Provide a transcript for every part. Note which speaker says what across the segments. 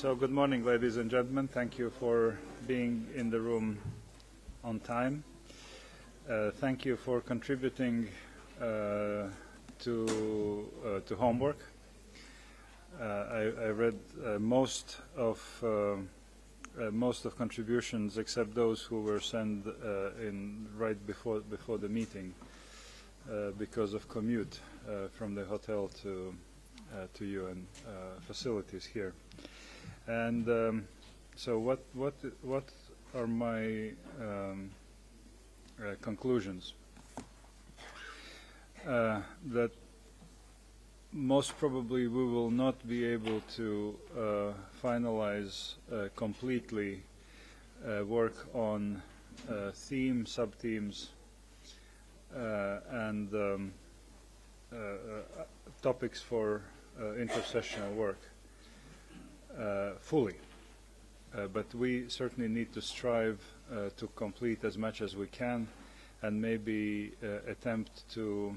Speaker 1: So good morning, ladies and gentlemen. Thank you for being in the room on time. Uh, thank you for contributing uh, to, uh, to homework. Uh, I, I read uh, most of uh, most of contributions except those who were sent in right before before the meeting because of commute from the hotel to to UN uh, facilities here. And um, so what what what are my um, uh, conclusions? Uh, that most probably we will not be able to uh, finalize uh, completely uh, work on uh, theme, sub-themes, and um, topics for intersessional work fully. Uh, but we certainly need to strive uh, to complete as much as we can and maybe uh, attempt to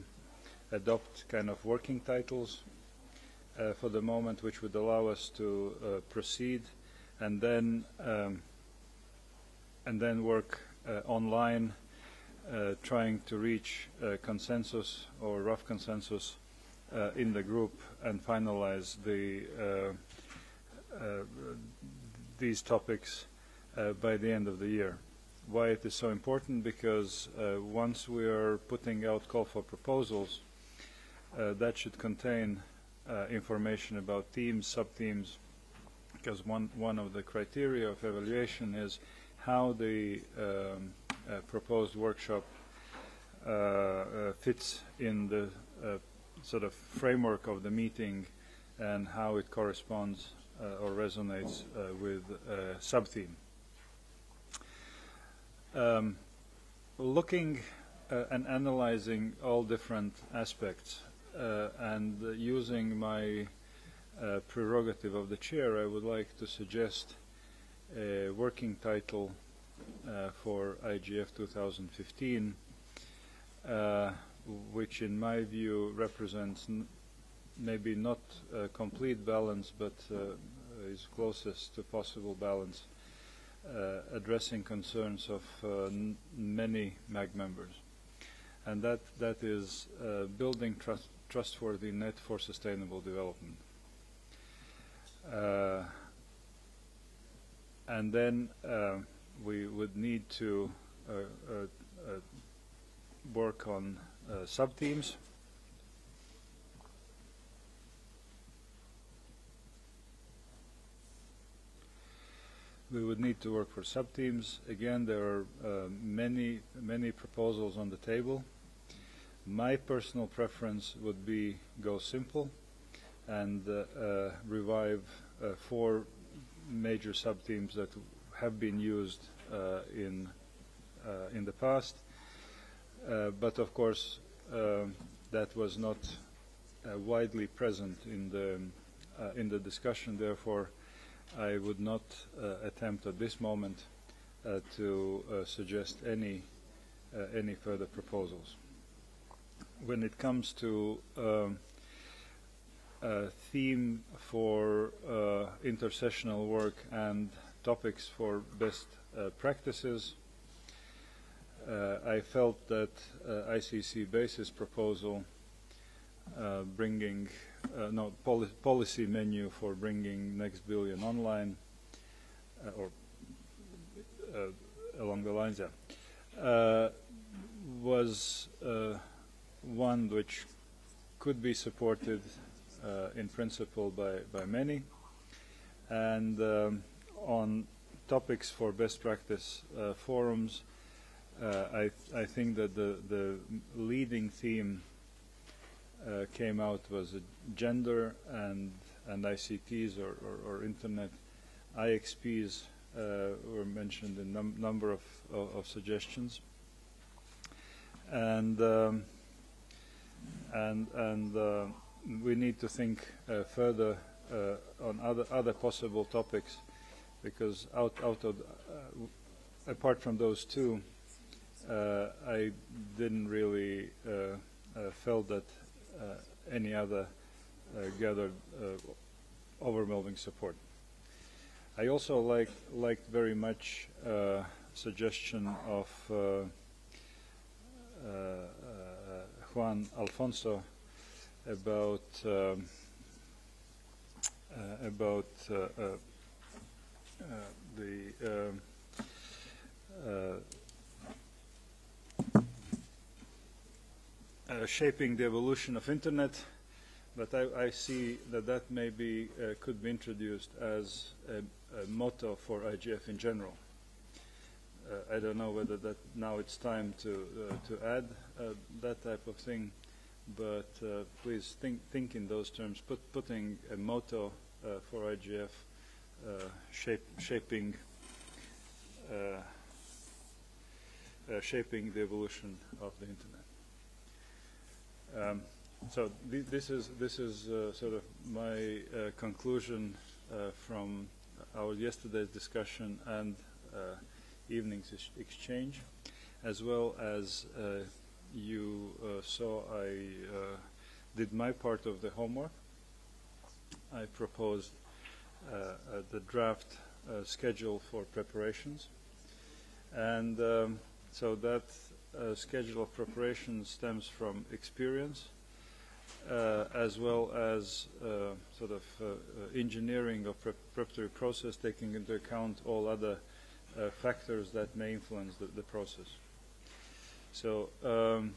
Speaker 1: adopt kind of working titles uh, for the moment, which would allow us to uh, proceed, and then um, and then work uh, online, uh, trying to reach uh, consensus or rough consensus uh, in the group and finalize the uh, uh, these topics uh, by the end of the year. Why it is so important? Because uh, once we are putting out call for proposals, uh, that should contain uh, information about teams, sub-themes, because one, one of the criteria of evaluation is how the um, uh, proposed workshop uh, uh, fits in the uh, sort of framework of the meeting and how it corresponds uh, or resonates uh, with uh, sub-theme. Um, looking uh, and analyzing all different aspects uh, and uh, using my uh, prerogative of the chair, I would like to suggest a working title uh, for IGF 2015, uh, which in my view represents maybe not a complete balance, but uh, is closest to possible balance, uh, addressing concerns of uh, many MAG members. And that, that is uh, building trust trustworthy net for sustainable development. Uh, and then uh, we would need to uh, uh, uh, work on uh, sub-themes. We would need to work for sub-themes. Again, there are uh, many, many proposals on the table. My personal preference would be go simple and uh, uh, revive uh, four major sub-themes that have been used uh, in in the past. But of course, that was not widely present in the in the discussion. Therefore, I would not uh, attempt at this moment uh, to uh, suggest any any further proposals. When it comes to um, theme for uh, intersessional work and topics for best uh, practices, I felt that ICC basis proposal bringing uh, no poli policy menu for bringing next billion online uh, or uh, along the lines there uh, was uh, one which could be supported uh, in principle by, by many. And um, on topics for best practice forums, I, I think that the, the leading theme uh, came out was gender and, and ICTs or, or, or internet. IXPs uh, were mentioned in a num number of, of, of suggestions. And um, and and uh, we need to think uh, further uh, on other other possible topics because out out of uh, apart from those two I didn't really uh, felt that any other uh, gathered uh, overwhelming support. I also like liked very much uh, suggestion of uh, uh, uh, Juan Alfonso about um, uh, about uh, uh, uh, the uh, shaping the evolution of internet, but I, I see that that maybe uh, could be introduced as a, a motto for IGF in general. Uh, I don't know whether that now it's time to uh, to add uh, that type of thing, but uh, please think think in those terms. Put, putting a motto for IGF, shape, shaping uh, shaping the evolution of the internet. Um, so th this is this is uh, sort of my uh, conclusion uh, from our yesterday's discussion and uh, evening's ex exchange, as well as uh, you uh, saw I did my part of the homework. I proposed the draft schedule for preparations, and um, so that uh, schedule of preparation stems from experience uh, as well as uh, sort of uh, uh, engineering of prep preparatory process taking into account all other uh, factors that may influence the, the process. So um,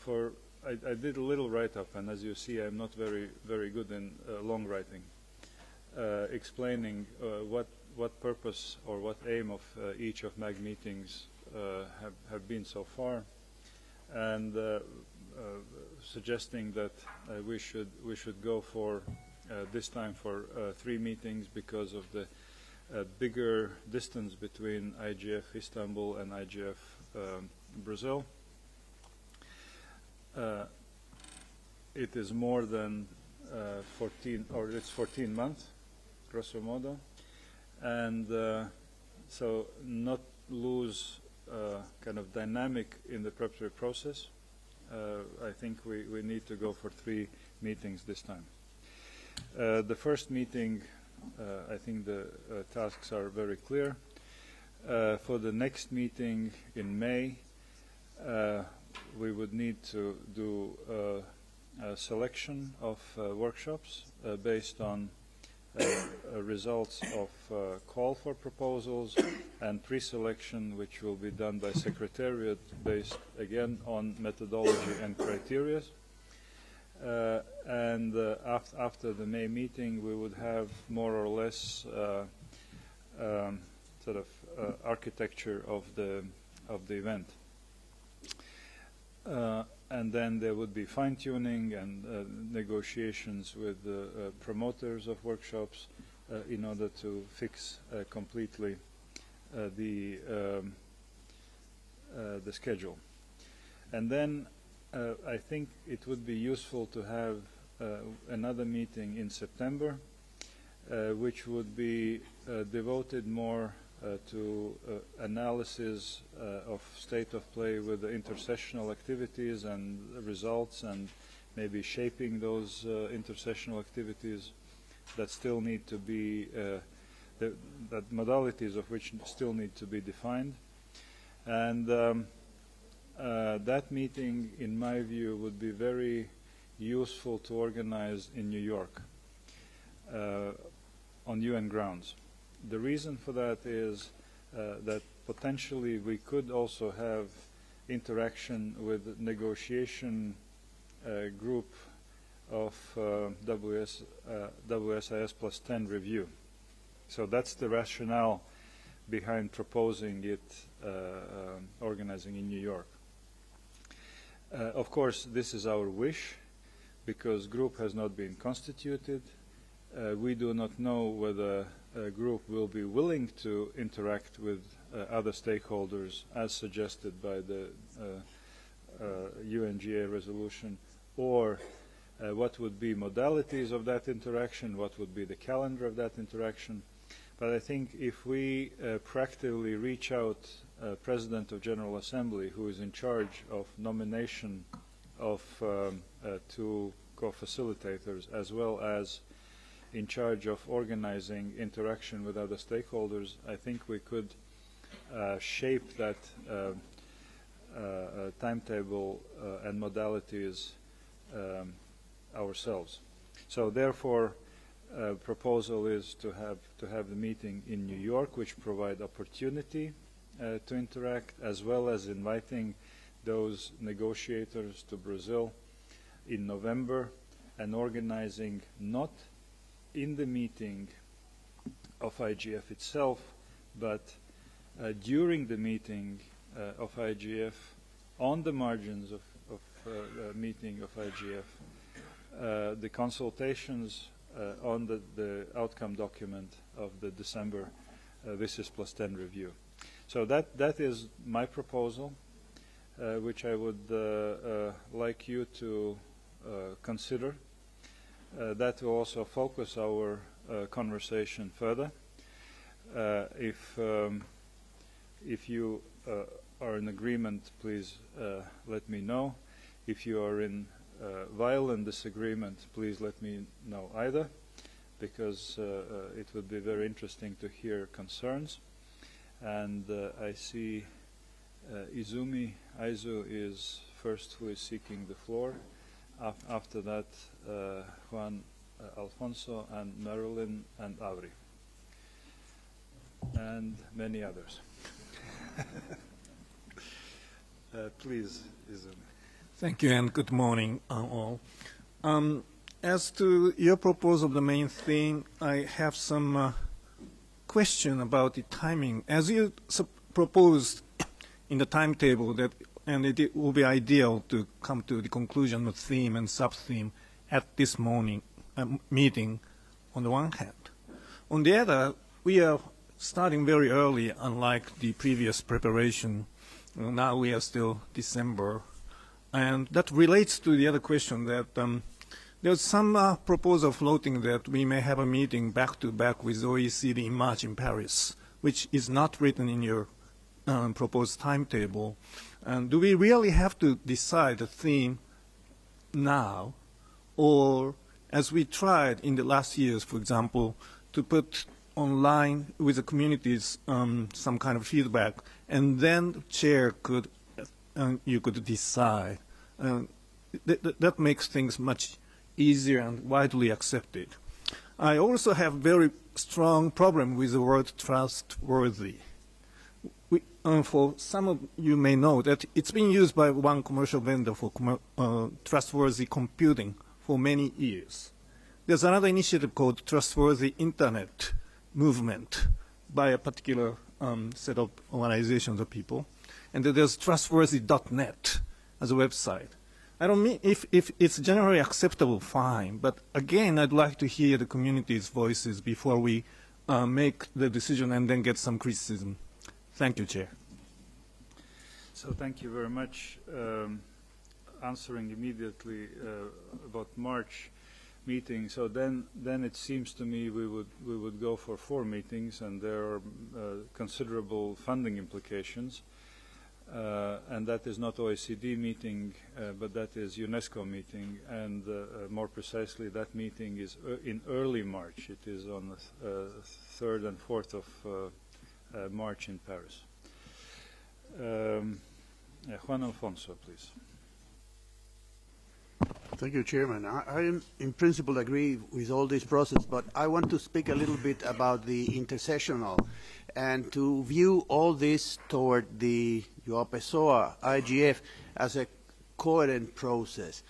Speaker 1: for I, I did a little write-up and as you see I'm not very very good in long writing explaining what what purpose or what aim of each of MAG meetings have, have been so far, and uh, uh, suggesting that uh, we should we should go for uh, this time for uh, three meetings because of the uh, bigger distance between IGF Istanbul and IGF um, Brazil. Uh, it is more than uh, 14, or it's 14 months, grosso modo, and uh, so not lose uh, kind of dynamic in the preparatory process. Uh, I think we, we need to go for three meetings this time. Uh, the first meeting, uh, I think the uh, tasks are very clear. Uh, for the next meeting in May, uh, we would need to do uh, a selection of uh, workshops uh, based on uh, uh, results of uh, call for proposals and pre-selection, which will be done by Secretariat based, again, on methodology and criteria. Uh, and uh, af after the May meeting, we would have more or less uh, um, sort of uh, architecture of the of the event. Uh, and then there would be fine-tuning and uh, negotiations with the uh, promoters of workshops uh, in order to fix uh, completely uh, the um, uh, the schedule. And then uh, I think it would be useful to have uh, another meeting in September, uh, which would be uh, devoted more uh, to uh, analysis uh, of state of play with the intersessional activities and results and maybe shaping those uh, intersessional activities that still need to be, uh, the, that modalities of which still need to be defined. And um, uh, that meeting, in my view, would be very useful to organize in New York on UN grounds. The reason for that is uh, that potentially we could also have interaction with negotiation uh, group of uh, WS, uh, WSIS plus 10 review. So that's the rationale behind proposing it, uh, um, organizing in New York. Of course, this is our wish because group has not been constituted. Uh, we do not know whether a group will be willing to interact with uh, other stakeholders as suggested by the uh, uh, UNGA resolution or uh, what would be modalities of that interaction, what would be the calendar of that interaction. But I think if we uh, practically reach out uh, President of General Assembly who is in charge of nomination of um, uh, two co-facilitators as well as in charge of organizing interaction with other stakeholders, I think we could uh, shape that uh, uh, uh timetable uh, and modalities um, ourselves. So therefore, uh, proposal is to have to have the meeting in New York, which provide opportunity to interact, as well as inviting those negotiators to Brazil in November and organizing not in the meeting of IGF itself, but uh, during the meeting uh, of IGF, on the margins of, of uh, meeting of IGF, uh, the consultations uh, on the, the outcome document of the December uh, WSIS plus 10 review. So that, that is my proposal, uh, which I would like you to consider. That will also focus our conversation further. if, um, if you are in agreement, please let me know. If you are in uh, violent disagreement, please let me know either, because uh, uh, it would be very interesting to hear concerns. And I see Izumi Aizu is first who is seeking the floor. Af after that, Juan Alfonso and Marilyn and Avri and many others. uh, please, Izumi.
Speaker 2: Thank you and good morning uh, all. Um, as to your proposal of the main theme, I have some uh, question about the timing. As you proposed in the timetable that, and it will be ideal to come to the conclusion of theme and sub-theme at this morning uh, meeting on the one hand. On the other, we are starting very early, unlike the previous preparation. Now we are still December and that relates to the other question that um, there's some uh, proposal floating that we may have a meeting back to back with OECD in March in Paris, which is not written in your um, proposed timetable. And do we really have to decide the theme now, or as we tried in the last years, for example, to put online with the communities um, some kind of feedback, and then chair could and you could decide. Uh, th th that makes things much easier and widely accepted. I also have very strong problem with the word trustworthy. Uh, for some of you may know that it's been used by one commercial vendor for uh, trustworthy computing for many years. There's another initiative called Trustworthy Internet Movement by a particular um, set of organizations or people and there's trustworthy.net as a website. I don't mean if, if it's generally acceptable, fine. But again, I'd like to hear the community's voices before we uh, make the decision and then get some criticism. Thank you, Chair.
Speaker 1: So thank you very much. Um, answering immediately uh, about March meeting. So then, then it seems to me we would we would go for four meetings, and there are uh, considerable funding implications. Uh, and that is not OECD meeting, uh, but that is UNESCO meeting, and uh, uh more precisely, that meeting is in early March. It is on the 3rd uh, and 4th of March in Paris. Um, Juan Alfonso, please.
Speaker 3: Thank you, Chairman. I, I, in principle agree with all this process, but I want to speak a little bit about the intersessional and to view all this toward the Joao IGF as a coherent process.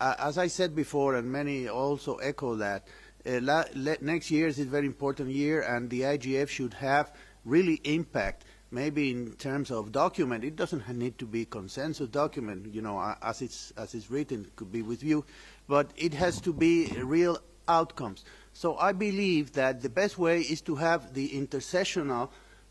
Speaker 3: Uh, as I said before, and many also echo that, uh, next year is a very important year, and the IGF should have really impact maybe in terms of document, it doesn't need to be consensus document, you know, as it's, as it's written, could be with you, but it has to be real outcomes. So I believe that the best way is to have the intersessional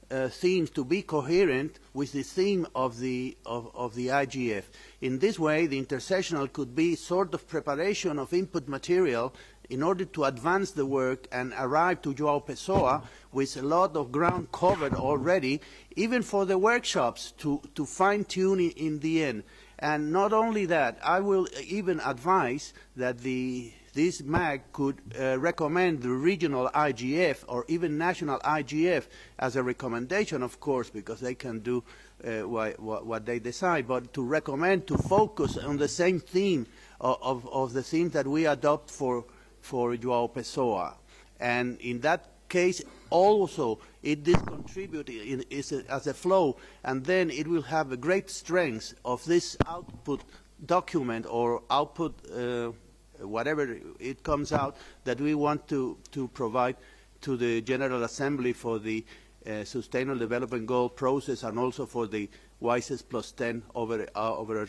Speaker 3: uh, themes to be coherent with the theme of the, of, of the IGF. In this way, the intersessional could be sort of preparation of input material in order to advance the work and arrive to Joao Pessoa with a lot of ground covered already, even for the workshops to, to fine-tune in the end. And not only that, I will even advise that the this MAG could uh, recommend the regional IGF or even national IGF as a recommendation, of course, because they can do uh, what, what, they decide, but to recommend to focus on the same theme of, of, of the themes that we adopt for, for Joao Pessoa. And in that case, also, it did contribute in, a, as a flow, and then it will have a great strength of this output document or output uh, whatever it comes out that we want to, to provide to the General Assembly for the uh, Sustainable Development Goal process and also for the WSIS plus 10 over, uh, over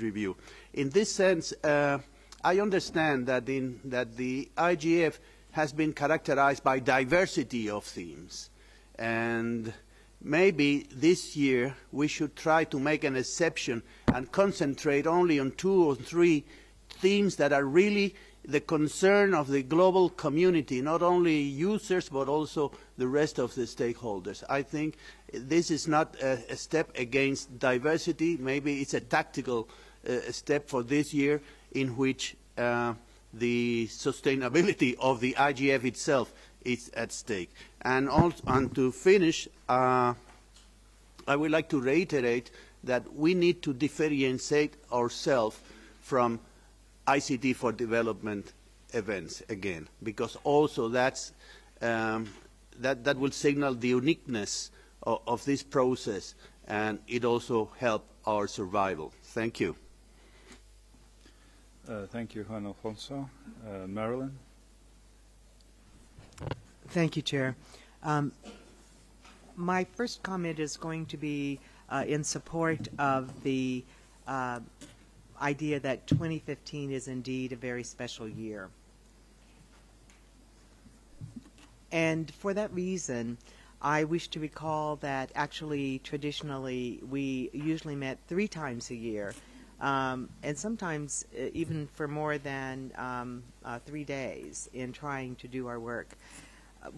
Speaker 3: review. In this sense, uh, I understand that, in, that the IGF has been characterized by diversity of themes. And maybe this year we should try to make an exception and concentrate only on two or three themes that are really the concern of the global community, not only users but also the rest of the stakeholders. I think this is not a, a step against diversity. Maybe it's a tactical uh, step for this year in which uh, the sustainability of the IGF itself is at stake. And, also, and to finish, uh, I would like to reiterate that we need to differentiate ourselves from ICT for development events again, because also that's, um, that, that will signal the uniqueness of, of this process and it also help our survival. Thank you.
Speaker 1: Uh, thank you, Juan Alfonso. Uh, Marilyn?
Speaker 4: Thank you, Chair. Um, my first comment is going to be uh, in support of the uh, idea that 2015 is indeed a very special year. And for that reason, I wish to recall that actually, traditionally, we usually met three times a year, um, and sometimes uh, even for more than um, uh, three days in trying to do our work.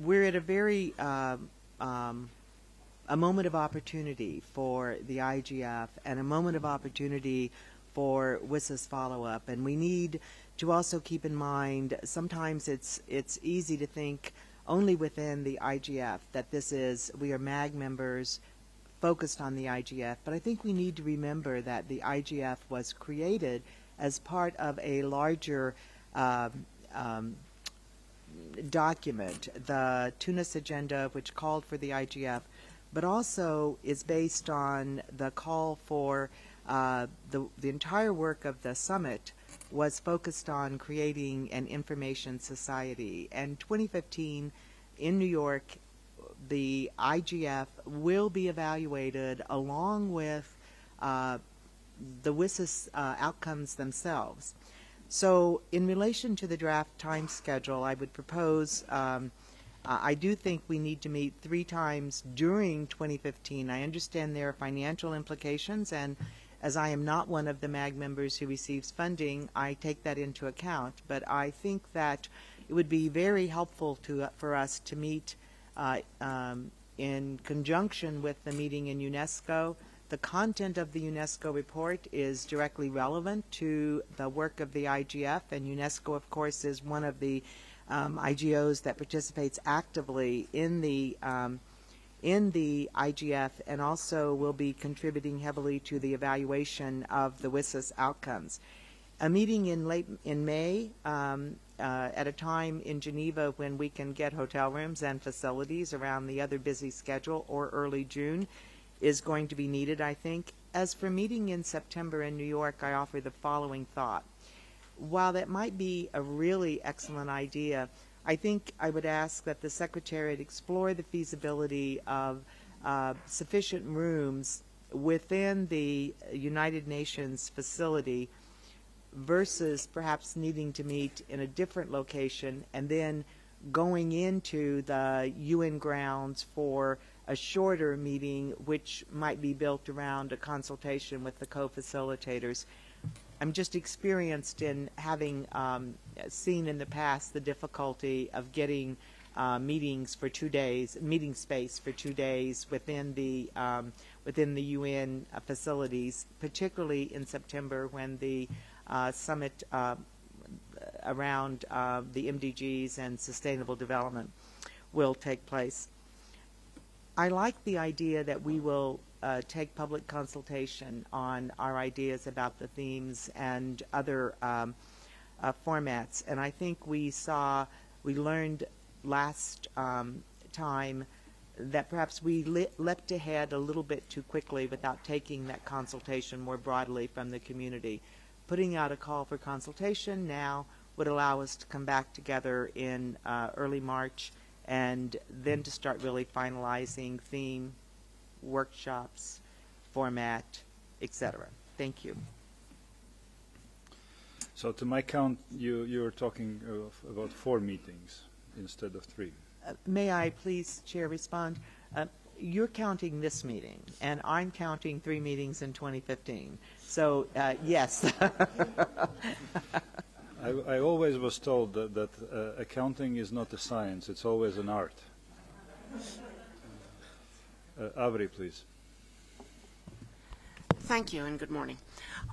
Speaker 4: We're at a very uh, um, a moment of opportunity for the IGF and a moment of opportunity for WSIS follow-up. And we need to also keep in mind sometimes it's it's easy to think only within the IGF that this is we are MAG members focused on the IGF. But I think we need to remember that the IGF was created as part of a larger um, um, document, the Tunis Agenda, which called for the IGF, but also is based on the call for uh, the, the entire work of the summit was focused on creating an information society. And 2015 in New York, the IGF will be evaluated along with uh, the WSIS uh, outcomes themselves. So in relation to the draft time schedule, I would propose, um, I do think we need to meet three times during 2015. I understand there are financial implications, and as I am not one of the MAG members who receives funding, I take that into account. But I think that it would be very helpful to, uh, for us to meet uh, um, in conjunction with the meeting in UNESCO. The content of the UNESCO report is directly relevant to the work of the IGF, and UNESCO, of course, is one of the um, IGOs that participates actively in the um, in the IGF and also will be contributing heavily to the evaluation of the WSIS outcomes. A meeting in late in May um, uh, at a time in Geneva when we can get hotel rooms and facilities around the other busy schedule or early June is going to be needed, I think. As for meeting in September in New York, I offer the following thought. While that might be a really excellent idea, I think I would ask that the Secretariat explore the feasibility of uh, sufficient rooms within the United Nations facility versus perhaps needing to meet in a different location and then going into the UN grounds for a shorter meeting which might be built around a consultation with the co-facilitators. I'm just experienced in having um, seen in the past the difficulty of getting uh, meetings for two days, meeting space for two days within the um, within the UN facilities, particularly in September when the summit uh, around uh, the MDGs and sustainable development will take place. I like the idea that we will uh, take public consultation on our ideas about the themes and other um, uh, formats. And I think we saw, we learned last um, time that perhaps we le leapt ahead a little bit too quickly without taking that consultation more broadly from the community. Putting out a call for consultation now would allow us to come back together in uh, early March and then to start really finalizing theme, workshops, format, etc. Thank you.
Speaker 1: So to my count, you, you're talking of about four meetings instead of three.
Speaker 4: Uh, May I please, Chair, respond? Uh, You're counting this meeting, and I'm counting three meetings in 2015. So, uh, yes.
Speaker 1: I, I always was told that, that uh, accounting is not a science, it's always an art. Uh, Avri, please.
Speaker 5: Thank you and good morning.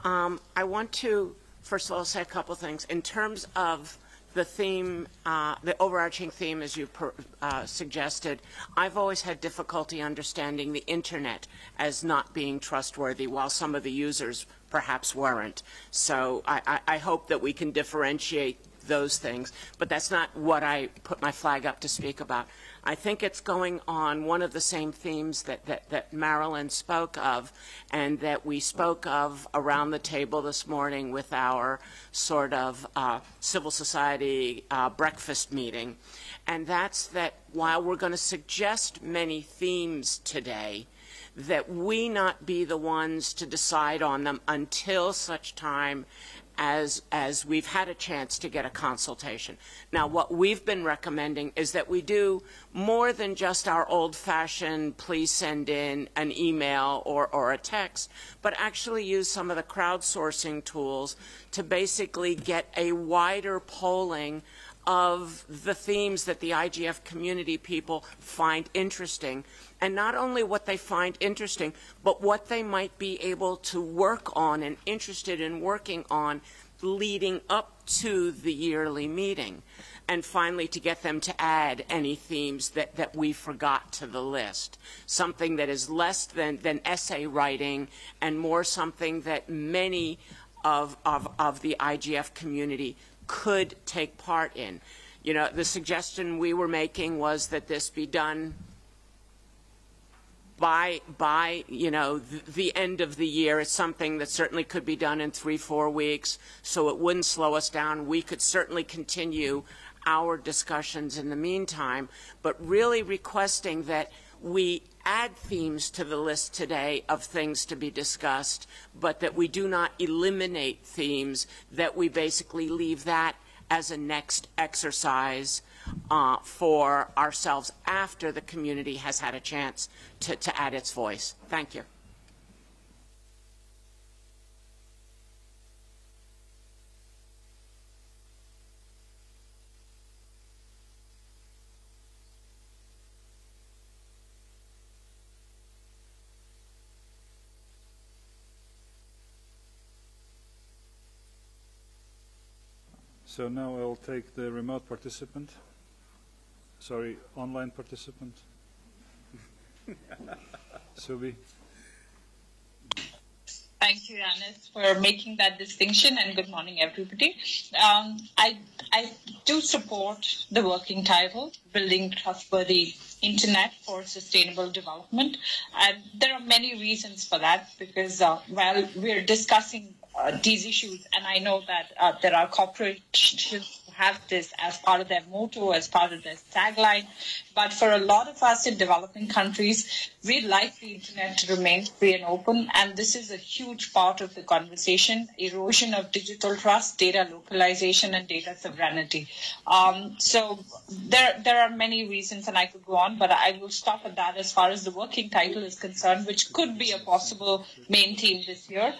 Speaker 5: Um, I want to, first of all, say a couple things. In terms of the theme, uh, the overarching theme, as you per, uh, suggested, I've always had difficulty understanding the internet as not being trustworthy, while some of the users perhaps weren't. So I, I, I hope that we can differentiate those things, but that's not what I put my flag up to speak about. I think it's going on one of the same themes that, that, that Marilyn spoke of and that we spoke of around the table this morning with our sort of uh, civil society uh, breakfast meeting. And that's that while we're going to suggest many themes today, that we not be the ones to decide on them until such time as, as we've had a chance to get a consultation. Now, what we've been recommending is that we do more than just our old-fashioned, please send in an email or, or a text, but actually use some of the crowdsourcing tools to basically get a wider polling of the themes that the IGF community people find interesting, and not only what they find interesting, but what they might be able to work on and interested in working on leading up to the yearly meeting. And finally, to get them to add any themes that, that we forgot to the list. Something that is less than, than essay writing and more something that many of, of, of the IGF community could take part in. You know, the suggestion we were making was that this be done by, by you know, the, the end of the year. It's something that certainly could be done in three, four weeks, so it wouldn't slow us down. We could certainly continue our discussions in the meantime, but really requesting that we add themes to the list today of things to be discussed, but that we do not eliminate themes, that we basically leave that as a next exercise uh, for ourselves after the community has had a chance to, to add its voice. Thank you.
Speaker 1: So now I'll take the remote participant. Sorry, online participant. Subi.
Speaker 6: Thank you, Janis, for making that distinction, and good morning, everybody. Um, I, I do support the working title, Building Trustworthy Internet for Sustainable Development. And there are many reasons for that, because uh, while we're discussing these issues, and I know that uh, there are corporations have this as part of their motto, as part of their tagline. But for a lot of us in developing countries, we like the internet to remain free and open, and this is a huge part of the conversation: erosion of digital trust, data localization, and data sovereignty. Um, so there, there are many reasons, and I could go on, but I will stop at that as far as the working title is concerned, which could be a possible main theme this year.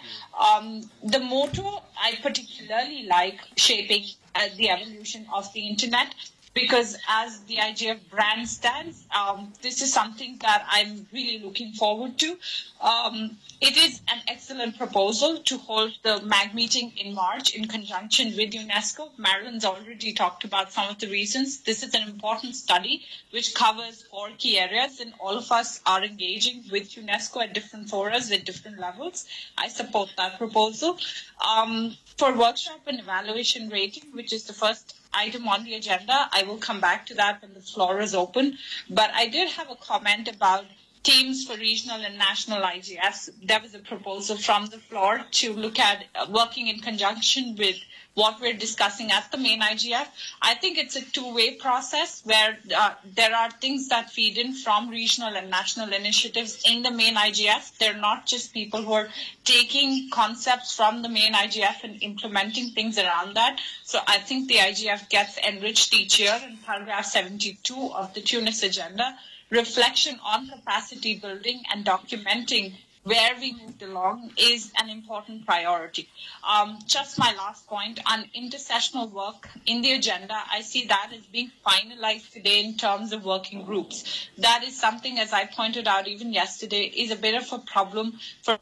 Speaker 6: Um, the motto I particularly like shaping uh, the evolution of the internet because as the IGF brand stands, um, this is something that I'm really looking forward to. Um, it is an excellent proposal to hold the MAG meeting in March in conjunction with UNESCO. Marilyn's already talked about some of the reasons. This is an important study which covers four key areas, and all of us are engaging with UNESCO at different forums at different levels. I support that proposal. Um, for workshop and evaluation rating, which is the first item on the agenda. I will come back to that when the floor is open. But I did have a comment about teams for regional and national IGFs. There was a proposal from the floor to look at uh, working in conjunction with what we're discussing at the main IGF. I think it's a two-way process where uh, there are things that feed in from regional and national initiatives in the main IGF. They're not just people who are taking concepts from the main IGF and implementing things around that. So I think the IGF gets enriched each year in paragraph 72 of the Tunis agenda. Reflection on capacity building and documenting where we moved along is an important priority. Um, just my last point on intersessional work in the agenda, I see that as being finalized today in terms of working groups. That is something, as I pointed out even yesterday, is a bit of a problem for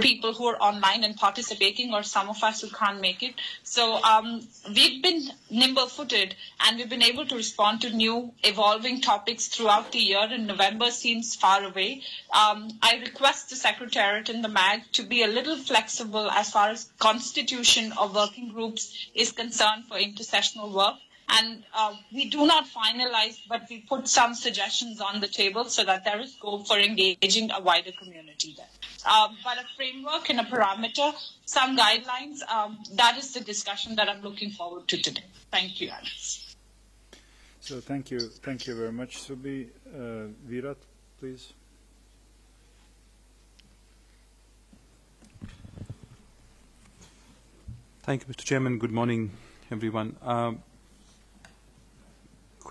Speaker 6: people who are online and participating or some of us who can't make it. So um, we've been nimble-footed and we've been able to respond to new evolving topics throughout the year and November seems far away. Um, I request the Secretariat and the MAG to be a little flexible as far as constitution of working groups is concerned for intersessional work. And uh, we do not finalize, but we put some suggestions on the table so that there is scope for engaging a wider community there. Um, but a framework and a parameter, some guidelines, um, that is the discussion that I'm looking forward to today. Thank you, Alice.
Speaker 1: So thank you, thank you very much, Subi. Uh, Virat, please.
Speaker 7: Thank you, Mr. Chairman. Good morning, everyone. Um,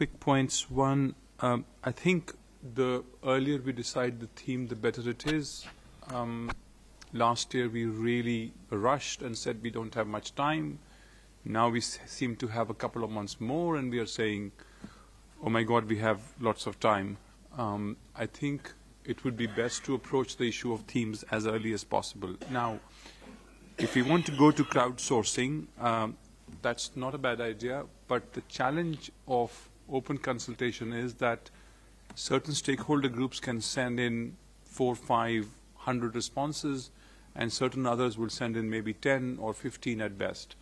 Speaker 7: quick points. One, um, I think the earlier we decide the theme, the better it is. Um, last year we really rushed and said we don't have much time. Now we seem to have a couple of months more and we are saying, oh my God, we have lots of time. Um, I think it would be best to approach the issue of themes as early as possible. Now, if we want to go to crowdsourcing, um, that's not a bad idea, but the challenge of open consultation is that certain stakeholder groups can send in four, five, hundred responses, and certain others will send in maybe 10 or 15 at best.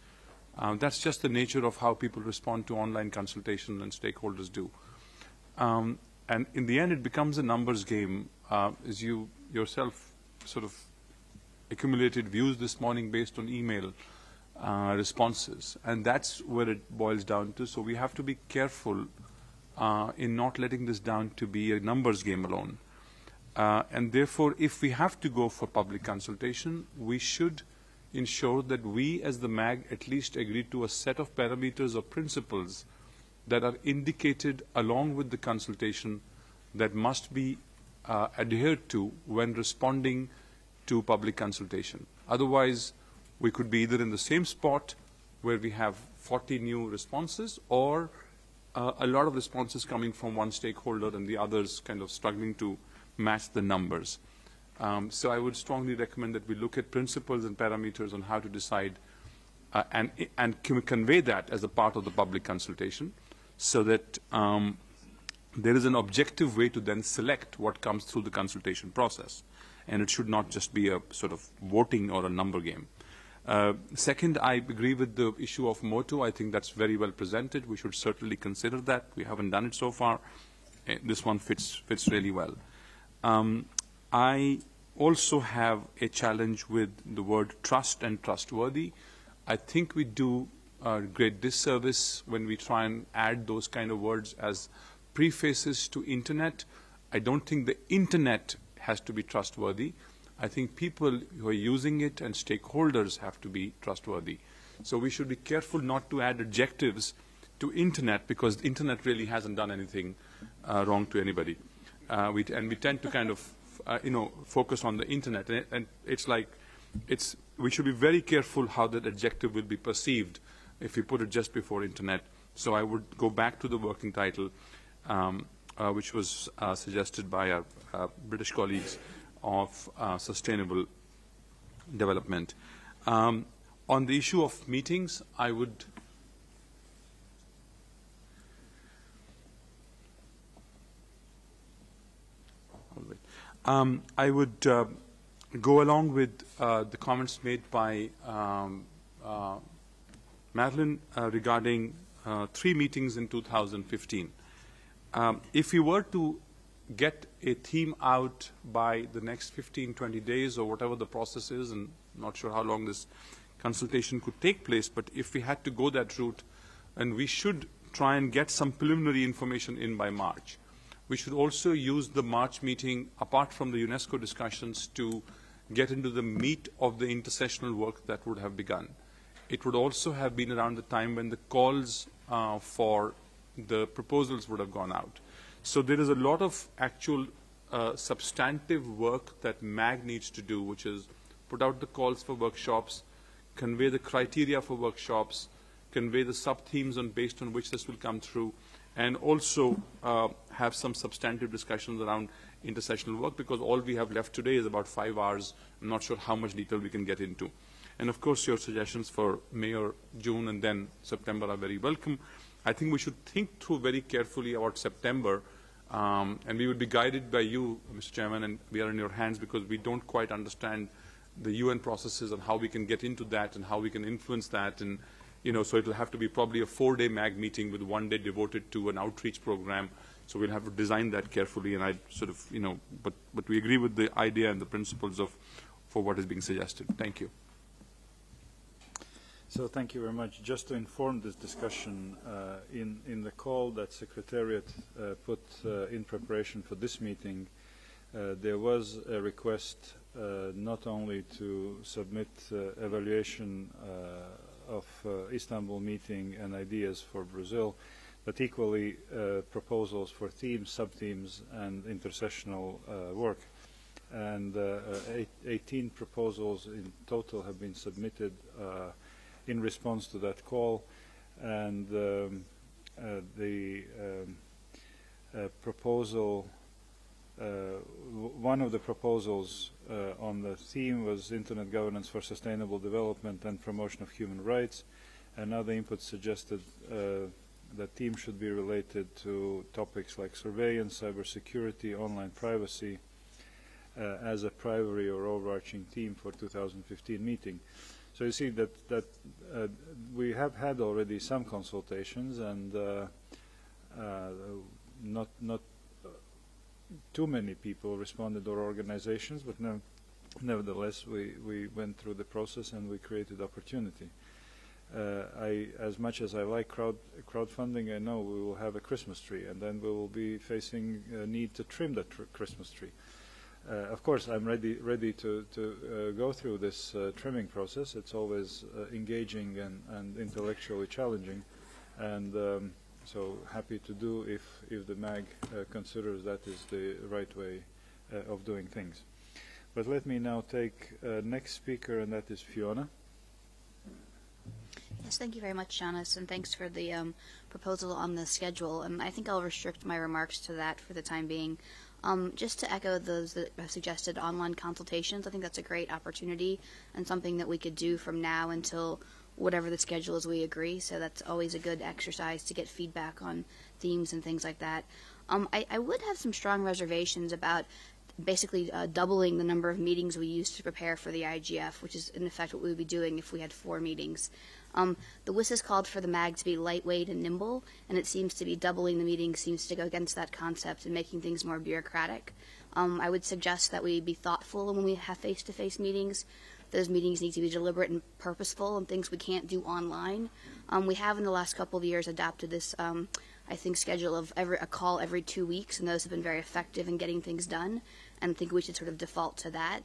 Speaker 7: Um, that's just the nature of how people respond to online consultation and stakeholders do. Um, and in the end, it becomes a numbers game, uh, as you yourself sort of accumulated views this morning based on email uh, responses. And that's where it boils down to. So we have to be careful uh, in not letting this down to be a numbers game alone. Uh, and therefore, if we have to go for public consultation, we should ensure that we as the MAG at least agree to a set of parameters or principles that are indicated along with the consultation that must be uh, adhered to when responding to public consultation. Otherwise, we could be either in the same spot where we have 40 new responses or uh, a lot of responses coming from one stakeholder and the others kind of struggling to match the numbers. Um, so I would strongly recommend that we look at principles and parameters on how to decide uh, and, and convey that as a part of the public consultation so that um, there is an objective way to then select what comes through the consultation process. And it should not just be a sort of voting or a number game. Uh, second, I agree with the issue of moto. I think that's very well presented. We should certainly consider that. We haven't done it so far. Uh, this one fits, fits really well. Um, I also have a challenge with the word trust and trustworthy. I think we do a great disservice when we try and add those kind of words as prefaces to internet. I don't think the internet has to be trustworthy. I think people who are using it and stakeholders have to be trustworthy. So we should be careful not to add adjectives to internet because the internet really hasn't done anything uh, wrong to anybody uh, we, and we tend to kind of, uh, you know, focus on the internet. And, and, it's like, it's, we should be very careful how that adjective will be perceived if we put it just before internet So I would go back to the working title, um, uh, which was uh, suggested by our uh, British colleagues of uh, sustainable development. Um, on the issue of meetings, I would um, I would uh, go along with uh, the comments made by um, uh, Madeline uh, regarding uh, three meetings in 2015. Um, if we were to get a theme out by the next 15, 20 days or whatever the process is, and not sure how long this consultation could take place, but if we had to go that route, and we should try and get some preliminary information in by March. We should also use the March meeting, apart from the UNESCO discussions, to get into the meat of the intersessional work that would have begun. It would also have been around the time when the calls uh, for the proposals would have gone out. So there is a lot of actual uh, substantive work that MAG needs to do, which is put out the calls for workshops, convey the criteria for workshops, convey the sub-themes on, based on which this will come through, and also uh, have some substantive discussions around intersessional work because all we have left today is about five hours. I'm not sure how much detail we can get into. And of course, your suggestions for May or June and then September are very welcome. I think we should think through very carefully about September, um, and we would be guided by you, Mr. Chairman, and we are in your hands because we don't quite understand the UN processes and how we can get into that and how we can influence that. And, you know, so it'll have to be probably a four-day MAG meeting with one day devoted to an outreach program. So we'll have to design that carefully, and I sort of, you know, but, but we agree with the idea and the principles of, for what is being suggested. Thank you.
Speaker 1: So thank you very much. Just to inform this discussion, uh, in, in the call that Secretariat uh, put uh, in preparation for this meeting, uh, there was a request uh, not only to submit uh, evaluation of Istanbul meeting and ideas for Brazil, but equally proposals for themes, sub-themes, and intersessional work. And 18 proposals in total have been submitted in response to that call, and um, uh, the um, uh, proposal, uh, one of the proposals uh, on the theme was Internet governance for sustainable development and promotion of human rights. Another input suggested uh, that theme should be related to topics like surveillance, cybersecurity, online privacy, uh, as a primary or overarching theme for 2015 meeting. So you see that that uh, we have had already some consultations and uh, uh, not not too many people responded or organizations, but no, nevertheless we we went through the process and we created opportunity. Uh, I, as much as I like crowd crowdfunding, I know we will have a Christmas tree, and then we will be facing a need to trim that tr Christmas tree. Uh, of course, I'm ready ready to to uh, go through this uh, trimming process. It's always engaging and, and intellectually challenging, and um, so happy to do if if the MAG considers that is the right way of doing things. But let me now take uh, next speaker, and that is Fiona.
Speaker 8: Yes, thank you very much, Janis, and thanks for the um, proposal on the schedule. And I think I'll restrict my remarks to that for the time being. Um, just to echo those that have suggested online consultations, I think that's a great opportunity and something that we could do from now until whatever the schedule is we agree. So that's always a good exercise to get feedback on themes and things like that. Um, I, I would have some strong reservations about basically uh, doubling the number of meetings we use to prepare for the IGF, which is in effect what we would be doing if we had four meetings. Um, the has called for the MAG to be lightweight and nimble, and it seems to be doubling the meetings seems to go against that concept and making things more bureaucratic. Um, I would suggest that we be thoughtful when we have face-to-face -face meetings. Those meetings need to be deliberate and purposeful and things we can't do online. Um, we have in the last couple of years adopted this, um, I think, schedule of every, a call every two weeks, and those have been very effective in getting things done, and I think we should sort of default to that.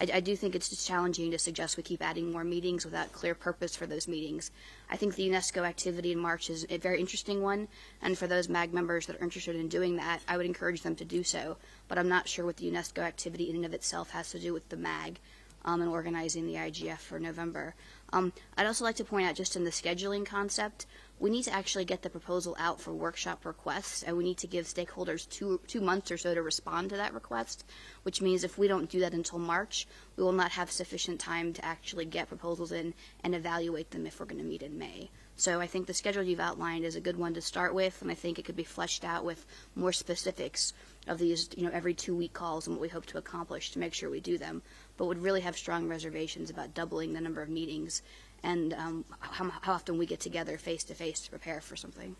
Speaker 8: I, I do think it's just challenging to suggest we keep adding more meetings without clear purpose for those meetings. I think the UNESCO activity in March is a very interesting one, and for those MAG members that are interested in doing that, I would encourage them to do so. But I'm not sure what the UNESCO activity in and of itself has to do with the MAG um, and organizing the IGF for November. Um, I'd also like to point out just in the scheduling concept,
Speaker 9: we need to actually get the proposal out for workshop requests, and we need to give stakeholders two, two months or so to respond to that request, which means if we don't do that until March, we will not have sufficient time to actually get proposals in and evaluate them if we're going to meet in May. So I think the schedule you've outlined is a good one to start with, and I think it could be fleshed out with more specifics of these, you know, every two-week calls and what we hope to accomplish to make sure we do them, but would really have strong reservations about doubling the number of meetings and um, how, how often we get together face to face to prepare for something.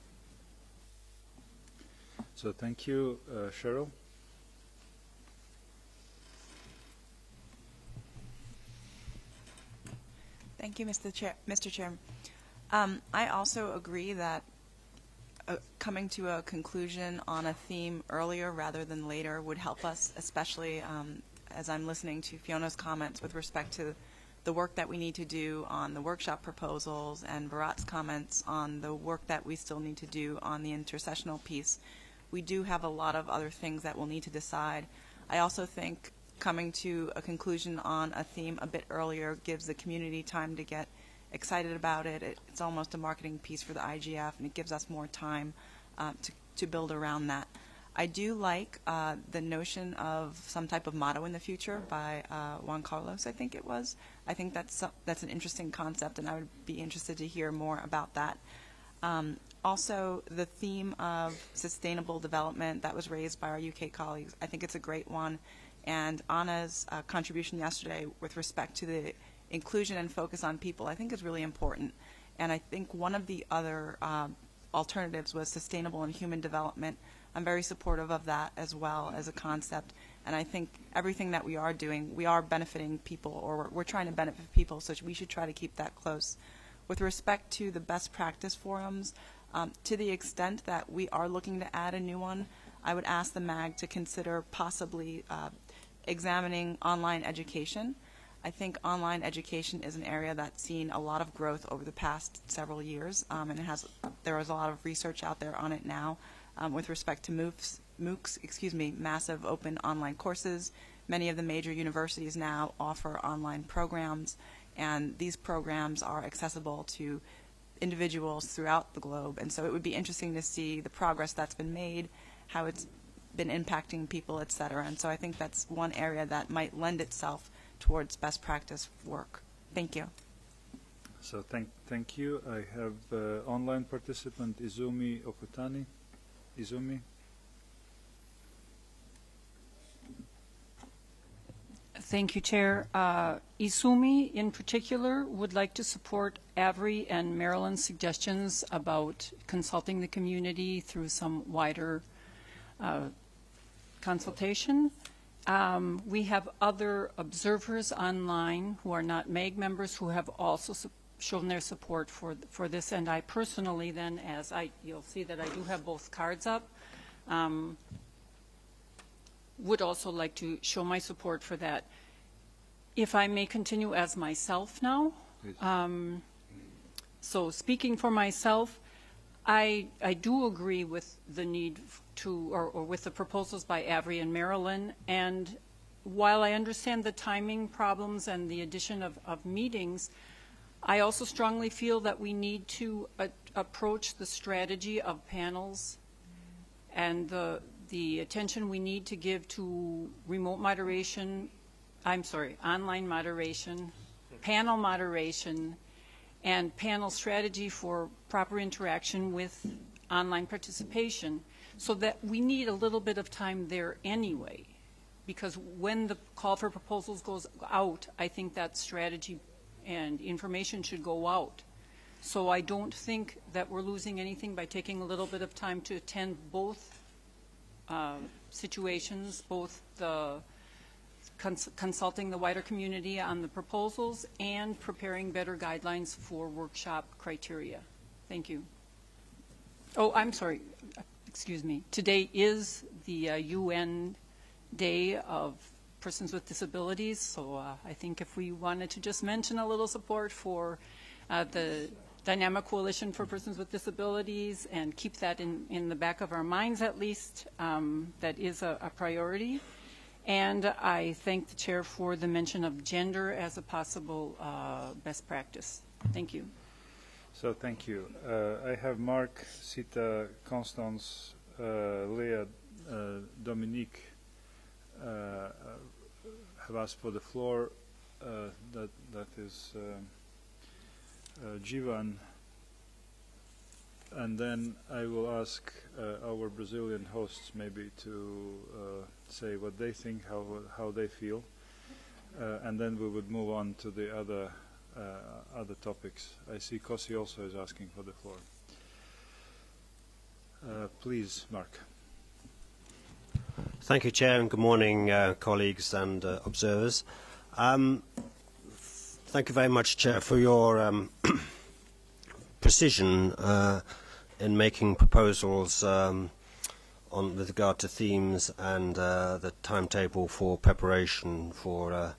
Speaker 1: So thank you, uh, Cheryl.
Speaker 10: Thank you, Mr. Chair. Mr. Chair. Um, I also agree that uh, coming to a conclusion on a theme earlier rather than later would help us, especially um, as I'm listening to Fiona's comments with respect to the work that we need to do on the workshop proposals and Bharat's comments on the work that we still need to do on the intersessional piece. We do have a lot of other things that we'll need to decide. I also think coming to a conclusion on a theme a bit earlier gives the community time to get excited about it. it it's almost a marketing piece for the IGF, and it gives us more time uh, to, to build around that. I do like uh, the notion of some type of motto in the future by uh, Juan Carlos, I think it was. I think that's that's an interesting concept, and I would be interested to hear more about that. Um, also, the theme of sustainable development that was raised by our UK colleagues, I think it's a great one. And Anna's uh, contribution yesterday with respect to the inclusion and focus on people, I think is really important. And I think one of the other uh, alternatives was sustainable and human development, I'm very supportive of that as well as a concept. And I think everything that we are doing, we are benefiting people, or we're, we're trying to benefit people, so we should try to keep that close. With respect to the best practice forums, um, to the extent that we are looking to add a new one, I would ask the MAG to consider possibly uh, examining online education. I think online education is an area that's seen a lot of growth over the past several years, um, and it has there is a lot of research out there on it now um, with respect to MOOCs, MOOCs, excuse me, massive open online courses. Many of the major universities now offer online programs, and these programs are accessible to individuals throughout the globe. And so it would be interesting to see the progress that's been made, how it's been impacting people, et cetera. And so I think that's one area that might lend itself towards best practice work. Thank you.
Speaker 1: So thank, thank you. I have uh, online participant Izumi Okutani. Izumi.
Speaker 11: Thank you, Chair. Uh, Izumi, in particular, would like to support Avri and Marilyn's suggestions about consulting the community through some wider uh, consultation. Um, we have other observers online who are not MAG members who have also shown their support for for this. And I personally, then, as I you'll see that I do have both cards up, um, would also like to show my support for that. If I may continue as myself now. Um, so speaking for myself, I, I do agree with the need to, or, or with the proposals by Avri and Marilyn. And while I understand the timing problems and the addition of, of meetings, I also strongly feel that we need to approach the strategy of panels and the, the attention we need to give to remote moderation, I'm sorry, online moderation, panel moderation, and panel strategy for proper interaction with online participation. So that we need a little bit of time there anyway because when the call for proposals goes out, I think that strategy and information should go out. So I don't think that we're losing anything by taking a little bit of time to attend both uh, situations, both the cons consulting the wider community on the proposals and preparing better guidelines for workshop criteria. Thank you. Oh, I'm sorry. Excuse me. Today is the uh, UN Day of persons with disabilities. So uh, I think if we wanted to just mention a little support for uh, the Dynamic Coalition for Persons with Disabilities and keep that in, in the back of our minds at least, um, that is a, a priority. And I thank the chair for the mention of gender as a possible uh, best practice. Thank you.
Speaker 1: So thank you. Uh, I have Mark, Sita, Constance, uh, Leah, uh, Dominique uh, have asked for the floor. Uh, that that is um, uh, Jivan. And then I will ask uh, our Brazilian hosts maybe to uh, say what they think, how how they feel, and then we would move on to the other other topics. I see Kosi also is asking for the floor. Please, Mark.
Speaker 12: Thank you, Chair, and good morning, uh, colleagues and uh, observers. Um, thank you very much, Chair, for your um, precision uh, in making proposals um, on with regard to themes and uh, the timetable for preparation for uh,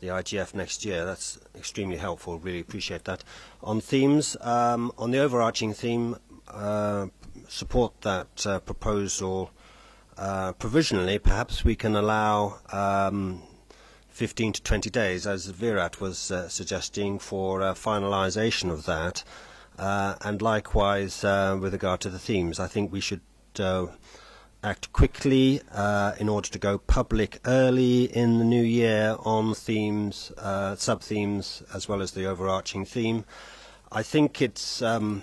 Speaker 12: the IGF next year. That's extremely helpful. Really appreciate that. On themes, um, on the overarching theme, uh, support that proposal uh, provisionally. Perhaps we can allow um, 15 to 20 days, as Bharat was uh, suggesting, for uh, finalisation of that. Uh, and likewise, uh, with regard to the themes, I think we should act quickly in order to go public early in the new year on themes, sub-themes, as well as the overarching theme. I think it's um,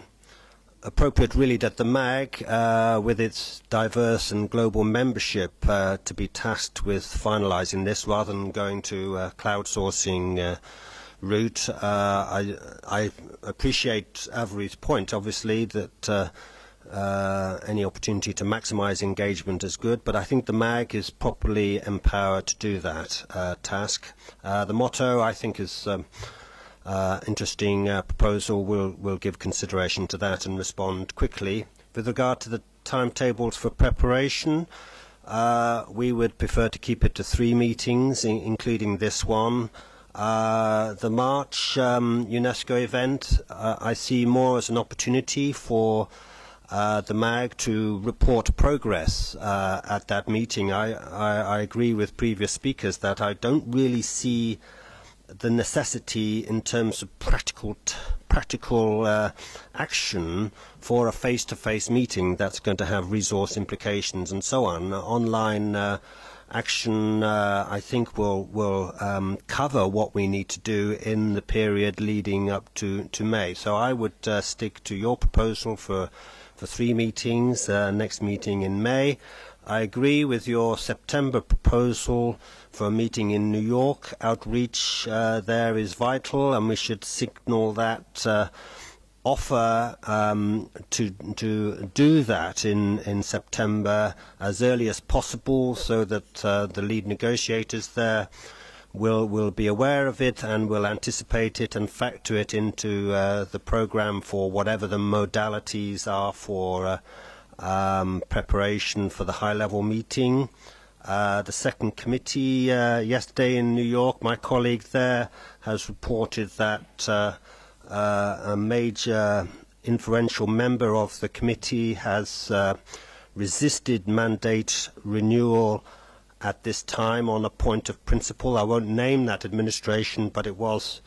Speaker 12: appropriate really that the MAG, uh, with its diverse and global membership, uh, to be tasked with finalising this rather than going to uh, crowdsourcing uh, route. Uh, I, I appreciate Avri's point, obviously, that uh, any opportunity to maximise engagement is good, but I think the MAG is properly empowered to do that task. The motto, I think, is um, uh, interesting uh, proposal. We'll, we'll give consideration to that and respond quickly. With regard to the timetables for preparation, uh, we would prefer to keep it to three meetings, in, including this one. Uh, the March um, UNESCO event, uh, I see more as an opportunity for uh, the MAG to report progress uh, at that meeting. I, I, I agree with previous speakers that I don't really see the necessity in terms of practical practical uh, action for a face-to-face -face meeting that's going to have resource implications and so on. Online uh, action, uh, I think, will will um, cover what we need to do in the period leading up to, to May. So I would uh, stick to your proposal for for three meetings. Uh, next meeting in May. I agree with your September proposal for a meeting in New York. Outreach uh, there is vital, and we should signal that. Uh, offer um, to to do that in in September as early as possible, so that uh, the lead negotiators there will will be aware of it and will anticipate it and factor it into uh, the program for whatever the modalities are for uh, um, preparation for the high level meeting. Uh, the second committee uh, yesterday in New York, my colleague there has reported that uh, uh, a major influential member of the committee has uh, resisted mandate renewal at this time on a point of principle. I won't name that administration, but it was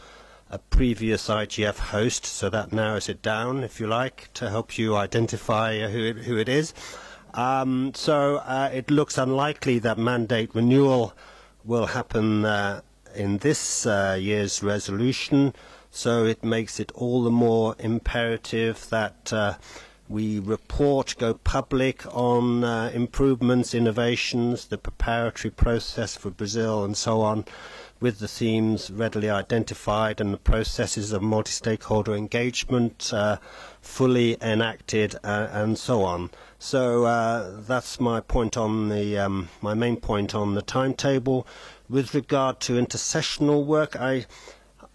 Speaker 12: a previous IGF host, so that narrows it down, if you like, to help you identify who it, who it is. Um, so uh, it looks unlikely that mandate renewal will happen uh, in this uh, year's resolution. So it makes it all the more imperative that uh, we report, go public on uh, improvements, innovations, the preparatory process for Brazil and so on, with the themes readily identified and the processes of multi-stakeholder engagement uh, fully enacted and so on. So uh, that's my point on the, um, my main point on the timetable. With regard to intersessional work, I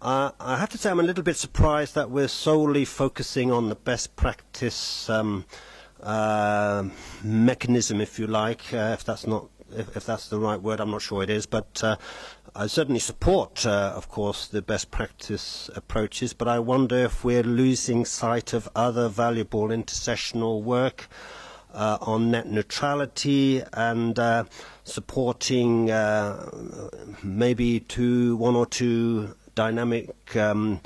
Speaker 12: Uh, I have to say I'm a little bit surprised that we're solely focusing on the best practice um, uh, mechanism, if you like, uh, if that's not if, if that's the right word, I'm not sure it is, but uh, I certainly support, uh, of course, the best practice approaches, but I wonder if we're losing sight of other valuable intersessional work uh, on net neutrality and uh, supporting uh, maybe two, one or two dynamic um,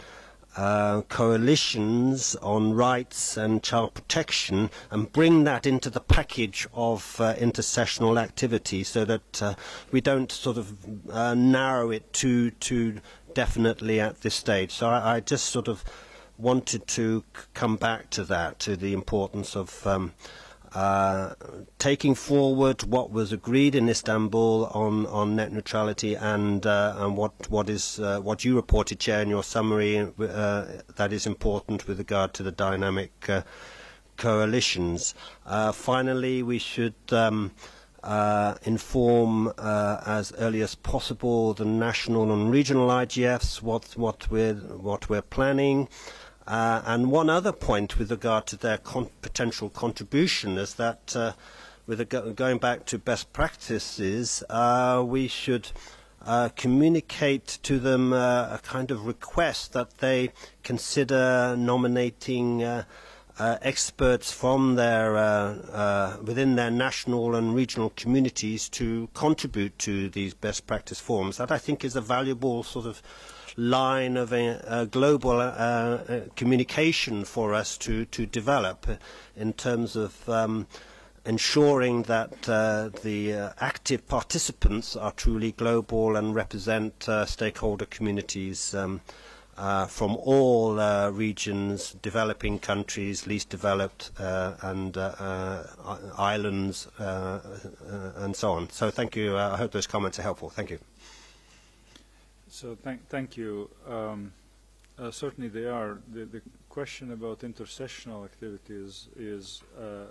Speaker 12: uh, coalitions on rights and child protection and bring that into the package of uh, intersessional activity so that we don't sort of narrow it too, too definitely at this stage. So I, I just sort of wanted to come back to that, to the importance of um, uh, taking forward what was agreed in Istanbul on, on net neutrality and, uh, and what, what, is, uh, what you reported, Chair, in your summary uh, that is important with regard to the dynamic uh, coalitions. Uh, finally, we should um, inform as early as possible the national and regional IGFs what, what, we're, what we're planning. Uh, and one other point with regard to their con potential contribution is that, uh, with go going back to best practices, uh, we should uh, communicate to them uh, a kind of request that they consider nominating uh, experts from their within their national and regional communities to contribute to these best practice forums. That I think is a valuable sort of line of a, a global uh, uh, communication for us to, to develop in terms of um, ensuring that uh, the uh, active participants are truly global and represent uh, stakeholder communities um, uh, from all uh, regions, developing countries, least developed, uh, and uh, uh, islands, uh, uh, and so on. So thank you. Uh, I hope those comments are helpful. Thank you.
Speaker 1: So thank, thank you. Um, uh, certainly they are. The, the question about intersessional activities is uh,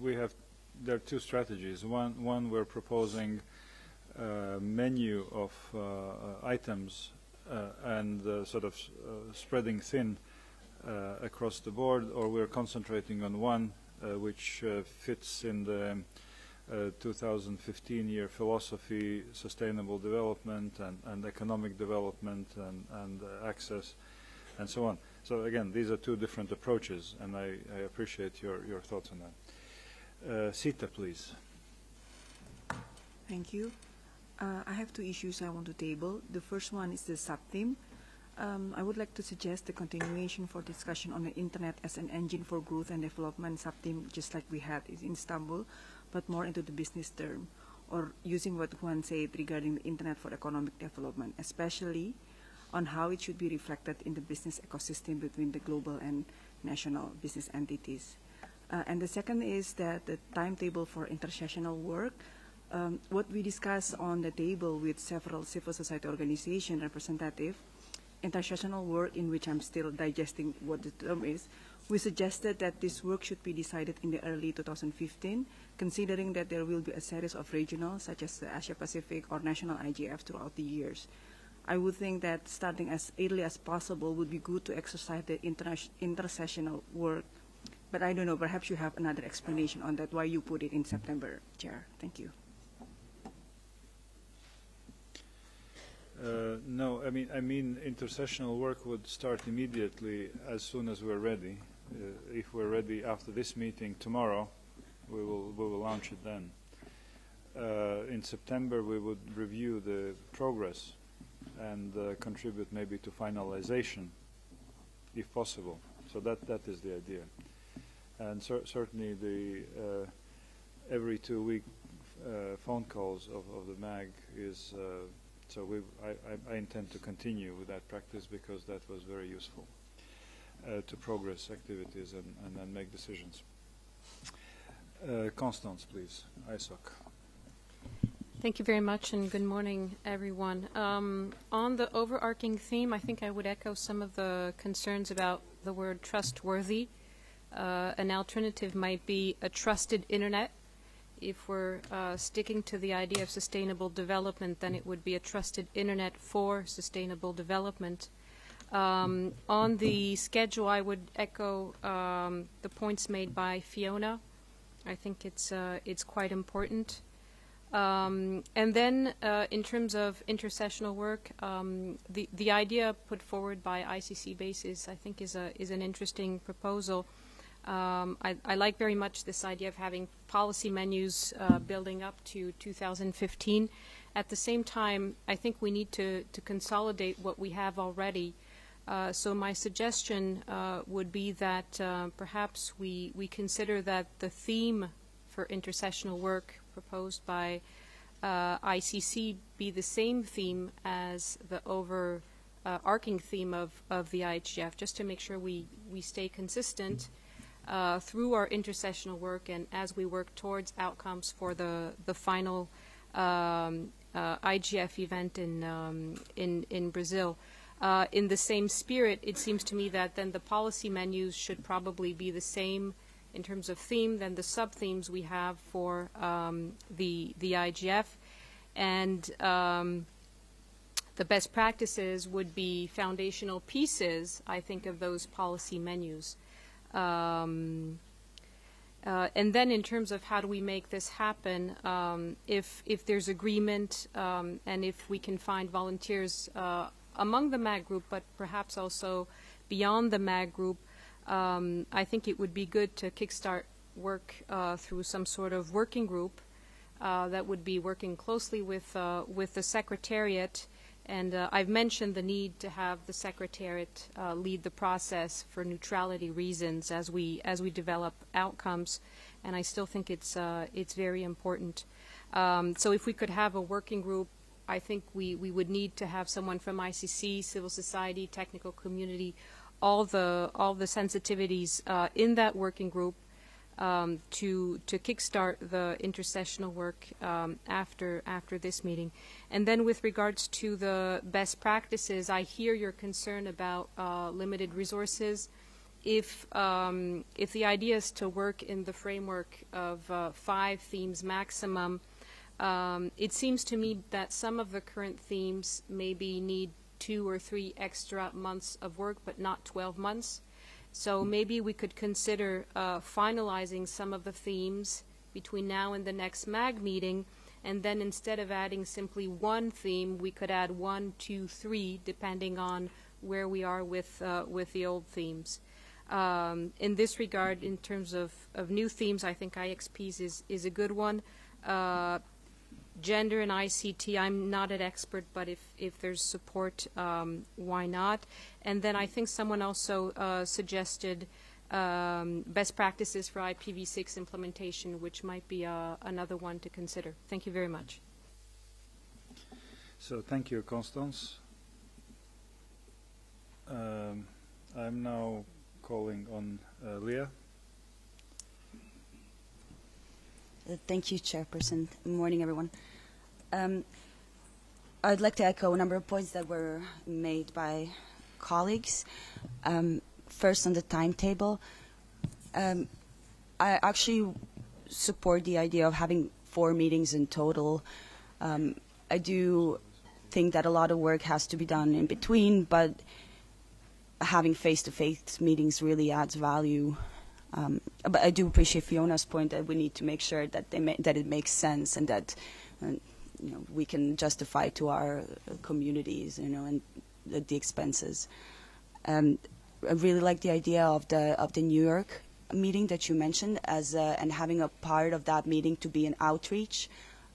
Speaker 1: we have, there are two strategies. One, one we're proposing a menu of uh, items uh, and uh, sort of uh, spreading thin uh, across the board, or we're concentrating on one uh, which uh, fits in the uh, 2015 year philosophy, sustainable development and, and economic development and, and uh, access and so on. So again, these are two different approaches and I, I appreciate your, your thoughts on that. Uh, Sita, please.
Speaker 13: Thank you. Uh, I have two issues I want to table. The first one is the sub-theme. Um, I would like to suggest the continuation for discussion on the Internet as an engine for growth and development sub-theme, just like we had in Istanbul, but more into the business term, or using what Juan said regarding the Internet for economic development, especially on how it should be reflected in the business ecosystem between the global and national business entities. Uh, and the second is that the timetable for intersessional work, um, what we discussed on the table with several civil society organization representative, intersessional work in which I'm still digesting what the term is, we suggested that this work should be decided in the early 2015, considering that there will be a series of regional, such as the Asia Pacific or national IGF throughout the years. I would think that starting as early as possible would be good to exercise the intersessional work. But I don't know, perhaps you have another explanation on that, why you put it in September, Chair. Thank you.
Speaker 1: Uh, no, I mean, I mean, intersessional work would start immediately as soon as we're ready. Uh, if we're ready after this meeting tomorrow, we will we will launch it then. Uh, in September, we would review the progress and uh, contribute maybe to finalization, if possible. So that that is the idea. And cer certainly, the uh, every two week uh, phone calls of, of the MAG is. Uh, so we, I, I, I intend to continue with that practice because that was very useful uh, to progress activities and, and, and make decisions. Uh, Constance, please. ISOC.
Speaker 14: Thank you very much, and good morning, everyone. Um, on the overarching theme, I think I would echo some of the concerns about the word trustworthy. Uh, an alternative might be a trusted internet if we're uh, sticking to the idea of sustainable development, then it would be a trusted internet for sustainable development. Um, on the schedule, I would echo um, the points made by Fiona. I think it's uh, it's quite important. Um, and then, uh, in terms of intersessional work, um, the the idea put forward by ICC BASIS, I think, is a is an interesting proposal. Um, I, I, like very much this idea of having policy menus uh, building up to 2015. At the same time, I think we need to, to consolidate what we have already Uh, so my suggestion uh, would be that uh, perhaps we, we consider that the theme for intersessional work proposed by uh, ICC be the same theme as the overarching theme of, of the IGF, just to make sure we, we stay consistent uh, through our intersessional work and as we work towards outcomes for the, the final um, uh, IGF event in, um, in, in Brazil. Uh, in the same spirit, it seems to me that then the policy menus should probably be the same in terms of theme than the sub-themes we have for um, the, the IGF. And um, the best practices would be foundational pieces, I think, of those policy menus. Um, uh, and then in terms of how do we make this happen, um, if, if there's agreement um, and if we can find volunteers uh, among the MAG group, but perhaps also beyond the MAG group, um, I think it would be good to kickstart work uh, through some sort of working group uh, that would be working closely with, uh, with the Secretariat and uh, I've mentioned the need to have the Secretariat uh, lead the process for neutrality reasons as we as we develop outcomes, and I still think it's uh, it's very important. Um, so if we could have a working group, I think we, we would need to have someone from ICC, civil society, technical community, all the all the sensitivities uh, in that working group um, to to kickstart the intersessional work um, after after this meeting. And then with regards to the best practices, I hear your concern about uh, limited resources. If um, if the idea is to work in the framework of uh, five themes maximum, um, it seems to me that some of the current themes maybe need two or three extra months of work, but not 12 months. So maybe we could consider uh, finalizing some of the themes between now and the next MAG meeting, and then instead of adding simply one theme, we could add one, two, three, depending on where we are with, uh, with the old themes. Um, in this regard, in terms of, of new themes, I think IXPs is, is a good one. Uh, gender and ICT, I'm not an expert, but if, if there's support, um, why not? And then I think someone also uh, suggested um, best practices for IPv6 implementation, which might be uh, another one to consider. Thank you very much.
Speaker 1: So thank you, Constance. Um, I'm now calling on uh, Leah.
Speaker 15: Uh, thank you, Chairperson. Good morning, everyone. Um, I'd like to echo a number of points that were made by colleagues. Um, first, on the timetable, um, I actually support the idea of having four meetings in total. Um, I do think that a lot of work has to be done in between, but having face-to-face -face meetings really adds value um, but I do appreciate Fiona's point that we need to make sure that that it makes sense and that uh, you know we can justify to our uh, communities, you know, and the, expenses. Um, I really like the idea of the of the New York meeting that you mentioned as uh, and having a part of that meeting to be an outreach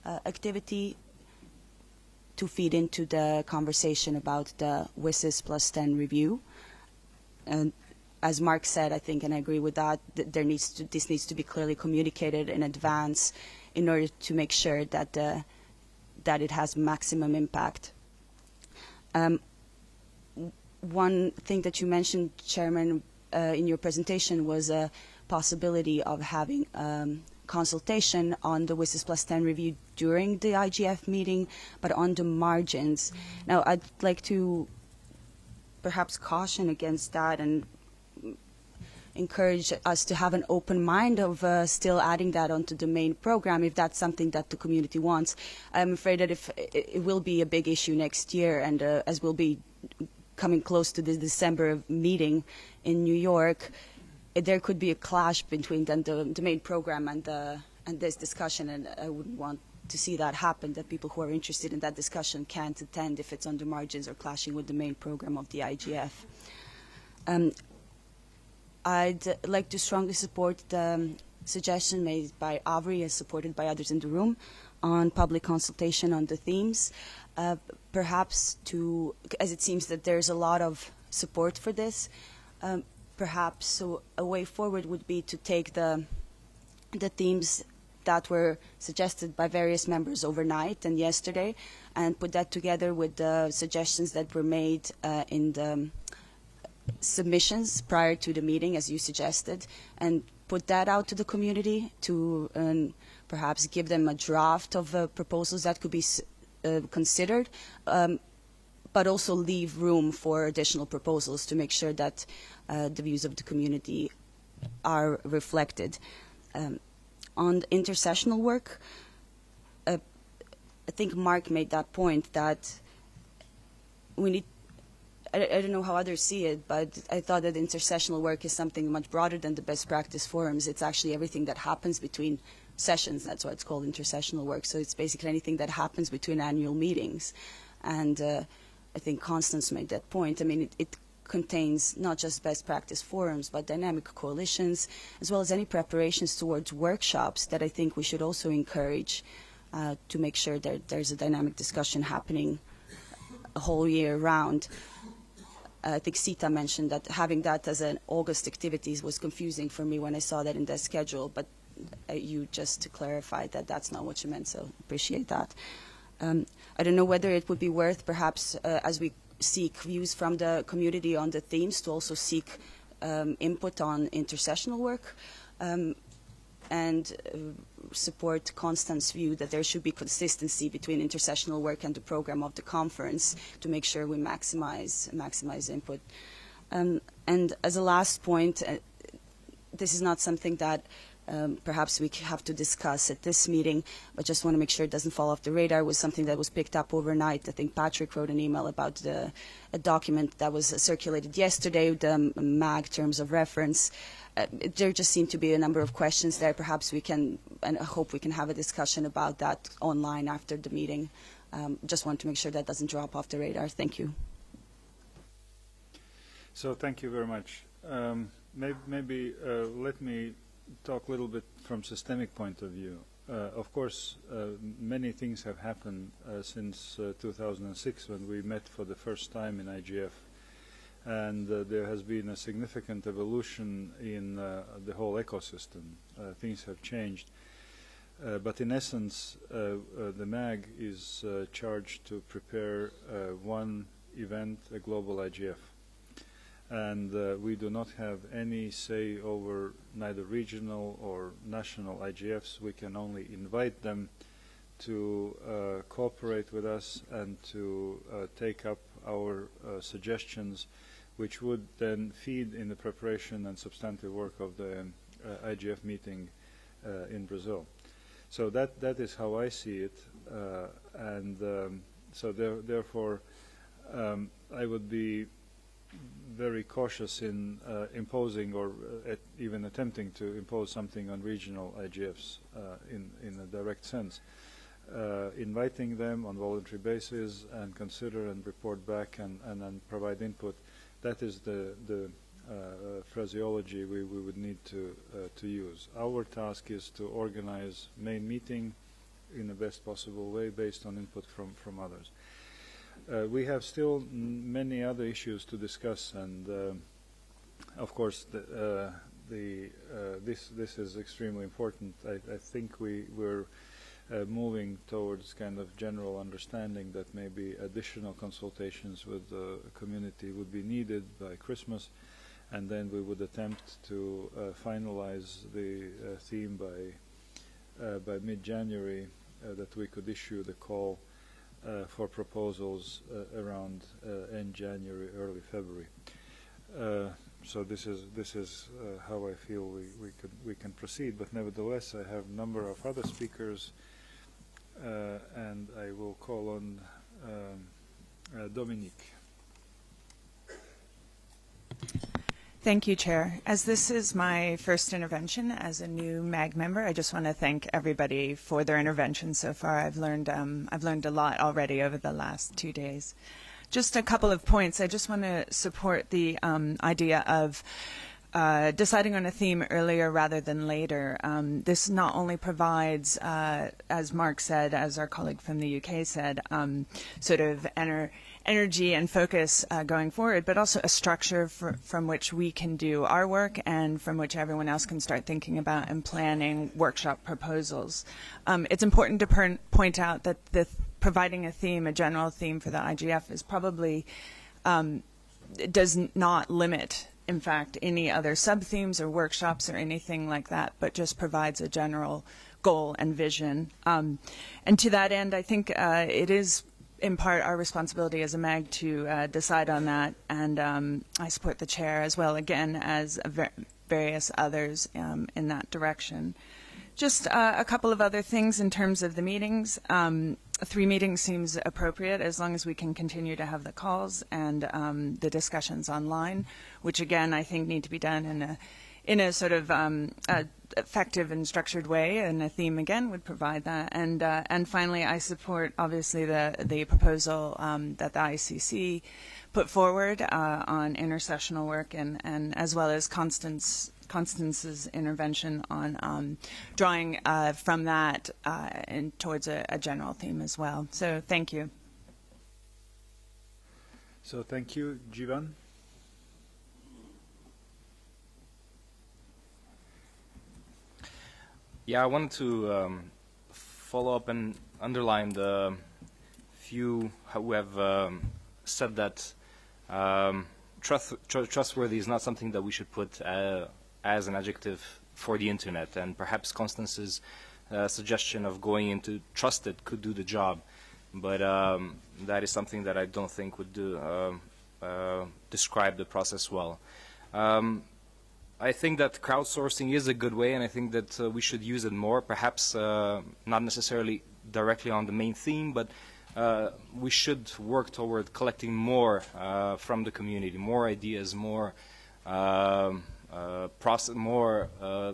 Speaker 15: uh, activity to feed into the conversation about the WSIS plus 10 review. And as Mark said, I think, and I agree with that, that there needs to, this needs to be clearly communicated in advance in order to make sure that, uh, that it has maximum impact. Um, one thing that you mentioned, Chairman, uh, in your presentation was a possibility of having um, consultation on the WSIS Plus 10 review during the IGF meeting, but on the margins. Now, I'd like to perhaps caution against that and encourage us to have an open mind of uh, still adding that onto the main program if that's something that the community wants. I'm afraid that if it will be a big issue next year and uh, as we'll be coming close to the December meeting in New York, there could be a clash between the, the main program and, the, and this discussion and I wouldn't want to see that happen, that people who are interested in that discussion can't attend if it's on the margins or clashing with the main program of the IGF. Um, I'd like to strongly support the um, suggestion made by Avri as supported by others in the room on public consultation on the themes. Uh, perhaps to, as it seems that there's a lot of support for this. Um, perhaps so a way forward would be to take the the themes that were suggested by various members overnight and yesterday and put that together with the suggestions that were made uh, in the submissions prior to the meeting, as you suggested, and put that out to the community to um, perhaps give them a draft of uh, proposals that could be uh, considered, um, but also leave room for additional proposals to make sure that uh, the views of the community are reflected. Um, on intersessional work, uh, I think Mark made that point that we need I, I don't know how others see it, but I thought that intersessional work is something much broader than the best practice forums. It's actually everything that happens between sessions. That's why it's called intersessional work. So it's basically anything that happens between annual meetings. And uh, I think Constance made that point. I mean, it, it contains not just best practice forums, but dynamic coalitions, as well as any preparations towards workshops that I think we should also encourage uh, to make sure that there's a dynamic discussion happening a whole year round. I think Sita mentioned that having that as an August activities was confusing for me when I saw that in the schedule, but uh, you just clarified that that's not what you meant, so appreciate that. Um, I don't know whether it would be worth, perhaps, uh, as we seek views from the community on the themes, to also seek um, input on intersessional work. Um, and uh, support Constance's view that there should be consistency between intersessional work and the program of the conference to make sure we maximize maximize input. Um, and as a last point, uh, this is not something that um, perhaps we have to discuss at this meeting, but just want to make sure it doesn't fall off the radar, was something that was picked up overnight. I think Patrick wrote an email about the, a document that was circulated yesterday, the MAG terms of reference. Uh, there just seem to be a number of questions there. Perhaps we can, and I hope we can have a discussion about that online after the meeting. Um, just want to make sure that doesn't drop off the radar. Thank you.
Speaker 1: So thank you very much. Um, maybe, maybe uh, let me talk a little bit from systemic point of view. Uh, of course, uh, many things have happened uh, since 2006 when we met for the first time in IGF. And there has been a significant evolution in the whole ecosystem. things have changed. Uh, but in essence, uh, uh, the MAG is charged to prepare one event, a global IGF and uh, we do not have any say over neither regional or national IGFs. We can only invite them to uh, cooperate with us and to uh, take up our uh, suggestions, which would then feed in the preparation and substantive work of the uh, IGF meeting uh, in Brazil. So that that is how I see it, and um, so there, therefore um, I would be very cautious in uh, imposing or uh, even attempting to impose something on regional IGFs uh, in, in a direct sense. Uh, inviting them on voluntary basis and consider and report back and, and, and provide input, that is the, the phraseology we, we would need to, to use. Our task is to organize main meeting in the best possible way based on input from, from others. Uh, we have still many other issues to discuss, and uh, of course, the, uh, the uh, this this is extremely important. I, I think we we're uh, moving towards kind of general understanding that maybe additional consultations with the community would be needed by Christmas, and then we would attempt to uh, finalize the theme by by mid-January that we could issue the call uh, for proposals uh, around uh, end January, early February. so this is this is how I feel we we could we can proceed. But nevertheless, I have a number of other speakers, and I will call on um, Dominique.
Speaker 10: Thank you, Chair. As this is my first intervention as a new MAG member, I just want to thank everybody for their intervention so far. I've learned um, I've learned a lot already over the last two days. Just a couple of points. I just want to support the um, idea of
Speaker 16: uh, deciding on a theme earlier rather than later. Um, this not only provides, uh, as Mark said, as our colleague from the UK said, um, sort of ener- energy and focus uh, going forward, but also a structure for, from which we can do our work and from which everyone else can start thinking about and planning workshop proposals. Um, it's important to point out that the th- providing a theme, a general theme for the IGF, is probably um, does not limit in fact, any other sub-themes or workshops or anything like that, but just provides a general goal and vision. Um, and to that end, I think uh, it is in part our responsibility as a MAG to uh, decide on that, and um, I support the chair as well, again, as ver various others um, in that direction. Just uh, a couple of other things in terms of the meetings. Um, three meetings seems appropriate as long as we can continue to have the calls and um, the discussions online, which again I think need to be done in a in a sort of um, a effective and structured way, and a theme again would provide that. And uh, and finally, I support obviously the the proposal um, that the ICC put forward uh, on intersessional work, and and as well as Constance Constance's intervention on um, drawing uh, from that uh, and towards a, a, general theme as well. So thank you.
Speaker 1: So thank you, Jivan.
Speaker 17: Yeah, I wanted to um, follow up and underline the few who have um, said that um, trust, tr trustworthy is not something that we should put uh, as an adjective for the internet, and perhaps Constance's uh, suggestion of going into trusted could do the job, but um, that is something that I don't think would do, uh, uh, describe the process well. Um, I think that crowdsourcing is a good way, and I think that uh, we should use it more, perhaps uh, not necessarily directly on the main theme, but uh, we should work toward collecting more from the community, more ideas, more um, uh, process more uh,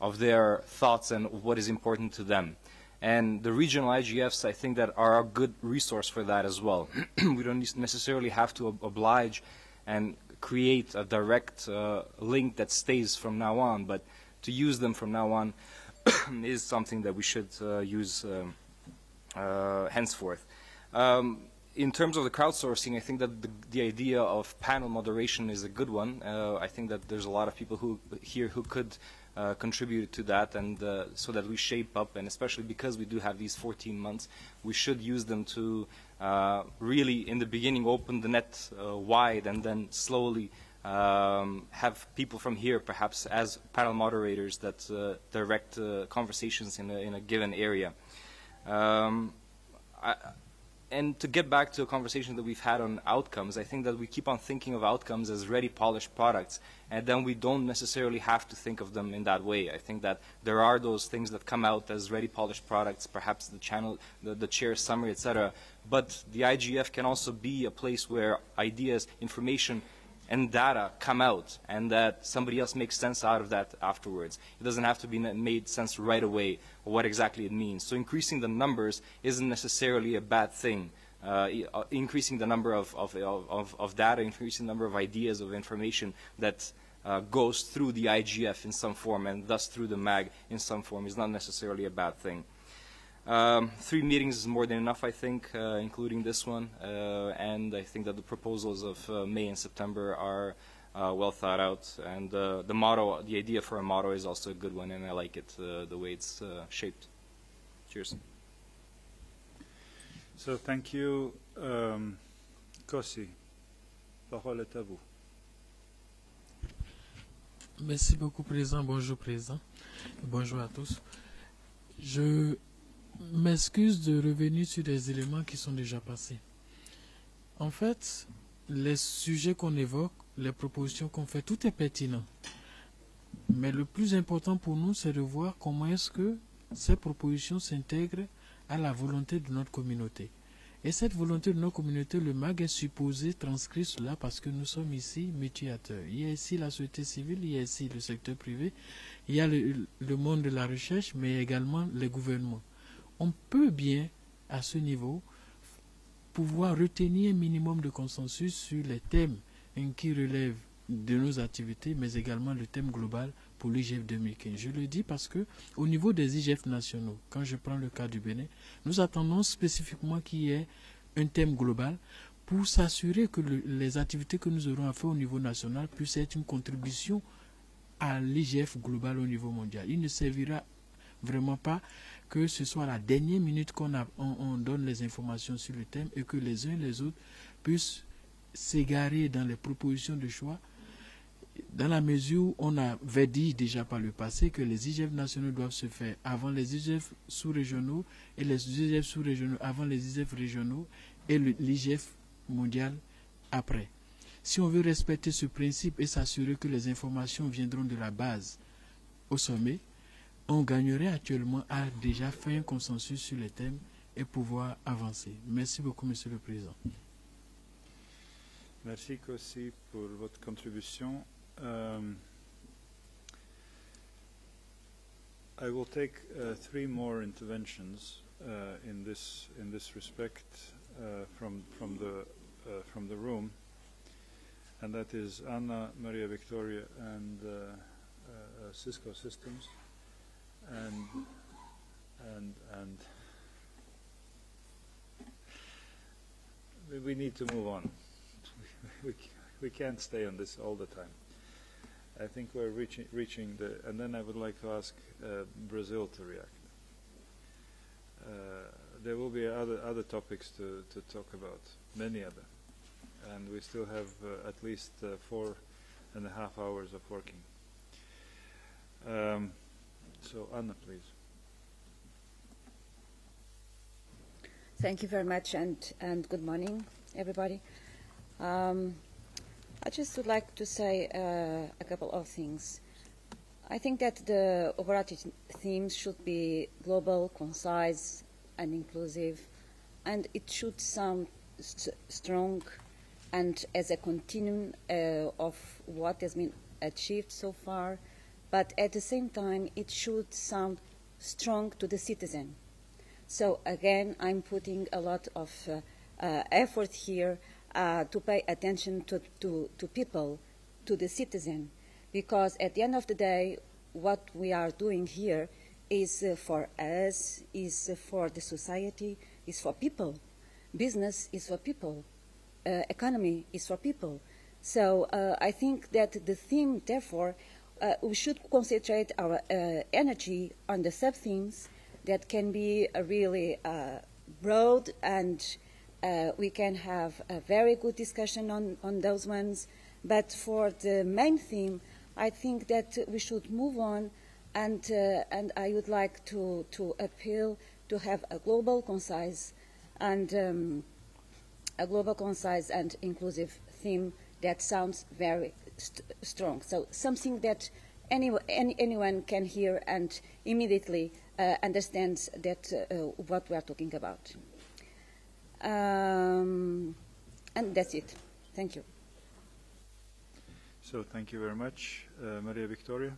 Speaker 17: of their thoughts and what is important to them. And the regional IGFs, I think that are a good resource for that as well. we don't necessarily have to ob oblige and create a direct uh, link that stays from now on, but to use them from now on is something that we should uh, use um, uh, henceforth. Um, in terms of the crowdsourcing, I think that the, the, idea of panel moderation is a good one. Uh, I think that there's a lot of people who here who could uh, contribute to that, and uh, so that we shape up, and especially because we do have these 14 months, we should use them to uh, really, in the beginning, open the net uh, wide, and then slowly um, have people from here, perhaps as panel moderators, that uh, direct conversations in a, in a given area. Um, I, and to get back to a conversation that we've had on outcomes, I think that we keep on thinking of outcomes as ready polished products, and then we don't necessarily have to think of them in that way. I think that there are those things that come out as ready polished products, perhaps the channel, the, the chair summary, etc. But the IGF can also be a place where ideas, information, and data come out and that somebody else makes sense out of that afterwards. It doesn't have to be made sense right away what exactly it means. So increasing the numbers isn't necessarily a bad thing. Uh, uh increasing the number of, of, of, of, data, increasing the number of ideas, of information that uh, goes through the IGF in some form and thus through the MAG in some form is not necessarily a bad thing. Um, three meetings is more than enough, I think, uh, including this one, uh, and I think that the proposals of uh, May and September are uh, well thought out, and uh, the motto, the idea for a motto is also a good one, and I like it, uh, the way it's shaped. Cheers.
Speaker 1: So thank you, um, Kosi. Parole est à vous.
Speaker 18: Merci beaucoup, Président. Bonjour, Président. Bonjour à tous. Je m'excuse de revenir sur des éléments qui sont déjà passés. En fait, les sujets qu'on évoque, les propositions qu'on fait, tout est pertinent. Mais le plus important pour nous, c'est de voir comment est-ce que ces propositions s'intègrent à la volonté de notre communauté. Et cette volonté de notre communauté, le MAG est supposé transcrire cela parce que nous sommes ici médiateurs. Il y a ici la société civile, il y a ici le secteur privé, il y a le, le monde de la recherche, mais également les gouvernements on peut bien, à ce niveau, pouvoir retenir un minimum de consensus sur les thèmes qui relèvent de nos activités, mais également le thème global pour l'IGF 2015. Je le dis parce que au niveau des IGF nationaux, quand je prends le cas du Bénin, nous attendons spécifiquement qu'il y ait un thème global pour s'assurer que le, les activités que nous aurons à faire au niveau national puissent être une contribution à l'IGF global au niveau mondial. Il ne servira vraiment pas que ce soit la dernière minute qu'on on, on donne les informations sur le thème et que les uns et les autres puissent s'égarer dans les propositions de choix dans la mesure où on avait dit déjà par le passé que les IGF nationaux doivent se faire avant les IGF sous-régionaux et les IGF sous-régionaux avant les IGF régionaux et l'IGF mondial après. Si on veut respecter ce principe et s'assurer que les informations viendront de la base au sommet, on gagnerait actuellement à déjà faire un consensus sur les thèmes et pouvoir avancer. Merci beaucoup, Monsieur le Président.
Speaker 1: Merci aussi pour votre contribution. Um, I will take uh, three more interventions uh, in this in this respect uh, from from the uh, from the room, and that is Anna Maria Victoria and uh, Cisco Systems, and and and we, we need to move on. we, we can't stay on this all the time. I think we're reaching, reaching the, and then I would like to ask uh, Brazil to react. Uh, there will be other, other topics to, to talk about, many other, and we still have uh, at least uh, four and a half hours of working. Um, so Anna, please.
Speaker 19: Thank you very much, and, and good morning, everybody. Um, I just would like to say uh, a couple of things. I think that the overarching themes should be global, concise, and inclusive, and it should sound st strong and as a continuum uh, of what has been achieved so far, but at the same time, it should sound strong to the citizen. So again, I'm putting a lot of uh, uh, effort here uh, to pay attention to, to, to people, to the citizen, because at the end of the day, what we are doing here is uh, for us, is for the society, is for people. Business is for people. Uh, economy is for people. So uh, I think that the theme, therefore, uh, we should concentrate our uh, energy on the sub-themes that can be uh, really uh, broad and we can have a very good discussion on, on those ones. But for the main theme, I think that we should move on, and, and I would like to, to appeal to have a global, concise, and um, a global, concise, and inclusive theme that sounds very st strong. So something that any, any, anyone can hear and immediately uh, understands that uh, what we are talking about. Um, and that's it. Thank you.
Speaker 1: So thank you very much. Uh, Maria Victoria.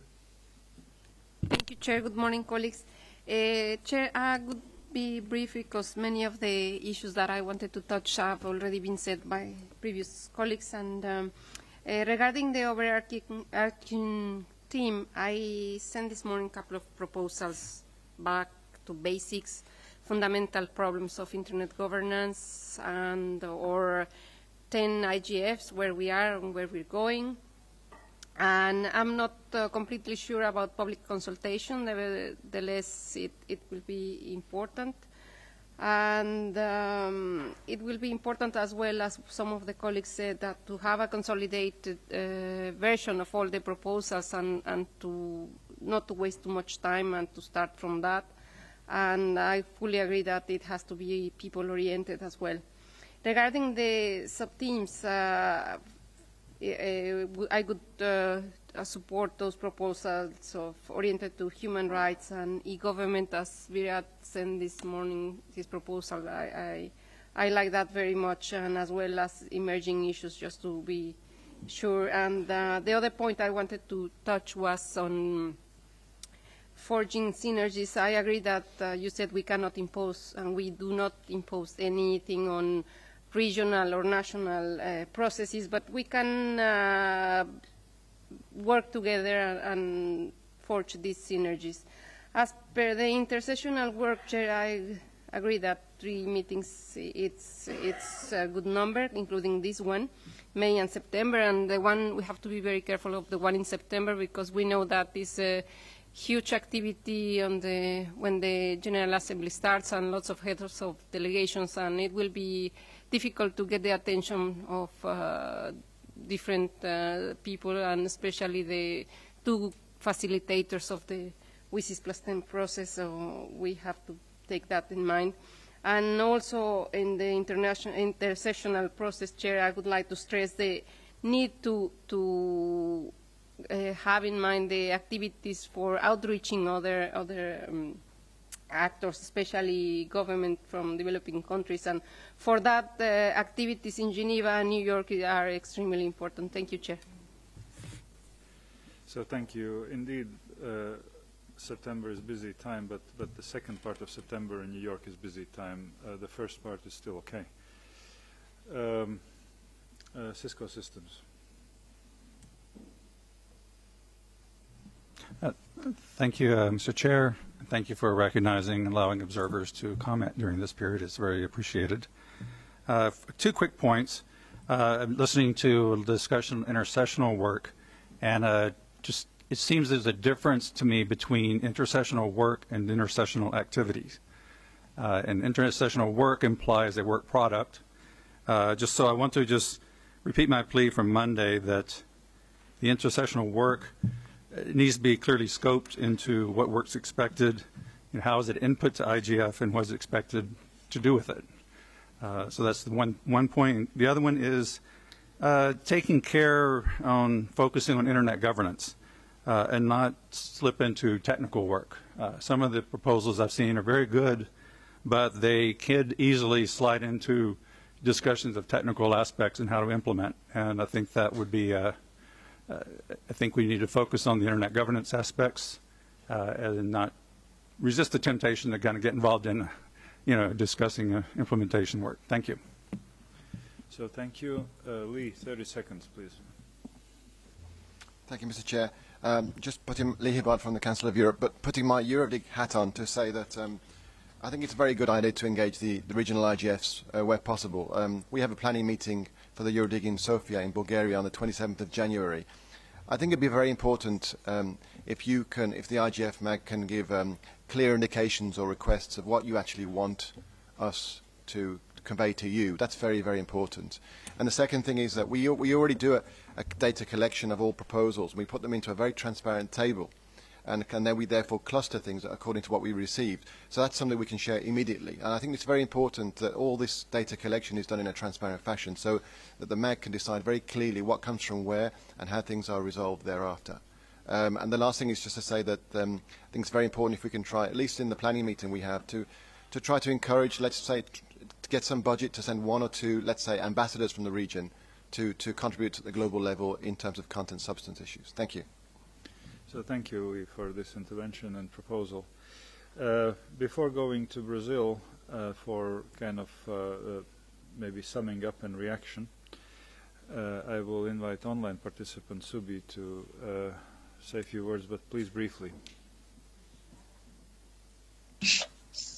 Speaker 20: Thank you, Chair. Good morning, colleagues. Uh, Chair, I would be brief because many of the issues that I wanted to touch have already been said by previous colleagues. And um, uh, regarding the overarching theme, I sent this morning a couple of proposals back to basics fundamental problems of internet governance and or 10 IGFs, where we are and where we're going. And I'm not uh, completely sure about public consultation, nevertheless it, it will be important. And um, it will be important as well, as some of the colleagues said, that to have a consolidated uh, version of all the proposals and, and to not to waste too much time and to start from that and I fully agree that it has to be people-oriented as well. Regarding the sub-themes, uh, I would uh, support those proposals of oriented to human rights and e-government as Virat sent this morning, his proposal. I, I, I like that very much, and as well as emerging issues, just to be sure. And uh, the other point I wanted to touch was on forging synergies, I agree that uh, you said we cannot impose, and we do not impose anything on regional or national uh, processes, but we can uh, work together and, forge these synergies. As per the intersessional work, Chair, I agree that three meetings, it's, it's a good number, including this one, May and September, and the one, we have to be very careful of the one in September because we know that is uh, huge activity on the, when the General Assembly starts and lots of heads of delegations, and it will be difficult to get the attention of uh, different uh, people, and especially the two facilitators of the WSIS plus 10 process, so we have to take that in mind. And also in the international intersessional process, Chair, I would like to stress the need to, to uh, have in mind the activities for outreaching other, other um, actors, especially government from developing countries. And for that, uh, activities in Geneva and New York are extremely important. Thank you, Chair.
Speaker 1: So thank you. Indeed, uh, September is busy time, but, but the second part of September in New York is busy time. Uh, the first part is still okay. Um, uh, Cisco Systems.
Speaker 21: Uh, thank you, uh, Mr. Chair. Thank you for recognizing and allowing observers to comment during this period. It's very appreciated. Uh, two quick points. Uh, listening to a discussion intersessional work, and uh, just it seems there's a difference to me between intersessional work and intersessional activities. Uh, and intersessional work implies a work product. Uh, just so I want to just repeat my plea from Monday that the intersessional work uh, needs to be clearly scoped into what work's expected, how is it input to IGF, and what is expected to do with it. Uh, so that's the one, one point. The other one is uh, taking care on focusing on internet governance uh, and not slip into technical work. Uh, some of the proposals I've seen are very good, but they could easily slide into discussions of technical aspects and how to implement. And I think that would be, uh I think we need to focus on the internet governance aspects uh, and not resist the temptation to kind of get involved in, you know, discussing uh, implementation work. Thank you.
Speaker 1: So thank you. Lee, 30 seconds, please.
Speaker 22: Thank you, Mr. Chair. Um, just putting Lee Hibbard from the Council of Europe, but putting my EuroDIG hat on to say that um, I think it's a very good idea to engage the, the regional IGFs uh, where possible. Um, we have a planning meeting for the EuroDIG in Sofia in Bulgaria on the 27th of January. I think it'd be very important um, if you can, if the IGF MAG can give um, clear indications or requests of what you actually want us to convey to you. That's very, very important. And the second thing is that we, we already do a, a data collection of all proposals. We put them into a very transparent table. And, and, then we therefore cluster things according to what we received. So that's something we can share immediately. And I think it's very important that all this data collection is done in a transparent fashion so that the MAG can decide very clearly what comes from where and how things are resolved thereafter. Um, and the last thing is just to say that um, I think it's very important if we can try, at least in the planning meeting we have, to, to try to encourage, let's say, to get some budget to send one or two, let's say, ambassadors from the region to, to contribute to the global level in terms of content substance issues. Thank you.
Speaker 1: So thank you for this intervention and proposal. Uh, before going to Brazil uh, for kind of uh, uh maybe summing up and reaction, uh, I will invite online participant Subi to uh, say a few words, but please briefly.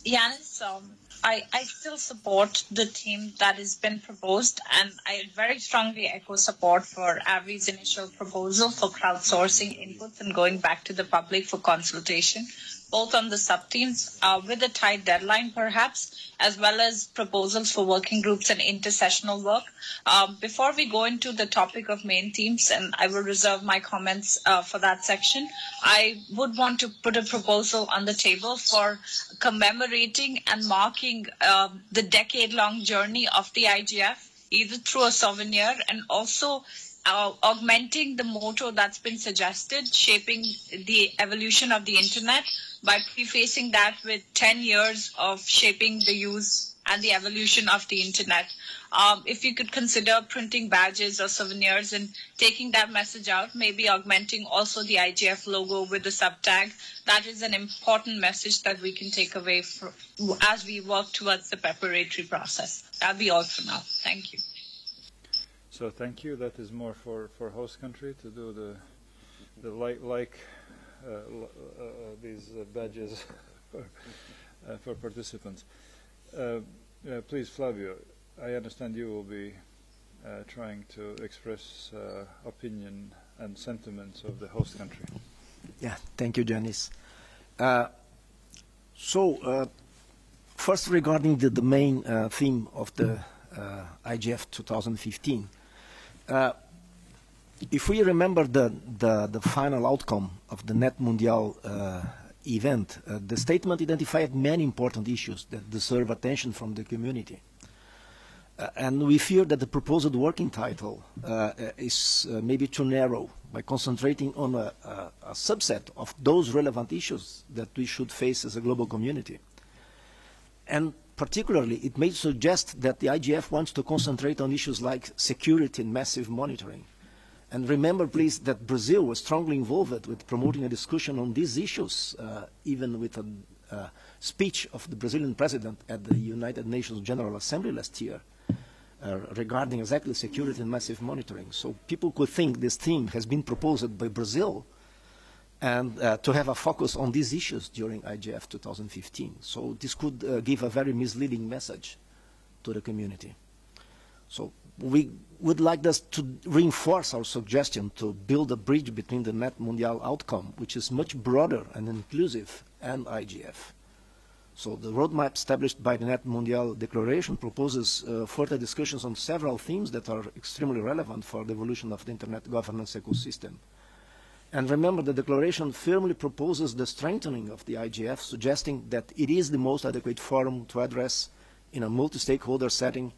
Speaker 6: Janis, um, I, I still support the team that has been proposed, and I very strongly echo support for Avri's initial proposal for crowdsourcing inputs and going back to the public for consultation both on the sub-themes uh, with a tight deadline perhaps, as well as proposals for working groups and intersessional work. Um, before we go into the topic of main themes, and I will reserve my comments uh, for that section, I would want to put a proposal on the table for commemorating and marking uh, the decade-long journey of the IGF, either through a souvenir and also uh, augmenting the motto that's been suggested, shaping the evolution of the internet by prefacing that with 10 years of shaping the use and the evolution of the internet. Um, if you could consider printing badges or souvenirs and taking that message out, maybe augmenting also the IGF logo with the subtag, that is an important message that we can take away for, as we work towards the preparatory process. That'll be all for now. Thank you.
Speaker 1: So thank you. That is more for, for host country to do the the like, like uh, uh, uh, these uh, badges for, uh, for participants. Uh, please, Flavio, I understand you will be trying to express opinion and sentiments of the host country.
Speaker 23: Yeah, thank you, Janis. So, first regarding the, the main theme of the IGF 2015, uh, if we remember the, the, the final outcome of the NETmundial uh, event, uh, the statement identified many important issues that deserve attention from the community. Uh, and we fear that the proposed working title uh, is uh, maybe too narrow by concentrating on a, a, a subset of those relevant issues that we should face as a global community. And particularly, it may suggest that the IGF wants to concentrate on issues like security and massive monitoring. And remember, please, that Brazil was strongly involved with promoting a discussion on these issues, uh, even with a uh, speech of the Brazilian president at the United Nations General Assembly last year uh, regarding exactly security and massive monitoring. So people could think this theme has been proposed by Brazil and uh, to have a focus on these issues during IGF 2015. So this could uh, give a very misleading message to the community. So we would like us to reinforce our suggestion to build a bridge between the NETmundial outcome, which is much broader and inclusive, and IGF. So the roadmap established by the NETmundial Declaration proposes uh, further discussions on several themes that are extremely relevant for the evolution of the Internet governance ecosystem. And remember, the declaration firmly proposes the strengthening of the IGF, suggesting that it is the most adequate forum to address, in a multi-stakeholder setting,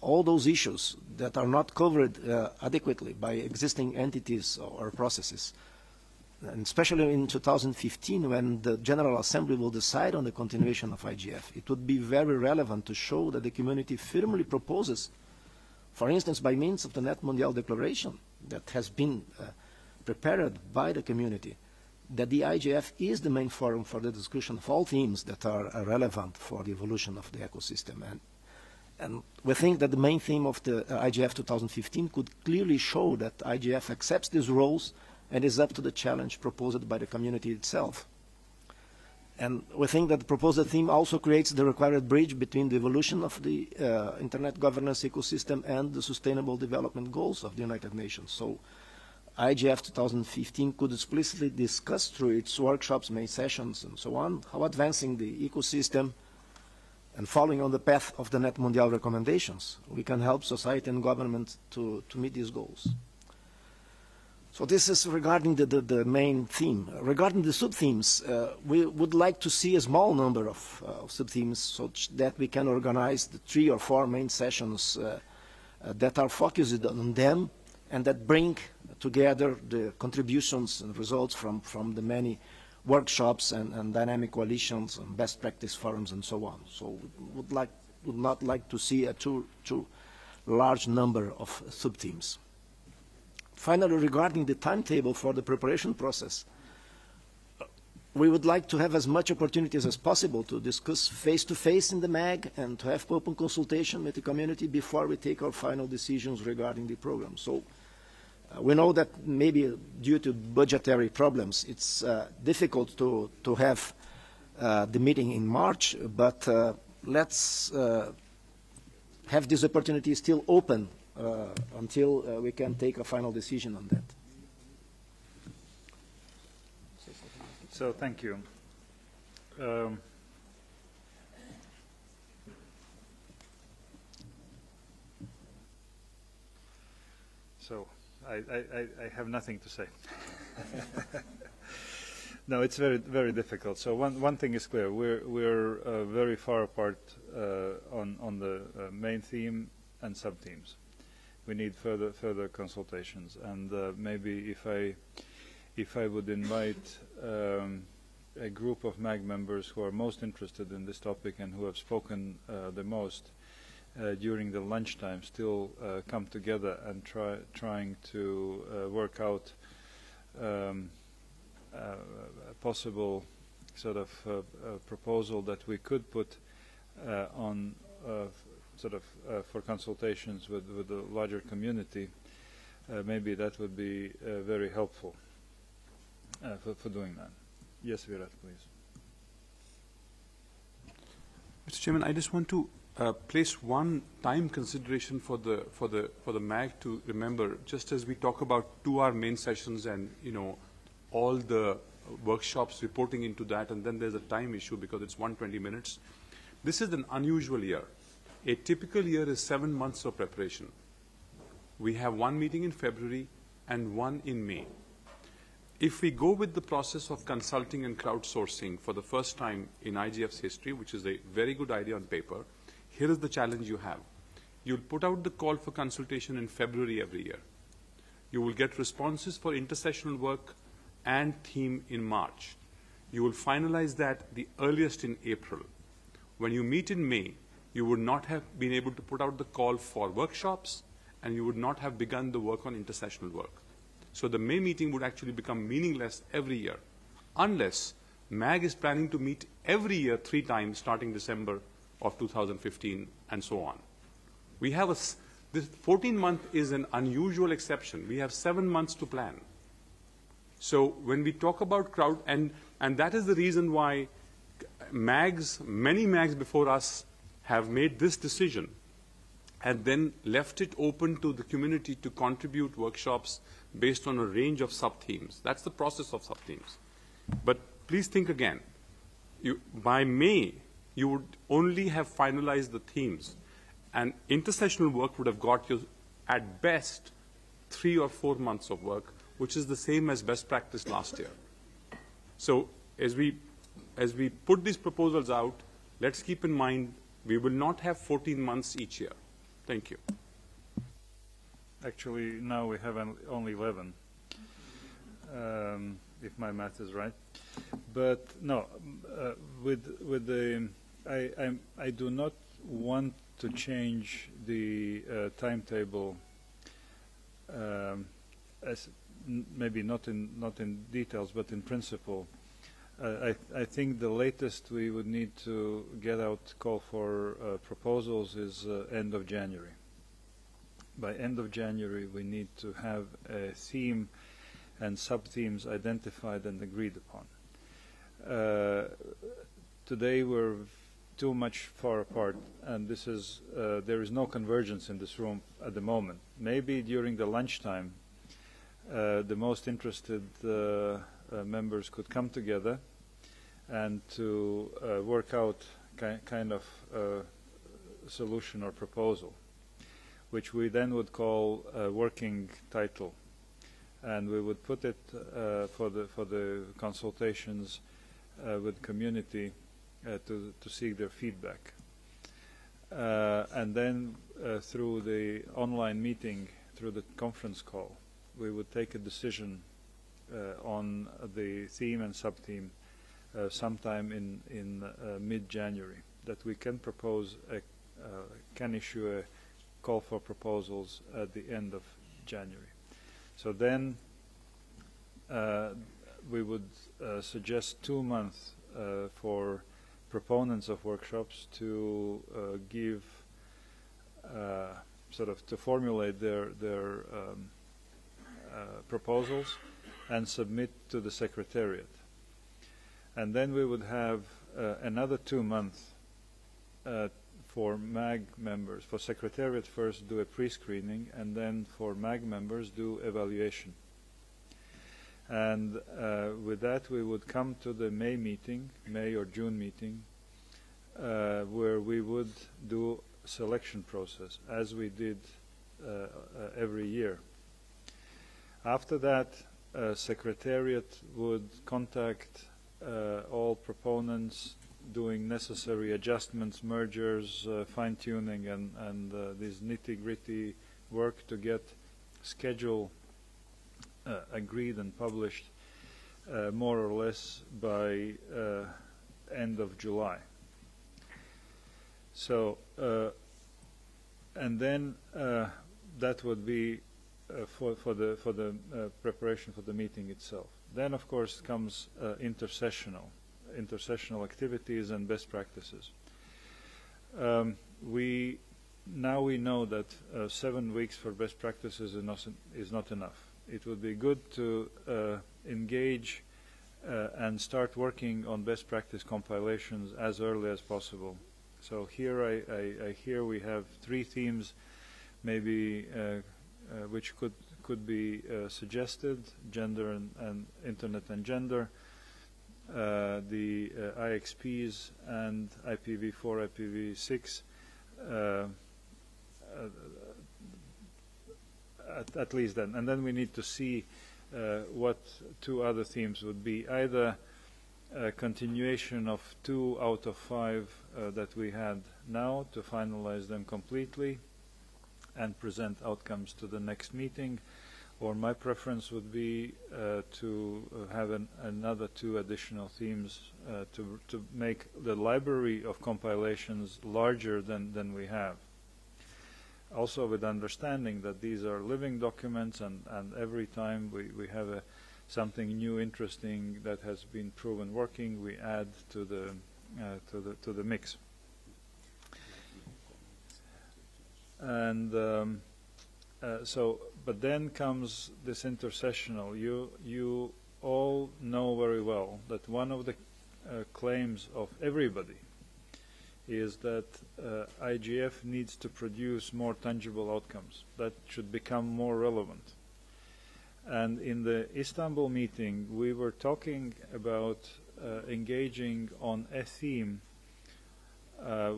Speaker 23: all those issues that are not covered uh, adequately by existing entities or processes. And especially in 2015, when the General Assembly will decide on the continuation of IGF, it would be very relevant to show that the community firmly proposes, for instance, by means of the NETmundial Declaration that has been uh, prepared by the community, that the IGF is the main forum for the discussion of all themes that are, are relevant for the evolution of the ecosystem. And, and we think that the main theme of the uh, IGF 2015 could clearly show that IGF accepts these roles and is up to the challenge proposed by the community itself. And we think that the proposed theme also creates the required bridge between the evolution of the uh, Internet governance ecosystem and the sustainable development goals of the United Nations. So IGF 2015 could explicitly discuss through its workshops, main sessions, and so on, how advancing the ecosystem and following on the path of the NETmundial recommendations, we can help society and government to, to meet these goals. So this is regarding the, the, the main theme. Regarding the sub-themes, uh, we would like to see a small number of, uh, sub-themes so that we can organize the three or four main sessions uh, uh, that are focused on them and that bring together the contributions and results from, from the many workshops and, and dynamic coalitions and best practice forums and so on. So we would, like, would not like to see a too, too large number of sub-themes. Finally, regarding the timetable for the preparation process, we would like to have as much opportunities as possible to discuss face-to-face -face in the MAG and to have open consultation with the community before we take our final decisions regarding the program. So we know that maybe due to budgetary problems, it's uh, difficult to, to have uh, the meeting in March, but uh, let's uh, have this opportunity still open uh, until uh, we can take a final decision on that.
Speaker 1: So thank you. Um, so I, I, I have nothing to say. no, it's very very difficult. So one one thing is clear: we're we're uh, very far apart uh, on on the uh, main theme and sub themes we need further further consultations. And uh, maybe if I if I would invite um, a group of MAG members who are most interested in this topic and who have spoken uh, the most uh, during the lunchtime, still uh, come together and try trying to uh, work out um, uh, a possible sort of proposal that we could put on sort of uh, for consultations with, with the larger community, uh, maybe that would be uh, very helpful. uh, for, for doing that. Yes, Virat, please.
Speaker 7: Mr. Chairman, I just want to uh, place one time consideration for the for the for the MAG to remember. Just as we talk about two-hour main sessions and you know all the workshops reporting into that, and then there's a time issue because it's 120 minutes. This is an unusual year. A typical year is seven months of preparation. We have one meeting in February and one in May. If we go with the process of consulting and crowdsourcing for the first time in IGF's history, which is a very good idea on paper, here is the challenge you have. You'll put out the call for consultation in February every year. You will get responses for intersessional work and theme in March. You will finalize that the earliest in April. When you meet in May, you would not have been able to put out the call for workshops, and you would not have begun the work on intersessional work. So the May meeting would actually become meaningless every year, unless MAG is planning to meet every year three times starting December of 2015 and so on. We have a, this 14 month is an unusual exception. We have seven months to plan. So when we talk about crowd, and, and that is the reason why MAGs, many MAGs before us have made this decision and then left it open to the community to contribute workshops based on a range of sub-themes. That's the process of sub-themes. But please think again. You, by May, you would only have finalized the themes, and intersessional work would have got you, at best, three or four months of work, which is the same as best practice last year. So as we, as we put these proposals out, let's keep in mind we will not have 14 months each year. Thank you.
Speaker 1: Actually, now we have only 11, um, if my math is right. But no, uh, with with the, I, I, I do not want to change the uh, timetable. Um, as maybe not in not in details, but in principle. Uh, I, I think the latest we would need to get out call for uh, proposals is uh, end of January by end of January, we need to have a theme and sub-themes identified and agreed upon. Uh, today we're too much far apart, and this is uh, there is no convergence in this room at the moment. Maybe during the lunchtime, uh, the most interested uh, uh, members could come together and to uh, work out ki kind of solution or proposal which we then would call a working title. And we would put it uh, for the for the consultations uh, with community uh, to to seek their feedback. Uh, and then uh, through the online meeting, through the conference call, we would take a decision uh, on the theme and sub-theme sometime in in mid-January that we can propose a can issue a call for proposals at the end of January. So then uh, we would uh, suggest two months uh, for proponents of workshops to uh, give uh, sort of to formulate their their um, uh, proposals and submit to the secretariat. And then we would have another two months for MAG members, for Secretariat first do a pre-screening, and then for MAG members do evaluation. And uh, with that, we would come to the May meeting, May or June meeting, uh, where we would do selection process, as we did uh, uh every year. After that, uh, Secretariat would contact uh, all proponents doing necessary adjustments, mergers, fine-tuning, and, and this nitty-gritty work to get schedule uh, agreed and published uh, more or less by uh, end of July. So, uh, and then that would be for, for the, for the preparation for the meeting itself. Then, of course, comes intersessional intersessional activities and best practices. Um, we now we know that uh, seven weeks for best practices is not, is not enough. It would be good to uh, engage uh, and start working on best practice compilations as early as possible. So here I, I, I hear we have three themes maybe uh, which could could be uh, suggested, gender and, and internet and gender, uh, the uh, IXPs and IPv4, IPv6, uh, at, at, least then. And then we need to see what two other themes would be. Either a continuation of two out of five that we had now to finalize them completely, and present outcomes to the next meeting. Or my preference would be uh, to uh, have an, another two additional themes uh, to, to make the library of compilations larger than, than we have. Also with understanding that these are living documents and, and every time we, we have a, something new, interesting that has been proven working, we add to the, uh, to the, to the mix. and um, uh, so but then comes this intersessional. you you all know very well that one of the uh, claims of everybody is that uh, IGF needs to produce more tangible outcomes that should become more relevant and in the Istanbul meeting we were talking about uh, engaging on a theme uh,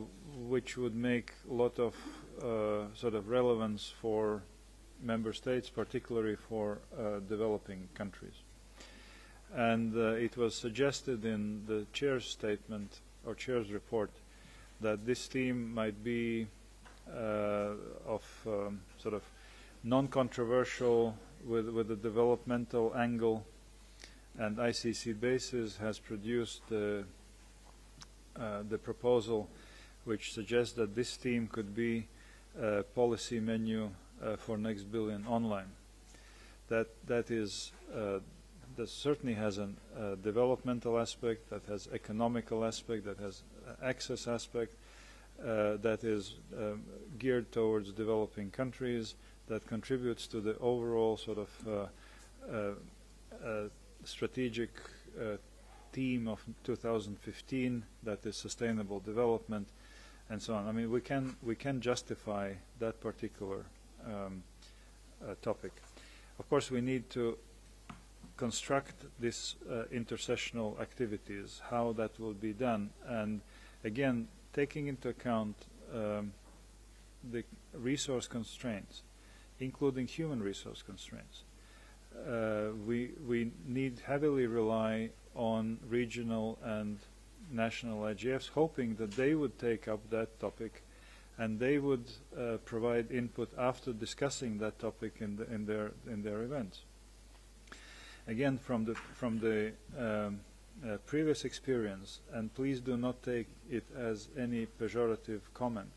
Speaker 1: which would make a lot of uh, sort of relevance for member states, particularly for uh, developing countries. And uh, it was suggested in the chair's statement or chair's report that this theme might be uh, of um, sort of non-controversial with, with a developmental angle and ICC BASIS has produced the, uh, the proposal which suggests that this theme could be uh, policy menu uh, for next billion online. That that is uh, that certainly has a uh, developmental aspect, that has economical aspect, that has uh, access aspect, uh, that is um, geared towards developing countries, that contributes to the overall sort of strategic theme of 2015 that is sustainable development and so on. I mean, we can we can justify that particular um, uh, topic. Of course, we need to construct these uh, intersessional activities, how that will be done, and again, taking into account um, the resource constraints, including human resource constraints. Uh, we we need heavily rely on regional and national IGFs, hoping that they would take up that topic and they would uh, provide input after discussing that topic in, the, in, their, in their events. Again, from the, from the um, uh, previous experience, and please do not take it as any pejorative comment,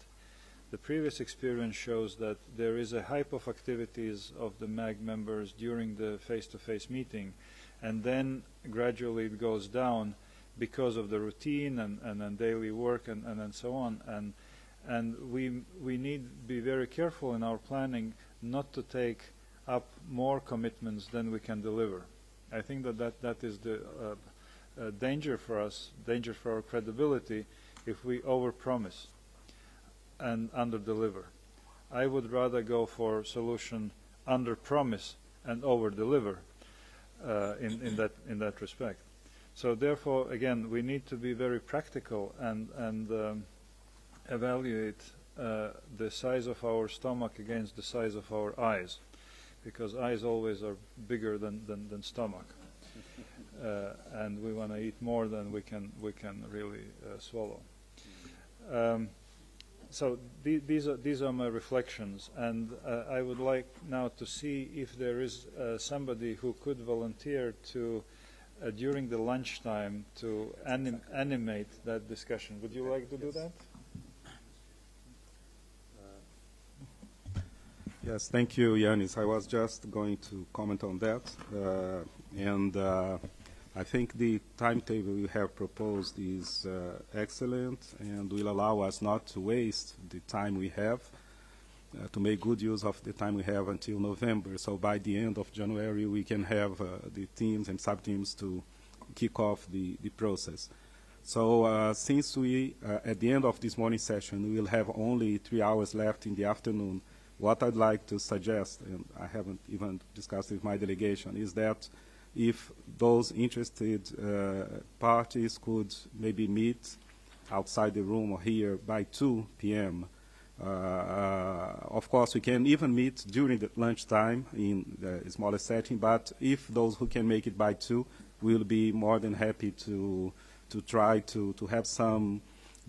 Speaker 1: the previous experience shows that there is a hype of activities of the MAG members during the face-to-face -face meeting, and then gradually it goes down, because of the routine and, and, and daily work and, and, and so on. And, and we, we need to be very careful in our planning not to take up more commitments than we can deliver. I think that that, that is the uh, uh, danger for us, danger for our credibility if we overpromise and underdeliver. I would rather go for solution under-promise and over-deliver uh, in, in, that, in that respect. So therefore, again, we need to be very practical and, and um, evaluate uh, the size of our stomach against the size of our eyes, because eyes always are bigger than, than, than stomach. Uh, and we want to eat more than we can, we can really uh, swallow. Um, so th these, are, these are my reflections, and uh, I would like now to see if there is uh, somebody who could volunteer to uh, during the lunchtime to anim animate that discussion. Would you like to do that?
Speaker 24: Yes, thank you, Janis. I was just going to comment on that. Uh, and uh, I think the timetable you have proposed is uh, excellent and will allow us not to waste the time we have uh, to make good use of the time we have until November. So by the end of January, we can have uh, the teams and sub-teams to kick off the, the process. So uh, since we, uh, at the end of this morning session, we will have only three hours left in the afternoon, what I'd like to suggest, and I haven't even discussed with my delegation, is that if those interested uh, parties could maybe meet outside the room or here by 2 p.m., uh, of course, we can even meet during the lunchtime in the smaller setting, but if those who can make it by 2, we'll be more than happy to to try to, to have some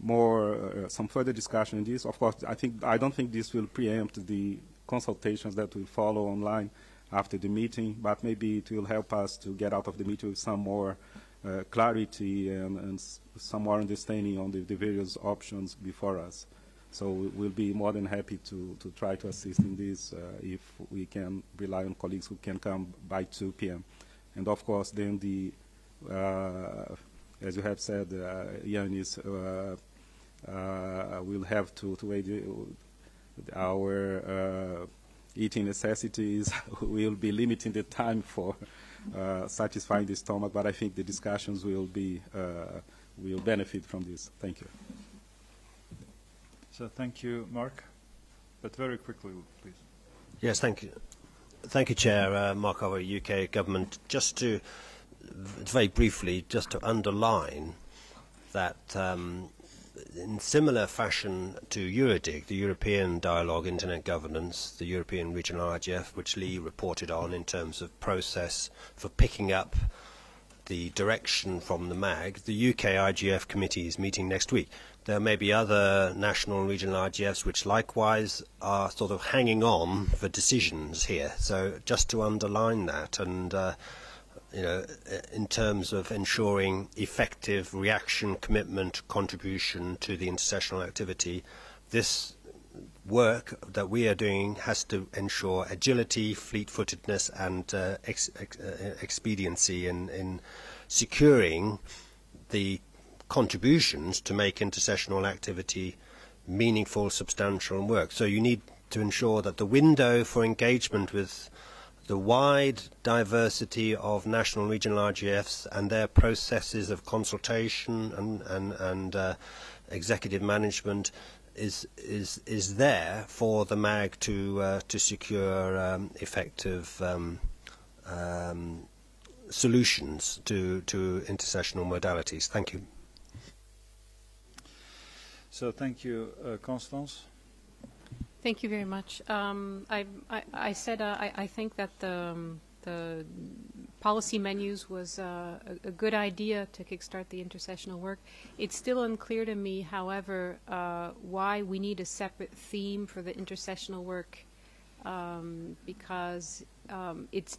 Speaker 24: more, uh, some further discussion on this. Of course, I, think, I don't think this will preempt the consultations that will follow online after the meeting, but maybe it will help us to get out of the meeting with some more uh, clarity and, and some more understanding on the, the various options before us. So we'll be more than happy to, to try to assist in this uh, if we can rely on colleagues who can come by 2 p.m. And of course, then the uh, as you have said, uh, Janis, uh, uh, will have to, to wait our uh, eating necessities will be limiting the time for uh, satisfying the stomach, but I think the discussions will be uh, will benefit from this. Thank you.
Speaker 1: So thank you, Mark. But very quickly, please.
Speaker 12: Yes, thank you. Thank you, Chair. Uh, Mark Over, UK Government. Just to very briefly, just to underline that um, in similar fashion to EuroDIG, the European Dialogue Internet Governance, the European Regional IGF, which Lee reported on in terms of process for picking up the direction from the MAG, the UK IGF committee is meeting next week. There may be other national and regional IGFs which likewise are sort of hanging on for decisions here. So just to underline that and uh, you know, in terms of ensuring effective reaction, commitment, contribution to the intersessional activity, this work that we are doing has to ensure agility, fleet-footedness, and uh, ex ex uh, expediency in, in securing the contributions to make intersessional activity meaningful, substantial, and work. So you need to ensure that the window for engagement with the wide diversity of national and regional IGFs and their processes of consultation and, and, and uh, executive management is, is, is there for the MAG to, uh, to secure um, effective um, um, solutions to, to intersessional modalities. Thank you.
Speaker 1: So thank you, uh, Constance.
Speaker 14: Thank you very much. Um, I, I, I, said uh, I, I, think that the, um, the policy menus was uh, a, a, good idea to kickstart the intersessional work. It's still unclear to me, however, uh, why we need a separate theme for the intersessional work um, because um, it's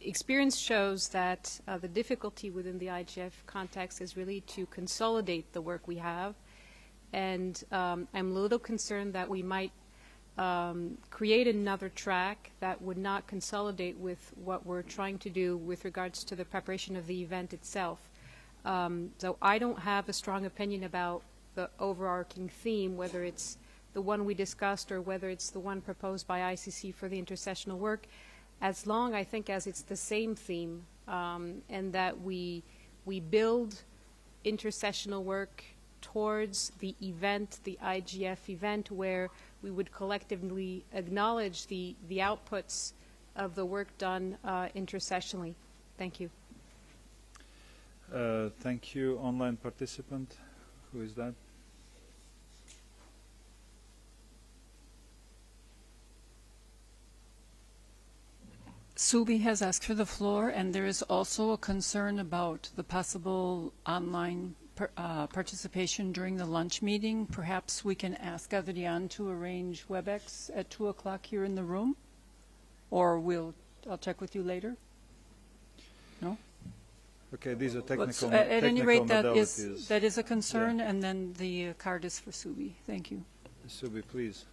Speaker 14: experience shows that uh, the difficulty within the IGF context is really to consolidate the work we have. And um, I'm a little concerned that we might um, create another track that would not consolidate with what we're trying to do with regards to the preparation of the event itself. Um, so I don't have a strong opinion about the overarching theme, whether it's the one we discussed or whether it's the one proposed by ICC for the intersessional work, as long, I think, as it's the same theme um, and that we, we build intersessional work towards the event, the IGF event, where we would collectively acknowledge the, the outputs of the work done uh, intersessionally. Thank you.
Speaker 1: Uh, thank you, online participant. Who is that?
Speaker 11: Subi has asked for the floor, and there is also a concern about the possible online per, uh, participation during the lunch meeting. Perhaps we can ask Adrian to arrange WebEx at 2 o'clock here in the room, or we'll, I'll check with you later. No?
Speaker 1: Okay, these are technical,
Speaker 11: at, at any rate, that
Speaker 1: modalities.
Speaker 11: is, that is a concern, yeah. and then the uh, card is for Subi. Thank you.
Speaker 1: Subi, please.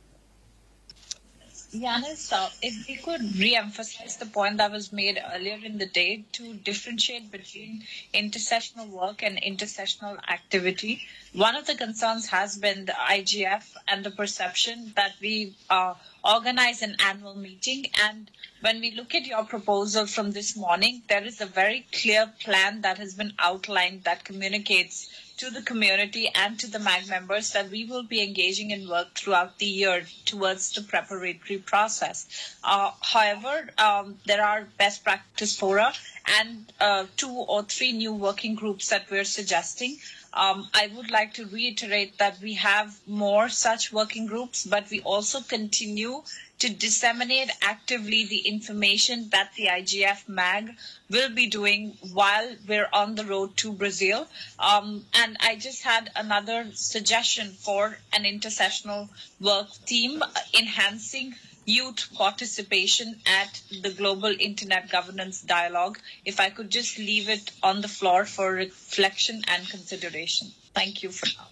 Speaker 6: Janis, uh, if we could re-emphasize the point that was made earlier in the day to differentiate between intersessional work and intersessional activity. One of the concerns has been the IGF and the perception that we uh, organize an annual meeting. And when we look at your proposal from this morning, there is a very clear plan that has been outlined that communicates to the community and to the MAG members that we will be engaging in work throughout the year towards the preparatory process. Uh, however, um, there are best practice fora and uh, two or three new working groups that we're suggesting. Um, I would like to reiterate that we have more such working groups, but we also continue to disseminate actively the information that the IGF MAG will be doing while we're on the road to Brazil. Um, and I just had another suggestion for an intersessional work team, uh, enhancing youth participation at the Global Internet Governance Dialogue. If I could just leave it on the floor for reflection and consideration. Thank you for now.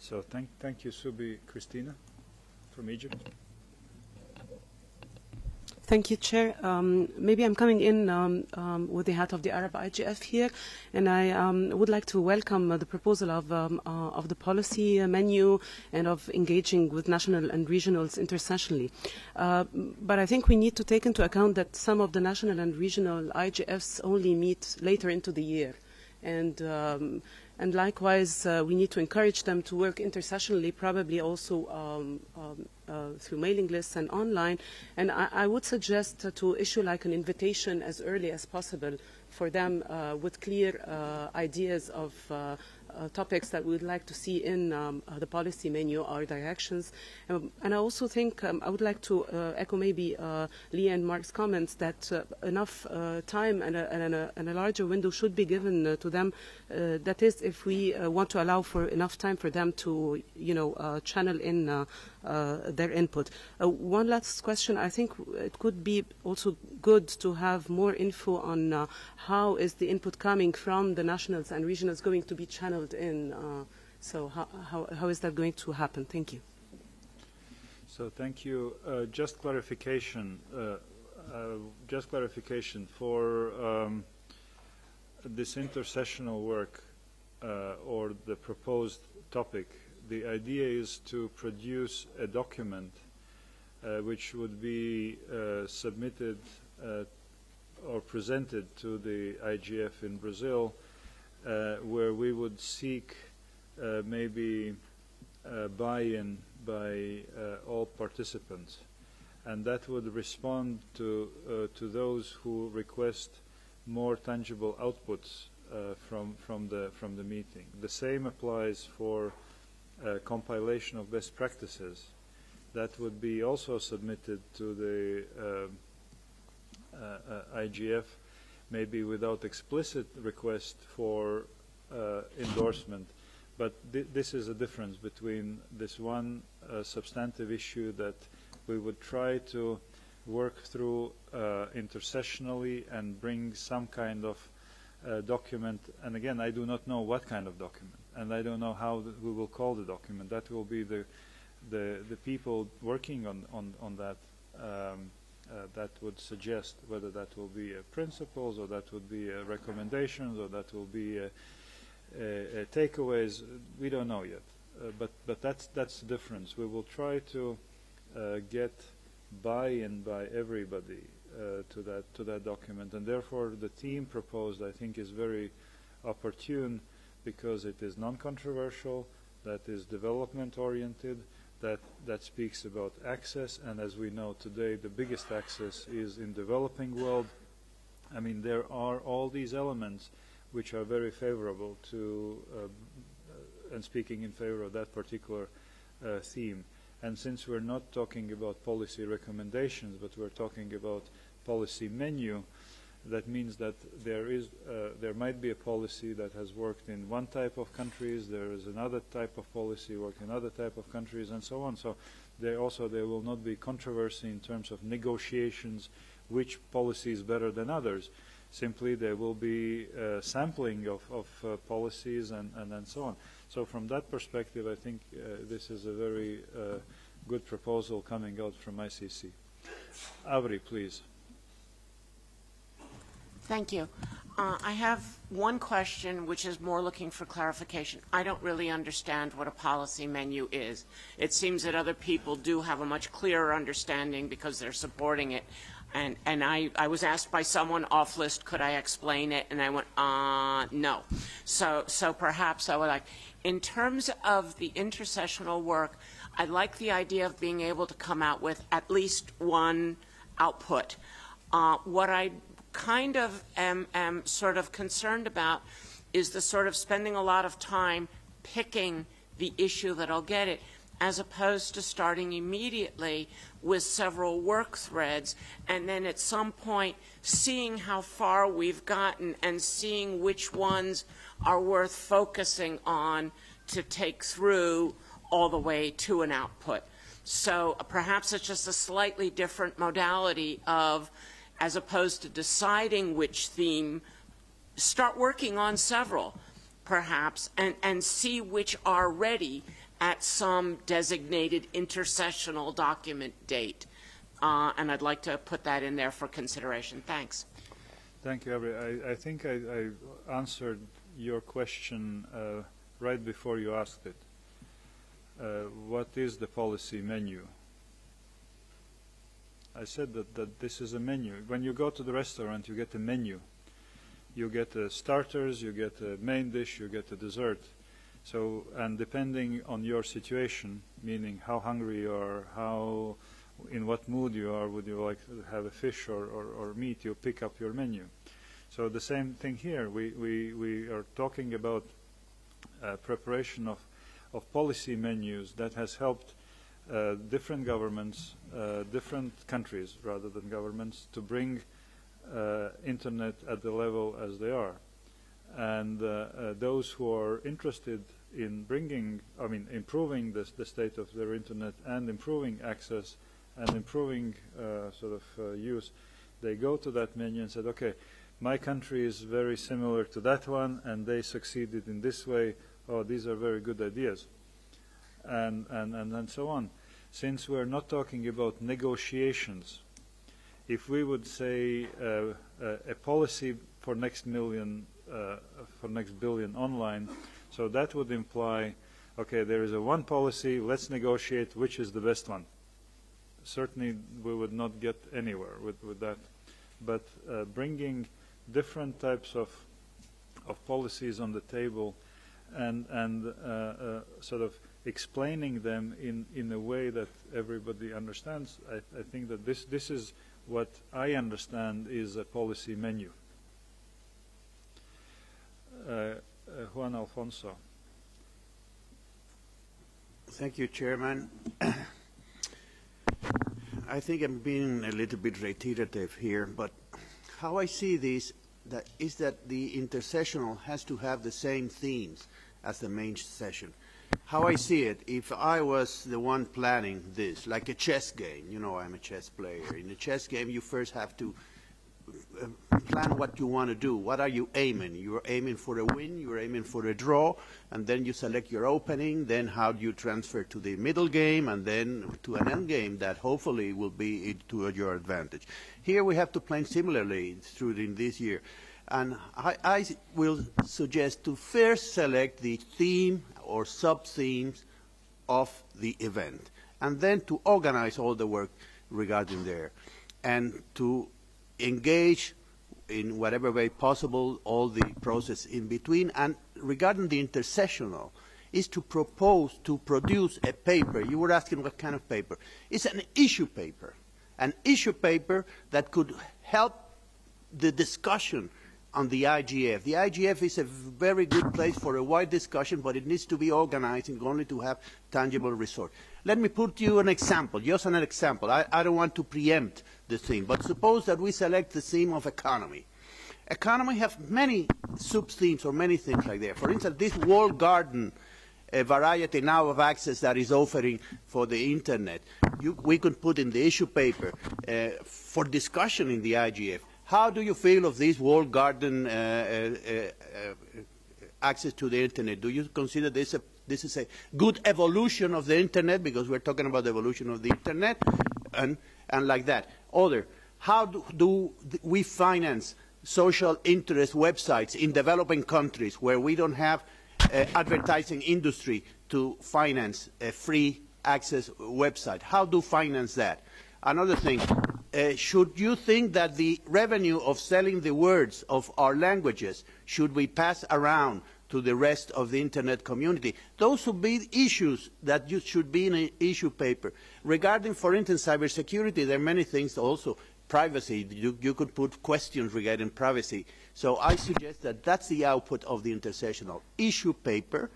Speaker 1: So thank, thank you, Subi. Christina from Egypt.
Speaker 25: Thank you, Chair. Um, maybe I'm coming in um, um, with the hat of the Arab IGF here, and I um, would like to welcome uh, the proposal of, um, uh, of the policy uh, menu and of engaging with national and regionals intersessionally. Uh, but I think we need to take into account that some of the national and regional IGFs only meet later into the year. And um, and likewise, uh, we need to encourage them to work intersessionally, probably also um, um, uh, through mailing lists and online. And I, I would suggest uh, to issue like an invitation as early as possible for them uh, with clear uh, ideas of uh, topics that we would like to see in um, uh, the policy menu or directions. Um, and I also think um, I would like to uh, echo maybe uh, Lee and Mark's comments that uh, enough uh, time and a, and, a, and a larger window should be given uh, to them. Uh, that is, if we uh, want to allow for enough time for them to, you know, uh, channel in uh, uh, their input. Uh, one last question. I think it could be also good to have more info on uh, how is the input coming from the nationals and regionals going to be channeled in. Uh, so how, how, how is that going to happen? Thank you.
Speaker 1: So thank you. Uh, just clarification. Uh, uh, just clarification for um, this intersessional work uh, or the proposed topic the idea is to produce a document uh, which would be uh, submitted uh, or presented to the IGF in Brazil, uh, where we would seek uh, maybe uh, buy-in by all participants. And that would respond to, to those who request more tangible outputs from, from, the, from the meeting. The same applies for uh, compilation of best practices that would be also submitted to the um, uh, uh, IGF, maybe without explicit request for uh, endorsement. But th this is a difference between this one uh, substantive issue that we would try to work through uh, intersessionally and bring some kind of document. And again, I do not know what kind of document and I don't know how we will call the document. That will be the the, the people working on on on that um, uh, that would suggest whether that will be principles or that would be recommendations or that will be takeaways. We don't know yet, uh, but but that's that's the difference. We will try to uh, get buy-in by everybody to that to that document, and therefore the team proposed, I think, is very opportune because it is non-controversial, that is development-oriented, that, that speaks about access, and as we know today, the biggest access is in developing world. I mean, there are all these elements which are very favorable to, uh, and speaking in favor of that particular uh, theme. And since we're not talking about policy recommendations, but we're talking about policy menu, that means that there is uh, there might be a policy that has worked in one type of countries there is another type of policy working in other type of countries and so on. So there also there will not be controversy in terms of negotiations which policy is better than others. Simply there will be uh, sampling of, of uh, policies and, and and so on. So from that perspective I think uh, this is a very uh, good proposal coming out from ICC Avri, please.
Speaker 5: Thank you. Uh, I have one question which is more looking for clarification. I don't really understand what a policy menu is. It seems that other people do have a much clearer understanding because they're supporting it. And, and I, I was asked by someone off list, could I explain it? And I went, uh, no. So, so perhaps I would like, in terms of the intersessional work, I like the idea of being able to come out with at least one output. Uh, what I kind of am, am sort of concerned about is the sort of spending a lot of time picking the issue that I'll get it, as opposed to starting immediately with several work threads and then at some point seeing how far we've gotten and seeing which ones are worth focusing on to take through all the way to an output. So uh, perhaps it's just a slightly different modality of as opposed to deciding which theme, start working on several, perhaps, and, and see which are ready at some designated intersessional document date. Uh, and I'd like to put that in there for consideration. Thanks.
Speaker 1: Thank you, Avri. I, I think I, I, answered your question uh, right before you asked it. Uh, what is the policy menu? I said that, that this is a menu. When you go to the restaurant, you get a menu. You get uh, starters, you get a main dish, you get a dessert. So, and depending on your situation, meaning how hungry you are, how, in what mood you are, would you like to have a fish or, or, or meat, you pick up your menu. So the same thing here. We, we, we are talking about uh, preparation of, of policy menus that has helped uh, different governments, uh, different countries rather than governments, to bring uh, internet at the level as they are. And uh, uh, those who are interested in bringing, I mean, improving the, the state of their internet and improving access and improving sort of use, they go to that menu and said, okay, my country is very similar to that one, and they succeeded in this way. Oh, these are very good ideas and, and, and, and so on. Since we're not talking about negotiations, if we would say uh, uh, a policy for next million, uh, for next billion online, so that would imply, okay, there is a one policy, let's negotiate which is the best one. Certainly we would not get anywhere with, with that. But uh, bringing different types of, of policies on the table and, and uh, uh, sort of explaining them in, in a way that everybody understands, I, I think that this, this is what I understand is a policy menu. Uh, uh, Juan Alfonso.
Speaker 3: Thank you, Chairman. I think I'm being a little bit reiterative here, but how I see this that is that the intersessional has to have the same themes as the main session how I see it, if I was the one planning this, like a chess game, you know I'm a chess player. In a chess game, you first have to uh, plan what you want to do. What are you aiming? You're aiming for a win, you're aiming for a draw, and then you select your opening, then how do you transfer to the middle game, and then to an end game that hopefully will be to your advantage. Here we have to plan similarly through this year. And I, I will suggest to first select the theme or sub-themes of the event, and then to organize all the work regarding there, and to engage in whatever way possible all the process in between. And regarding the intersessional, is to propose to produce a paper. You were asking what kind of paper. It's an issue paper, an issue paper that could help the discussion on the IGF. The IGF is a very good place for a wide discussion, but it needs to be organized in order to have tangible results. Let me put you an example, just an example. I, I don't want to preempt the theme, but suppose that we select the theme of economy. Economy has many sub-themes or many things like that. For instance, this walled garden a variety now of access that is offering for the internet. You, we could put in the issue paper uh, for discussion in the IGF how do you feel of this walled garden uh, uh, uh, access to the internet? Do you consider this a, this is a good evolution of the internet because we're talking about the evolution of the internet and, and like that? Other, how do, do we finance social interest websites in developing countries where we don't have uh, advertising industry to finance a free access website? How do finance that? Another thing, uh, should you think that the revenue of selling the words of our languages should we pass around to the rest of the internet community? Those would be issues that you should be in an issue paper. Regarding, for instance, cybersecurity, there are many things also. Privacy, you, you could put questions regarding privacy. So I suggest that that's the output of the intersessional issue paper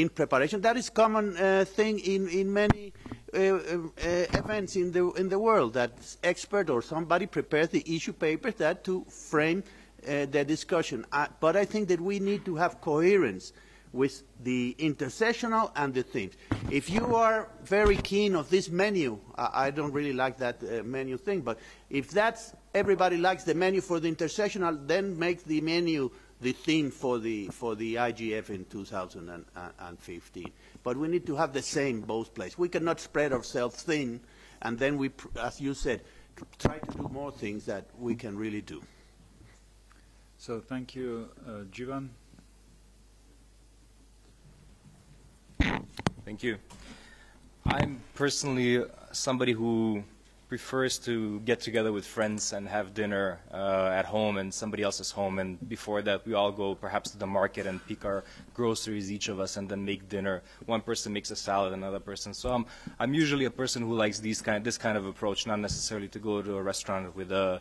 Speaker 3: in preparation. That is a common uh, thing in, in many uh, uh, events in the, in the world, that expert or somebody prepares the issue papers that to frame uh, the discussion. Uh, but I think that we need to have coherence with the intersessional and the themes. If you are very keen of this menu, I, I don't really like that uh, menu thing, but if that's everybody likes the menu for the intersessional, then make the menu the theme for the for the IGF in 2015. But we need to have the same both places. We cannot spread ourselves thin, and then we, as you said, try to do more things that we can really do.
Speaker 1: So thank you, uh, Jivan.
Speaker 17: Thank you. I'm personally somebody who prefers to get together with friends and have dinner uh, at home and somebody else's home. And before that, we all go perhaps to the market and pick our groceries, each of us, and then make dinner. One person makes a salad, another person. So I'm, I'm usually a person who likes these kind, this kind of approach, not necessarily to go to a restaurant with a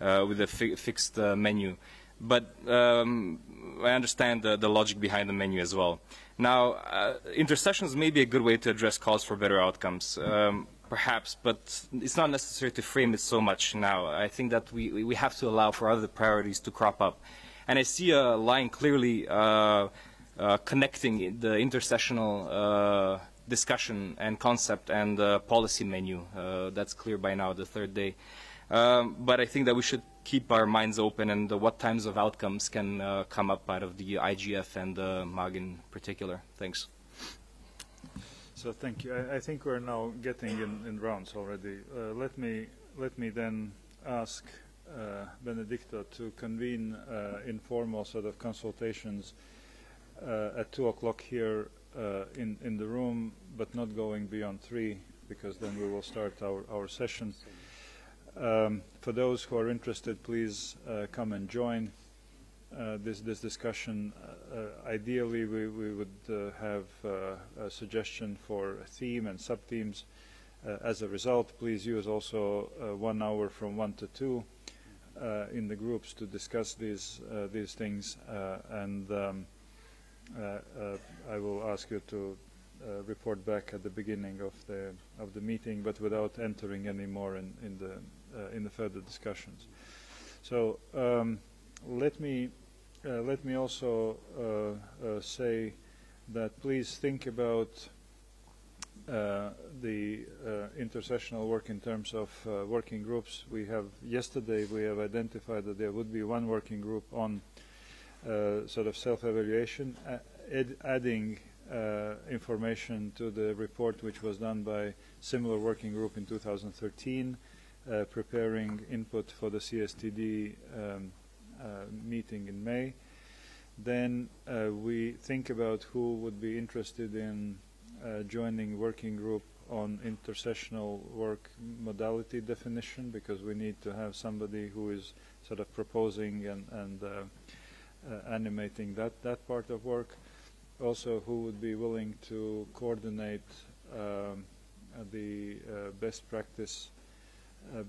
Speaker 17: uh, with a fi fixed uh, menu. But um, I understand the, the logic behind the menu as well. Now, uh, intersessions may be a good way to address calls for better outcomes. Um, perhaps, but it's not necessary to frame it so much now. I think that we, we have to allow for other priorities to crop up. And I see a line clearly uh, uh, connecting the intersessional uh, discussion and concept and policy menu. Uh, that's clear by now, the third day. Um, but I think that we should keep our minds open and what kinds of outcomes can uh, come up out of the IGF and the MAG in particular. Thanks.
Speaker 1: So thank you. I, I think we're now getting in, in rounds already. Uh, let me let me then ask uh, Benedicto to convene uh, informal sort of consultations uh, at two o'clock here uh, in in the room, but not going beyond three, because then we will start our our session. Um, for those who are interested, please uh, come and join this, this discussion. Uh, ideally, we, we would uh, have uh, a suggestion for a theme and sub-themes. Uh, as a result, please use also uh, one hour from one to two in the groups to discuss these, these things. and um, I will ask you to report back at the beginning of the, of the meeting, but without entering any more in, in, the, in the further discussions. So um, let me uh, let me also uh, uh, say that please think about uh, the uh, intersessional work in terms of working groups. We have yesterday we have identified that there would be one working group on sort of self-evaluation, adding information to the report which was done by similar working group in 2013, preparing input for the CSTD um, meeting in May. Then uh, we think about who would be interested in uh, joining working group on intersessional work modality definition because we need to have somebody who is sort of proposing and, and uh, uh, animating that, that part of work. Also, who would be willing to coordinate um, the uh, best practice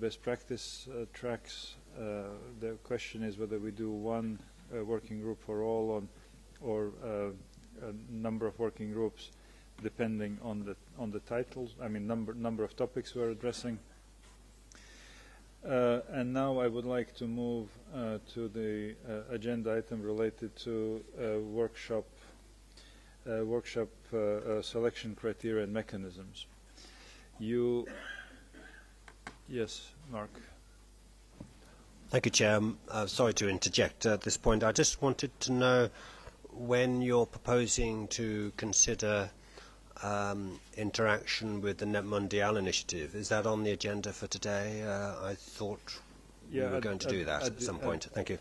Speaker 1: best practice tracks uh, the question is whether we do one uh, working group for all on, or uh, a number of working groups depending on the on the titles. I mean number number of topics we're addressing. Uh, and now I would like to move uh, to the uh, agenda item related to workshop workshop selection criteria and mechanisms. You, yes, Mark.
Speaker 12: Thank you, Chair. Uh, sorry to interject at this point. I just wanted to know when you're proposing to consider um, interaction with the NETmundial initiative. Is that on the agenda for today? Uh, I thought
Speaker 1: Yeah,
Speaker 12: we were going to do that
Speaker 1: at
Speaker 12: at, some point. Thank you.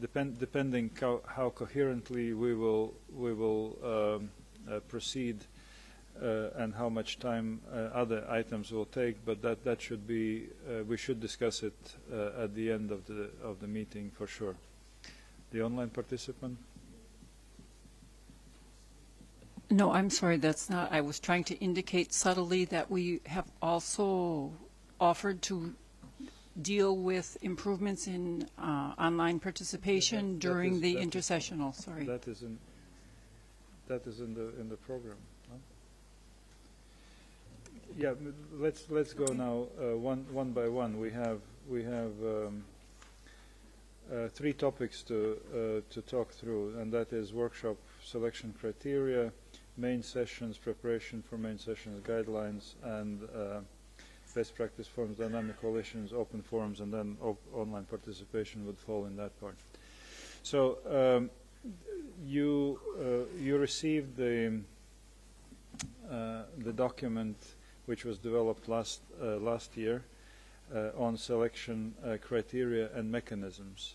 Speaker 1: Depend, depending how, how coherently we will we will um, uh, proceed and how much time uh, other items will take, but that that should be uh, we should discuss it uh, at the end of the of the meeting for sure. The online participant.
Speaker 11: No, I'm sorry, that's not, I was trying to indicate subtly that we have also offered to deal with improvements in uh, online participation
Speaker 1: that
Speaker 11: during
Speaker 1: is-
Speaker 11: the
Speaker 1: that is-
Speaker 11: intersessional, sorry.
Speaker 1: That is in that is in the in the program. Yeah, let's let's go now uh, one one by one. We have we have um, uh, three topics to uh, to talk through, and that is workshop selection criteria, main sessions preparation for main sessions guidelines, and uh, best practice forms, dynamic coalitions, open forums, and then op online participation would fall in that part. So. Um, you uh, you received the uh, the document which was developed last uh, last year uh, on selection uh, criteria and mechanisms,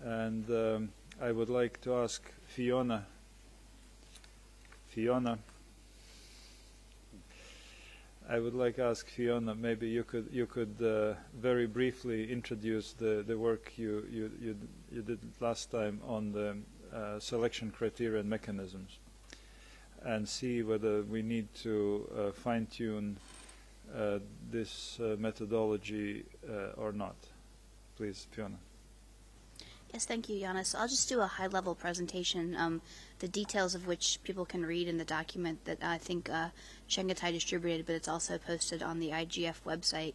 Speaker 1: and um, I would like to ask Fiona. Fiona. I would like to ask Fiona. Maybe you could you could uh, very briefly introduce the, the work you, you you you did last time on the uh, selection criteria and mechanisms, and see whether we need to uh, fine tune uh, this uh, methodology or not. Please, Fiona.
Speaker 8: Yes, thank you, Janis. I'll just do a high-level presentation, um, the details of which people can read in the document that I think uh, Chengetai distributed, but it's also posted on the IGF website.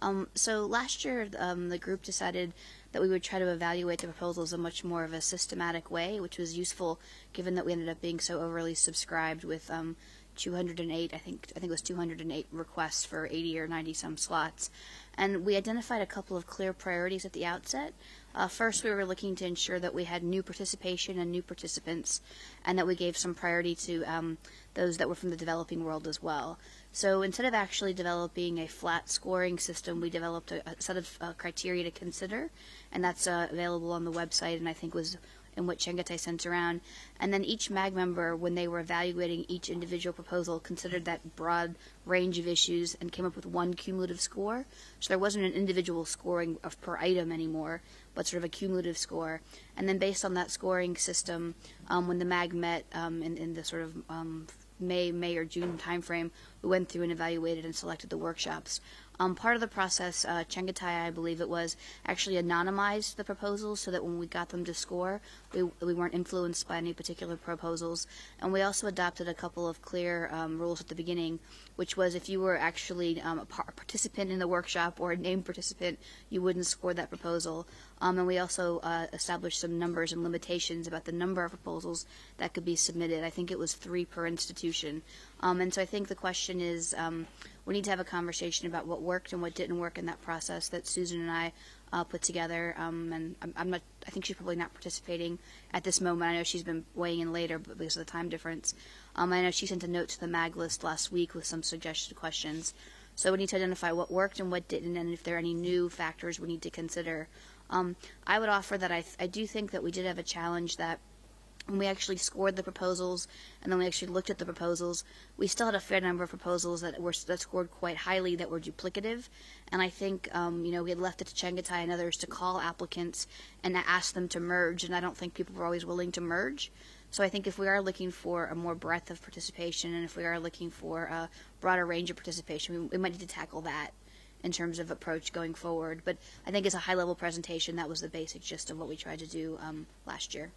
Speaker 8: Um, so last year, um, the group decided that we would try to evaluate the proposals in much more of a systematic way, which was useful given that we ended up being so overly subscribed with um, 208, I think I think it was 208 requests for 80 or 90 some slots. And we identified a couple of clear priorities at the outset. Uh, first, we were looking to ensure that we had new participation and new participants, and that we gave some priority to um, those that were from the developing world as well. So instead of actually developing a flat scoring system, we developed a, a set of uh, criteria to consider, and that's uh, available on the website, and I think was in what Chengetai sent around. And then each MAG member, when they were evaluating each individual proposal, considered that broad range of issues and came up with one cumulative score. So there wasn't an individual scoring of per item anymore, but sort of a cumulative score. And then based on that scoring system, um, when the MAG met um, in, in the sort of um, May, May or June timeframe, we went through and evaluated and selected the workshops. Um, part of the process, uh, Chengetai, I believe it was, actually anonymized the proposals so that when we got them to score, we, we weren't influenced by any particular proposals. And we also adopted a couple of clear um, rules at the beginning, which was if you were actually um, a, par- participant in the workshop or a named participant, you wouldn't score that proposal. Um, and we also uh, established some numbers and limitations about the number of proposals that could be submitted. I think it was three per institution. Um, and so I think the question is um, we need to have a conversation about what worked and what didn't work in that process that Susan and I uh, put together. Um, and I'm, I'm not. I think she's probably not participating at this moment. I know she's been weighing in later, but because of the time difference. Um, I know she sent a note to the mag list last week with some suggested questions. So we need to identify what worked and what didn't, and if there are any new factors we need to consider. Um, I would offer that I, I do think that we did have a challenge that when we actually scored the proposals and then we actually looked at the proposals, we still had a fair number of proposals that were that scored quite highly that were duplicative. And I think um, you know we had left it to Chengetai and others to call applicants and ask them to merge, and I don't think people were always willing to merge. So I think if we are looking for a more breadth of participation and if we are looking for a broader range of participation, we, we might need to tackle that in terms of approach going forward. But I think it's a high-level presentation. That was the basic gist of what we tried to do um, last year.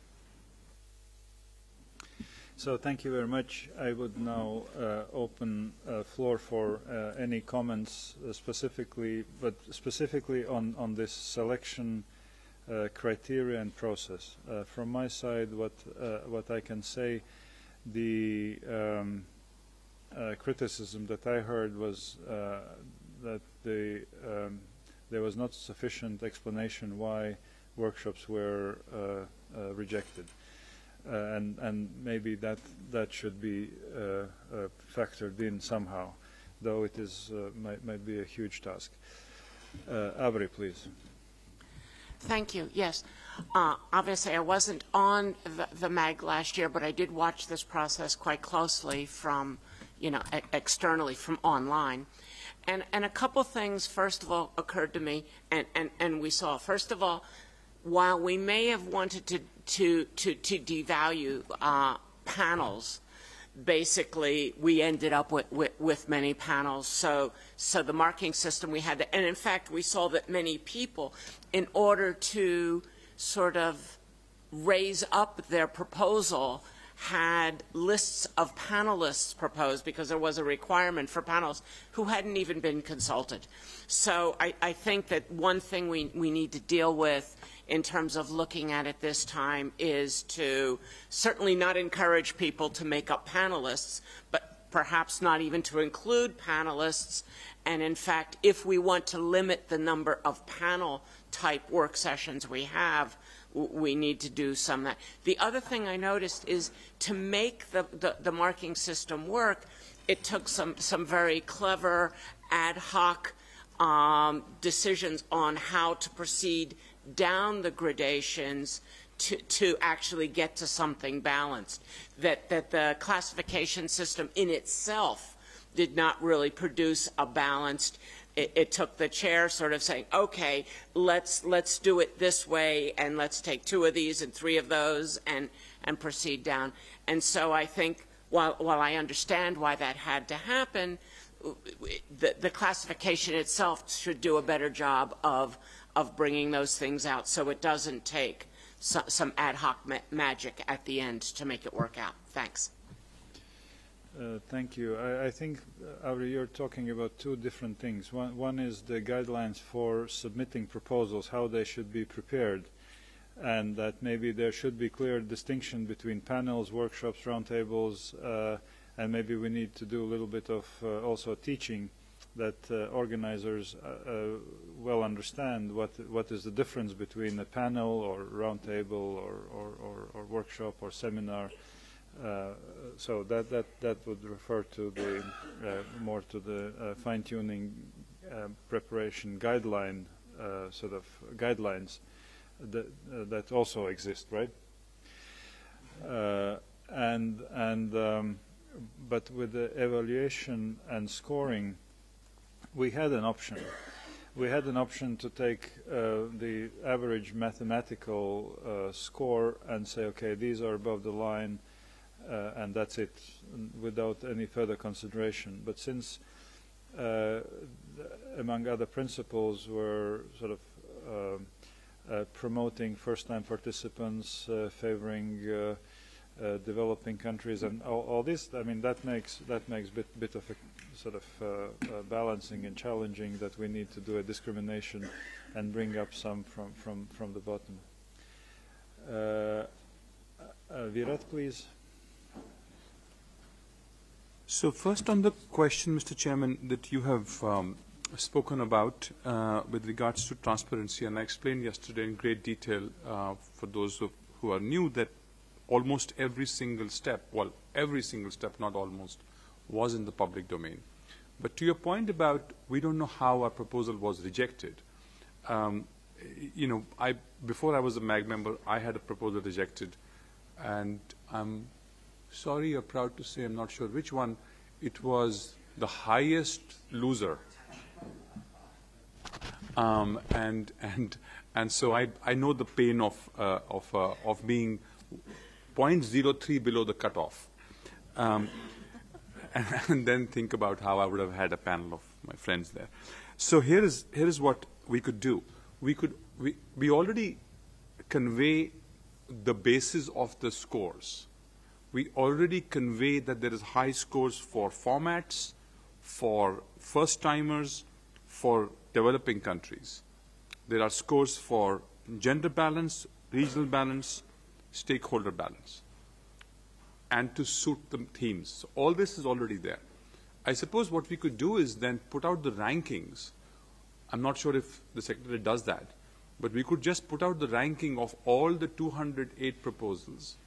Speaker 1: So thank you very much. I would now uh, open uh, floor for uh, any comments uh, specifically, but specifically on, on this selection uh, criteria and process. Uh, from my side, what what I can say, the um, criticism that I heard was that the um, there was not sufficient explanation why workshops were rejected. Uh, and and maybe that that should be uh, uh, factored in somehow, though it is might might be a huge task. Avri, please.
Speaker 5: Thank you. Yes. Uh, obviously, I wasn't on the, the MAG last year, but I did watch this process quite closely from, you know, e externally from online. And, and a couple things, first of all, occurred to me, and, and, and we saw. First of all, while we may have wanted to, to, to, to devalue uh, panels, basically we ended up with, with, with, many panels. So, so the marking system we had, to, and in fact, we saw that many people, in order to sort of raise up their proposal, had lists of panelists proposed because there was a requirement for panels who hadn't even been consulted. So I, I think that one thing we, we need to deal with in terms of looking at it this time is to certainly not encourage people to make up panelists, but perhaps not even to include panelists. And in fact, if we want to limit the number of panel type work sessions we have, we need to do some of that. The other thing I noticed is to make the, the, the marking system work, it took some, some very clever ad hoc um, decisions on how to proceed down the gradations to, to actually get to something balanced. That, that the classification system in itself did not really produce a balanced it, it, took the chair sort of saying, okay, let's let's do it this way, and let's take two of these and three of those, and and proceed down. And so I think while while I understand why that had to happen, the, the classification itself should do a better job of of bringing those things out, so it doesn't take so, some ad hoc ma magic at the end to make it work out. Thanks.
Speaker 1: Uh, thank you. I, I think, uh, you're talking about two different things. One, one is the guidelines for submitting proposals, how they should be prepared, and that maybe there should be clear distinction between panels, workshops, roundtables, uh, and maybe we need to do a little bit of uh, also teaching that uh, organizers uh, uh, well understand what what is the difference between a panel or roundtable or, or, or, or workshop or seminar uh, so that, that, that would refer to the uh, more to the fine-tuning preparation guideline sort of guidelines that that also exist, right? and and um, but with the evaluation and scoring, we had an option. We had an option to take uh, the average mathematical uh, score and say, okay, these are above the line, uh, and that's it, without any further consideration. But since, uh, among other principles, we're sort of um, uh, promoting first-time participants, favoring uh, uh, developing countries, and all, all, this, I mean, that makes that makes bit bit of a sort of balancing and challenging that we need to do a discrimination and bring up some from from from the bottom. Bharat, please.
Speaker 7: So first on the question, Mr. Chairman, that you have um, spoken about uh, with regards to transparency, and I explained yesterday in great detail uh, for those who are new that almost every single step, well, every single step, not almost, was in the public domain. But to your point about we don't know how our proposal was rejected, um, you know, I, before I was a MAG member, I had a proposal rejected, and I'm sorry or proud to say, I'm not sure which one, it was the highest loser. Um, and and and so I I know the pain of uh, of uh, of being 0.03 below the cutoff, um, and, and, then think about how I would have had a panel of my friends there. So here is here is what we could do. We could we we already convey the basis of the scores we already convey that there is high scores for formats, for first-timers, for developing countries. There are scores for gender balance, regional balance, stakeholder balance, and to suit the themes. So all this is already there. I suppose what we could do is then put out the rankings. I'm not sure if the Secretary does that, but we could just put out the ranking of all the 208 proposals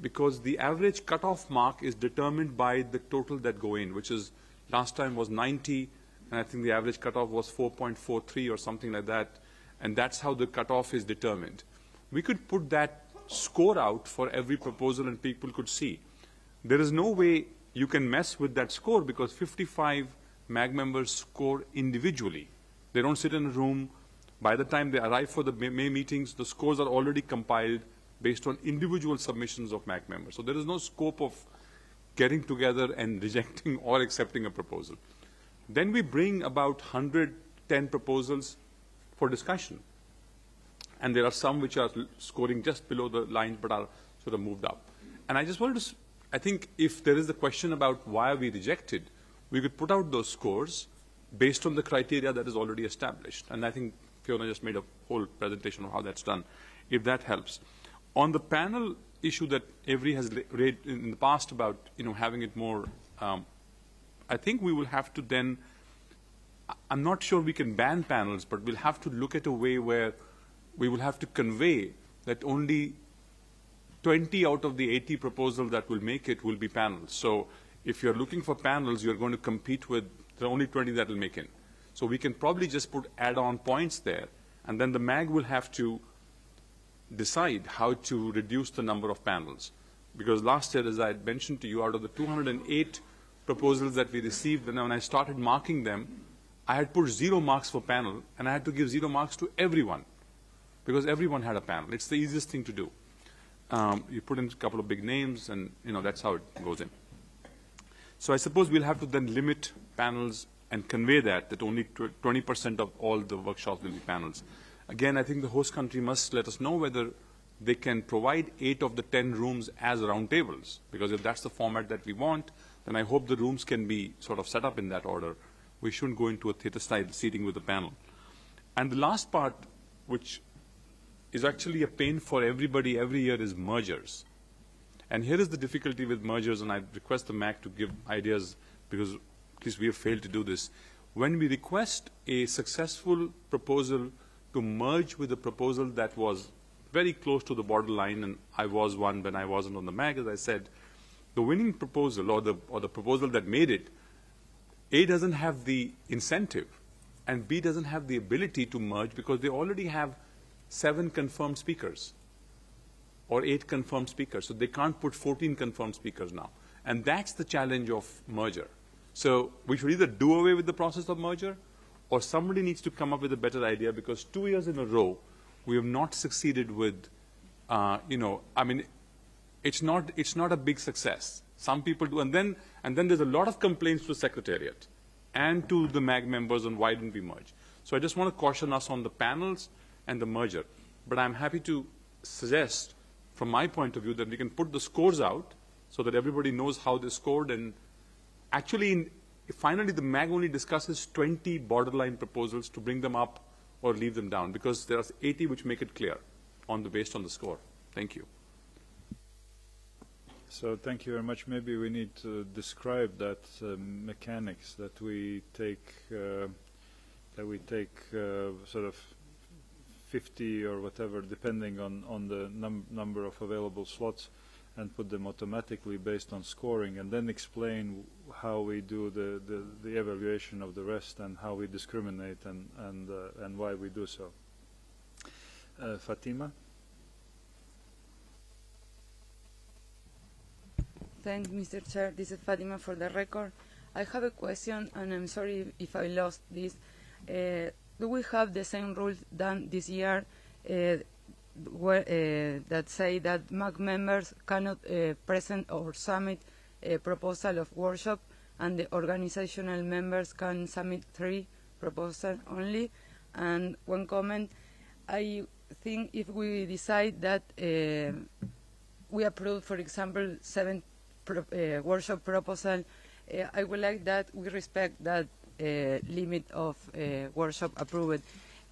Speaker 7: because the average cutoff mark is determined by the total that go in, which is last time was 90, and I think the average cutoff was 4.43 or something like that, and that's how the cutoff is determined. We could put that score out for every proposal and people could see. There is no way you can mess with that score because 55 MAG members score individually. They don't sit in a room. By the time they arrive for the May meetings, the scores are already compiled based on individual submissions of MAG members. So there is no scope of getting together and rejecting or accepting a proposal. Then we bring about 110 proposals for discussion. And there are some which are scoring just below the line but are sort of moved up. And I just wanted to, I think if there is a question about why are we rejected, we could put out those scores based on the criteria that is already established. And I think Fiona just made a whole presentation of how that's done, if that helps. On the panel issue that Avri has raised in the past about you know having it more, um, I think we will have to then. I'm not sure we can ban panels, but we'll have to look at a way where we will have to convey that only 20 out of the 80 proposals that will make it will be panels. So if you're looking for panels, you're going to compete with the only 20 that will make it. So we can probably just put add-on points there, and then the MAG will have to decide how to reduce the number of panels. Because last year, as I had mentioned to you, out of the 208 proposals that we received, and when I started marking them, I had put zero marks for panel, and I had to give zero marks to everyone, because everyone had a panel. It's the easiest thing to do. Um, you put in a couple of big names, and you know that's how it goes in. So I suppose we'll have to then limit panels and convey that, that only 20% of all the workshops will be panels. Again, I think the host country must let us know whether they can provide eight of the 10 rooms as roundtables, because if that's the format that we want, then I hope the rooms can be sort of set up in that order. We shouldn't go into a theater-style seating with a panel. And the last part, which is actually a pain for everybody every year, is mergers. And here is the difficulty with mergers, and I request the MAG to give ideas, because at least we have failed to do this. When we request a successful proposal to merge with a proposal that was very close to the borderline, and I was one when I wasn't on the MAG, as I said, the winning proposal or the, or the proposal that made it, A doesn't have the incentive, and B doesn't have the ability to merge because they already have seven confirmed speakers or eight confirmed speakers. So they can't put 14 confirmed speakers now. And that's the challenge of merger. So we should either do away with the process of merger or somebody needs to come up with a better idea because two years in a row, we have not succeeded with, uh, you know, I mean, it's not, it's not a big success. Some people do, and then, and then there's a lot of complaints to the Secretariat and to the MAG members on why didn't we merge. So I just want to caution us on the panels and the merger. But I'm happy to suggest, from my point of view, that we can put the scores out so that everybody knows how they scored and actually in, finally the MAG only discusses 20 borderline proposals to bring them up or leave them down because there are 80 which make it clear on the based on the score. Thank you.
Speaker 1: So thank you very much. Maybe we need to describe that uh, mechanics that we take uh, that we take uh, sort of 50 or whatever, depending on on the num number of available slots and put them automatically based on scoring and then explain how we do the, the, the evaluation of the rest and how we discriminate and, and, uh, and why we do so. Uh, Fatima?
Speaker 26: Thanks, Mr. Chair. This is Fatima for the record. I have a question, and I'm sorry if I lost this. Uh, do we have the same rules done this year uh, where, uh, that say that MAG members cannot uh, present or submit a proposal of workshop and the organizational members can submit three proposals only. And one comment, I think if we decide that uh, we approve, for example, seven pro uh, workshop proposal, uh, I would like that we respect that limit of uh, workshop approved,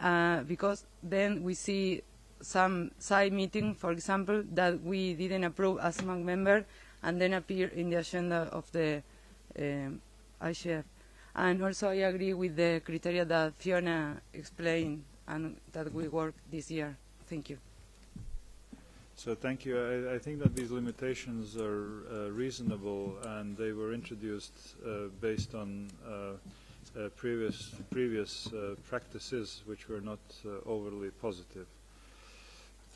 Speaker 26: uh, because then we see some side meeting, for example, that we didn't approve as a member and then appear in the agenda of the um. And also I agree with the criteria that Fiona explained and that we work this year. Thank you.
Speaker 1: So thank you. I, I think that these limitations are uh, reasonable and they were introduced uh, based on uh, uh, previous, previous uh, practices which were not uh, overly positive.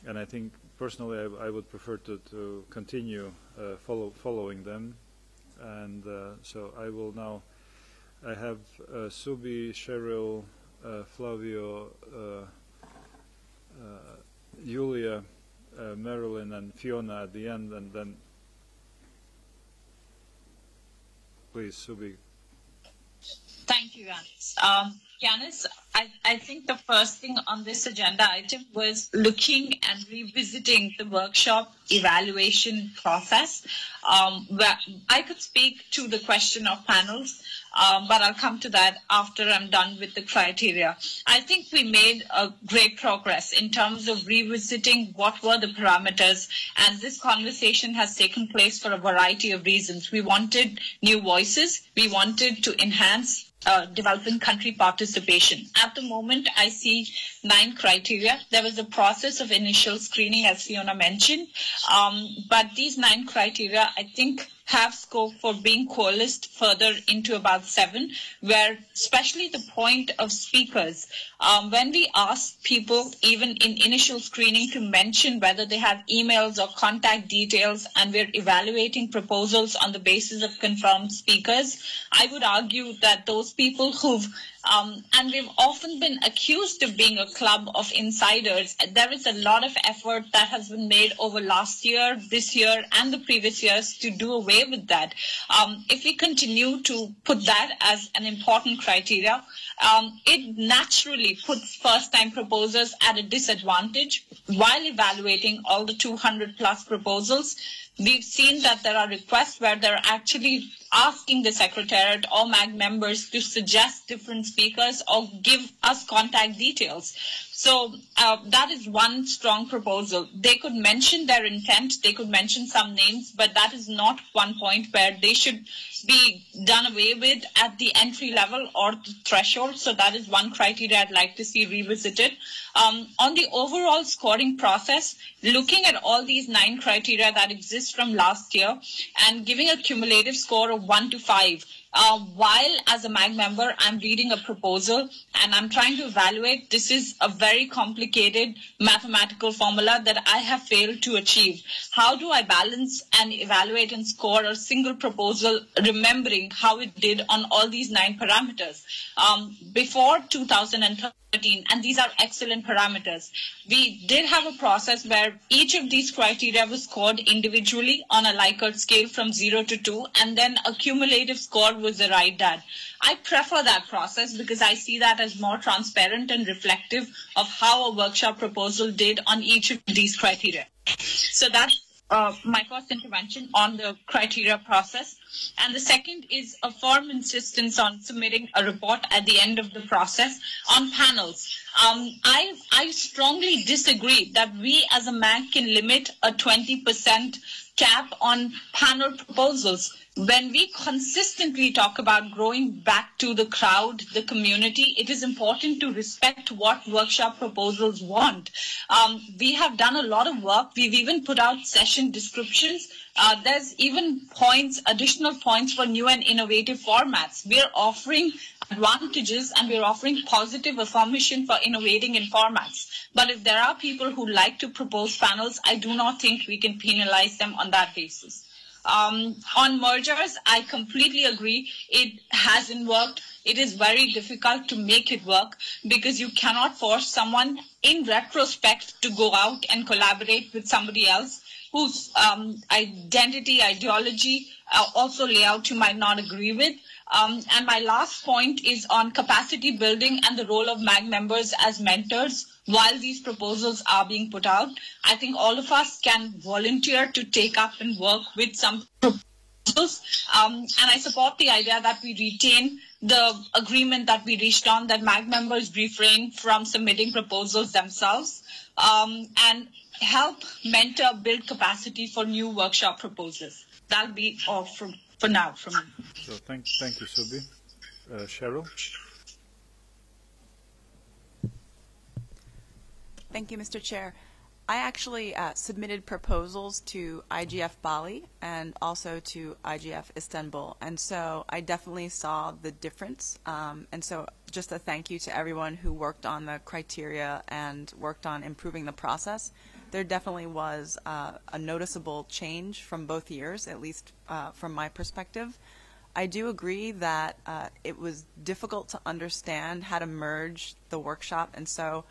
Speaker 1: And I think personally I, I would prefer to, to continue uh, follow, following them. And uh, so I will now, I have Subi, Cheryl, Flavio, Julia, Marilyn and Fiona at the end, and then please, Subi.
Speaker 6: Thank you, Janis. Um, Janis, I, I think the first thing on this agenda item was looking and revisiting the workshop evaluation process. Um, where I could speak to the question of panels, um, but I'll come to that after I'm done with the criteria. I think we made a great progress in terms of revisiting what were the parameters, and this conversation has taken place for a variety of reasons. We wanted new voices, we wanted to enhance uh, developing country participation. At the moment, I see nine criteria. There was a process of initial screening, as Fiona mentioned, um, but these nine criteria, I think, have scope for being coalesced further into about seven, where especially the point of speakers, um, when we ask people, even in initial screening, to mention whether they have emails or contact details, and we're evaluating proposals on the basis of confirmed speakers, I would argue that those people who've um, and we've often been accused of being a club of insiders. There is a lot of effort that has been made over last year, this year, and the previous years to do away with that. Um, if we continue to put that as an important criteria, um, it naturally puts first-time proposers at a disadvantage while evaluating all the 200 plus proposals. We've seen that there are requests where they're actually asking the secretariat or MAG members to suggest different speakers or give us contact details. So uh, that is one strong proposal. They could mention their intent, they could mention some names, but that is not one point where they should be done away with at the entry level or the threshold. So that is one criteria I'd like to see revisited. Um, on the overall scoring process, looking at all these nine criteria that exist from last year and giving a cumulative score of one to five, uh, while as a MAG member, I'm reading a proposal and I'm trying to evaluate, this is a very complicated mathematical formula that I have failed to achieve. How do I balance and evaluate and score a single proposal, remembering how it did on all these nine parameters? Um, before 2013, and these are excellent parameters, we did have a process where each of these criteria was scored individually on a Likert scale from zero to two, and then a cumulative score was arrived at. I prefer that process because I see that as more transparent and reflective of how a workshop proposal did on each of these criteria. So that's uh, my first intervention on the criteria process. And the second is a firm insistence on submitting a report at the end of the process on panels. Um, I, I strongly disagree that we as a MAG can limit a 20% cap on panel proposals when we consistently talk about growing back to the crowd, the community, it is important to respect what workshop proposals want. Um, we have done a lot of work. We've even put out session descriptions. Uh, there's even points, additional points for new and innovative formats. We're offering advantages and we're offering positive affirmation for innovating in formats. But if there are people who like to propose panels, I do not think we can penalize them on that basis. Um, on mergers, I completely agree. It hasn't worked. It is very difficult to make it work because you cannot force someone in retrospect to go out and collaborate with somebody else whose um, identity, ideology, uh, also layout you might not agree with. Um, and my last point is on capacity building and the role of MAG members as mentors while these proposals are being put out. I think all of us can volunteer to take up and work with some proposals. Um, and I support the idea that we retain the agreement that we reached on that MAG members refrain from submitting proposals themselves um, and help mentor build capacity for new workshop proposals. That'll be all from, for now from me.
Speaker 1: So thank, thank you, Subi. Uh, Cheryl?
Speaker 10: Thank you, Mr. Chair. I actually uh, submitted proposals to IGF Bali and also to IGF Istanbul, and so I definitely saw the difference. Um, and so, just a thank you to everyone who worked on the criteria and worked on improving the process. There definitely was uh, a noticeable change from both years, at least uh, from my perspective. I do agree that uh, it was difficult to understand how to merge the workshop, and so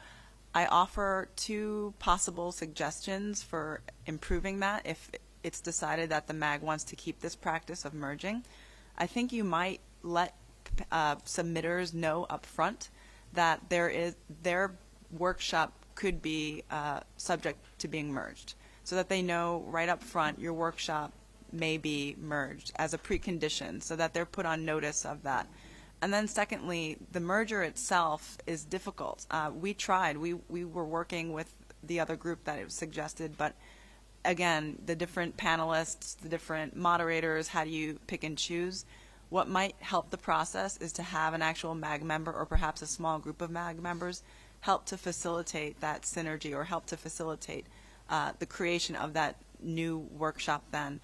Speaker 10: I offer two possible suggestions for improving that if it's decided that the MAG wants to keep this practice of merging. I think you might let uh, submitters know up front that there is their workshop could be uh, subject to being merged so that they know right up front your workshop may be merged as a precondition so that they're put on notice of that. And then secondly, the merger itself is difficult. Uh, we tried. We, we were working with the other group that it suggested, but again, the different panelists, the different moderators, how do you pick and choose? What might help the process is to have an actual MAG member or perhaps a small group of MAG members help to facilitate that synergy or help to facilitate uh, the creation of that new workshop then.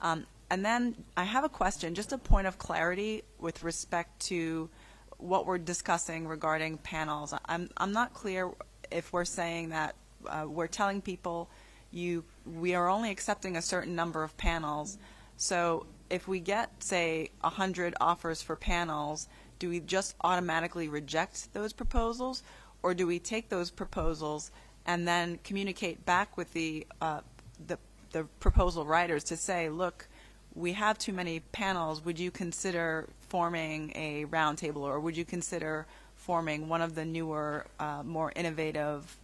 Speaker 10: Um, and then I have a question, just a point of clarity with respect to what we're discussing regarding panels. I'm, I'm not clear if we're saying that uh, we're telling people you we are only accepting a certain number of panels. So if we get, say, 100 offers for panels, do we just automatically reject those proposals? Or do we take those proposals and then communicate back with the, uh, the, the proposal writers to say, look, we have too many panels, would you consider forming a roundtable or would you consider forming one of the newer, uh, more innovative,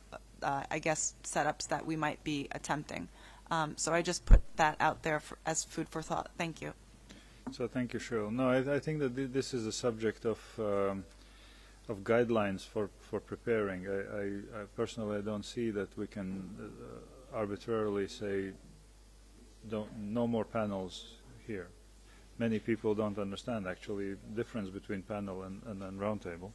Speaker 10: uh, I guess, setups that we might be attempting? Um, so I just put that out there for, as food for thought. Thank you.
Speaker 1: So thank you, Cheryl. No, I, I think that th this is a subject of um, of guidelines for for preparing. I, I, I, personally I don't see that we can uh, arbitrarily say don't no more panels here. Many people don't understand actually the difference between panel and, and, and roundtable.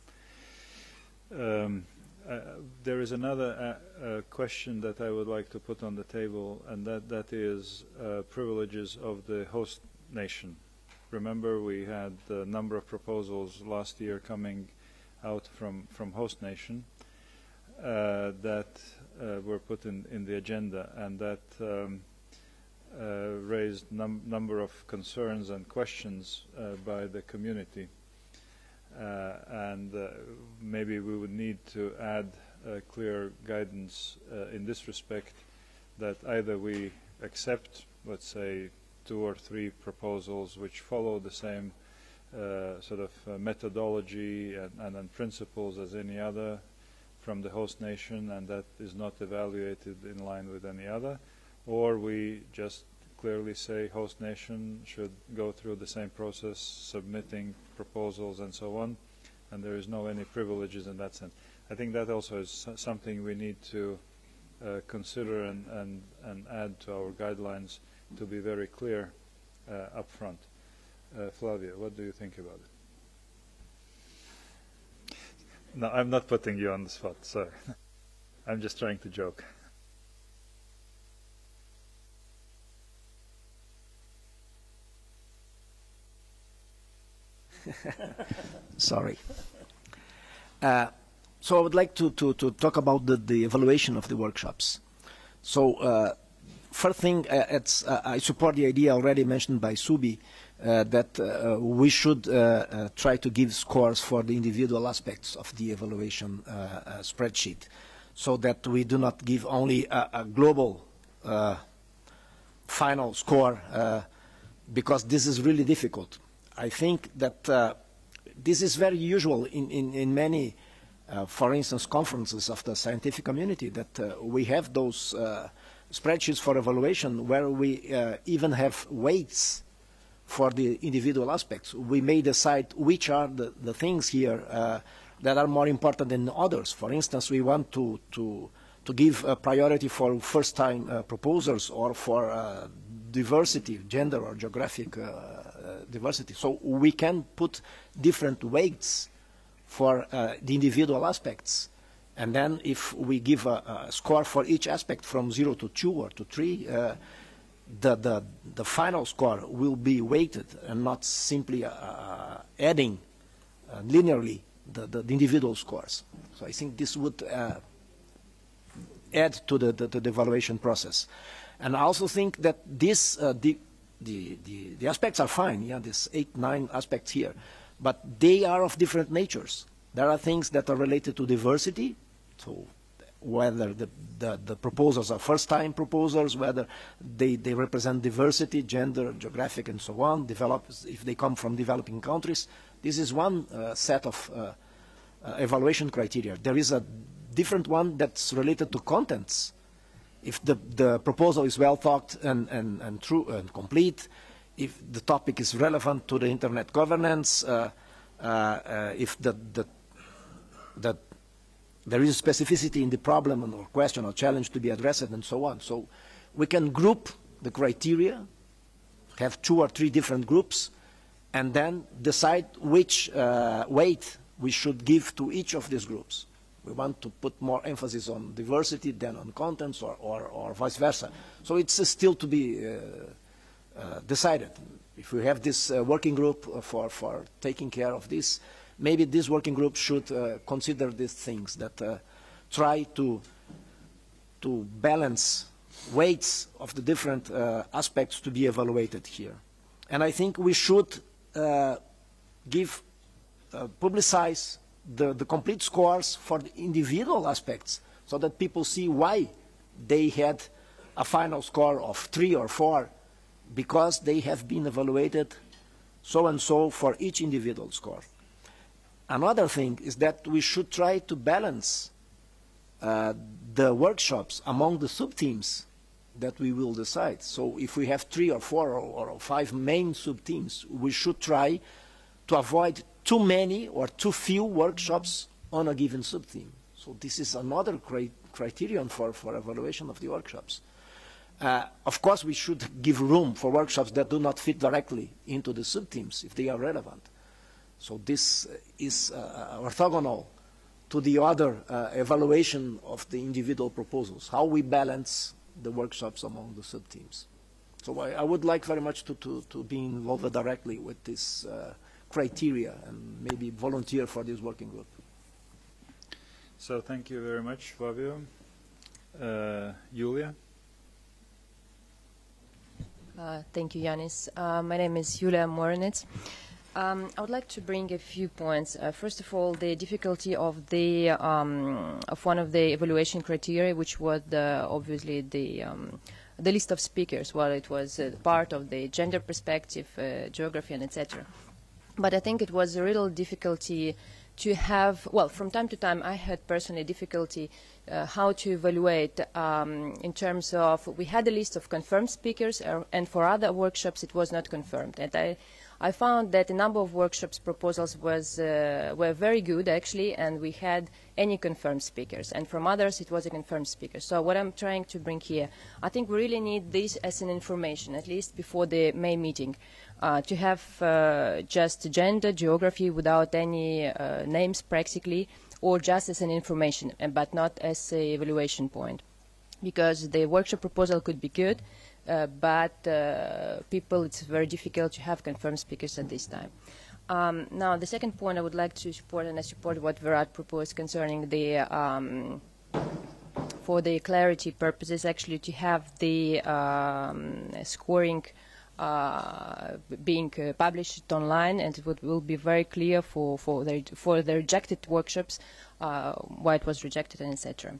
Speaker 1: Um, uh, there is another uh, uh, question that I would like to put on the table, and that, that is uh, privileges of the host nation. Remember, we had a number of proposals last year coming out from, from host nation uh, that uh, were put in, in the agenda, and that um, uh, raised num number of concerns and questions uh, by the community. Uh, and uh, maybe we would need to add clear guidance in this respect that either we accept, let's say, two or three proposals which follow the same sort of methodology and, and, and principles as any other from the host nation and that is not evaluated in line with any other, or we just clearly say host nation should go through the same process, submitting proposals and so on, and there is no any privileges in that sense. I think that also is something we need to uh, consider and, and, and add to our guidelines to be very clear uh, up front. Uh, Flavia, what do you think about it? No, I'm not putting you on the spot, sorry. I'm just trying to joke.
Speaker 23: Sorry. Uh, so I would like to, to, to talk about the, the evaluation of the workshops. So uh, first thing, uh, it's, uh, I support the idea already mentioned by Subi that uh, we should try to give scores for the individual aspects of the evaluation spreadsheet so that we do not give only a, a global final score because this is really difficult. I think that uh, this is very usual in, in, in many, uh, for instance, conferences of the scientific community, that uh, we have those uh, spreadsheets for evaluation where we uh, even have weights for the individual aspects. We may decide which are the, the things here uh, that are more important than others. For instance, we want to, to, to give a priority for first-time proposers or for diversity, gender or geographic diversity. So we can put different weights for uh, the individual aspects And then if we give a, a score for each aspect from 0 to 2 or to 3, uh, the, the, the final score will be weighted and not simply uh, adding uh, linearly the, the, the, individual scores. So I think this would uh, add to the, the, the, evaluation process. And I also think that this, uh, the, the, the, the aspects are fine, yeah, these eight, nine aspects here, but they are of different natures. There are things that are related to diversity, so whether the, the, the proposals are first-time proposals, whether they, they represent diversity, gender, geographic, and so on, develop, if they come from developing countries. This is one uh, set of uh, uh, evaluation criteria. There is a different one that's related to contents. If the, the proposal is well thought and, and, and true and complete, if the topic is relevant to the internet governance, uh, uh, if the, the, the there is specificity in the problem or question or challenge to be addressed and so on. So we can group the criteria, have two or three different groups, and then decide which uh, weight we should give to each of these groups. We want to put more emphasis on diversity than on contents or, or, or vice versa. So it's uh, still to be uh, uh decided. If we have this uh, working group for, for taking care of this, maybe this working group should uh, consider these things that uh, try to to balance weights of the different uh, aspects to be evaluated here. And I think we should uh, give, uh, publicize the, the complete scores for the individual aspects so that people see why they had a final score of three or four because they have been evaluated so and so for each individual score. Another thing is that we should try to balance uh, the workshops among the sub-themes that we will decide. So if we have three or four or, or five main sub-themes, we should try to avoid too many or too few workshops on a given sub-theme. So this is another cri criterion for, for evaluation of the workshops. Uh, of course, we should give room for workshops that do not fit directly into the sub-themes if they are relevant. So this is uh, orthogonal to the other uh, evaluation of the individual proposals, how we balance the workshops among the sub-themes. So I, I, would like very much to, to, to be involved directly with this uh, criteria and maybe volunteer for this working group.
Speaker 1: So thank you very much, Fabio. Uh, Julia?
Speaker 27: Uh, thank you, Janis. Uh, my name is Julia Morenets. Um, I would like to bring a few points. Uh, first of all, the difficulty of the um, of one of the evaluation criteria, which was the, obviously the um, the list of speakers. Well, it was uh, part of the gender perspective, uh, geography, and etc. But I think it was a real difficulty to have. Well, from time to time, I had personally difficulty uh, how to evaluate um, in terms of we had a list of confirmed speakers, uh, and for other workshops it was not confirmed, and I I found that a number of workshops proposals was, uh, were very good, actually, and we had any confirmed speakers. And from others, it was a confirmed speaker. So what I'm trying to bring here, I think we really need this as an information, at least before the May meeting, uh, to have uh, just gender, geography, without any uh, names practically, or just as an information, but not as an evaluation point. Because the workshop proposal could be good, but uh, people, it's very difficult to have confirmed speakers at this time. Um, now, the second point I would like to support, and I support what Virat proposed concerning the, um, for the clarity purposes, actually to have the um, scoring uh, being uh, published online, and it would, will be very clear for, for, the, for the rejected workshops uh, why it was rejected, and etc.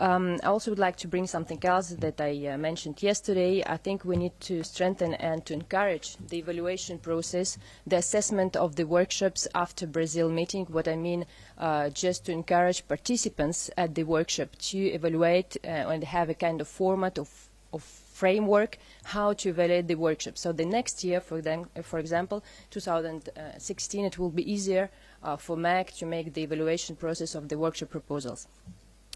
Speaker 27: Um, I also would like to bring something else that I uh, mentioned yesterday. I think we need to strengthen and to encourage the evaluation process, the assessment of the workshops after Brazil meeting. What I mean, uh, just to encourage participants at the workshop to evaluate uh, and have a kind of format of, of framework how to evaluate the workshop. So the next year, for, them, for example, 2016, it will be easier uh, for MAG to make the evaluation process of the workshop proposals.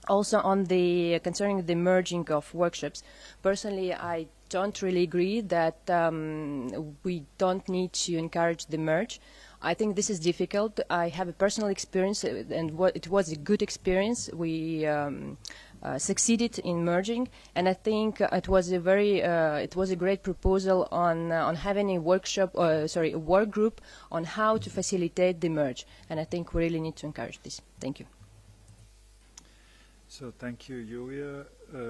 Speaker 27: Also on the concerning the merging of workshops, personally I don't really agree that um, we don't need to encourage the merge. I think this is difficult. I have a personal experience, uh, and what, it was a good experience. We um, uh, succeeded in merging, and I think it was a very, uh, it was a great proposal on uh, on having a workshop, uh, sorry, a work group on how to facilitate the merge, and I think we really need to encourage this. Thank you.
Speaker 1: So thank you, Yulia.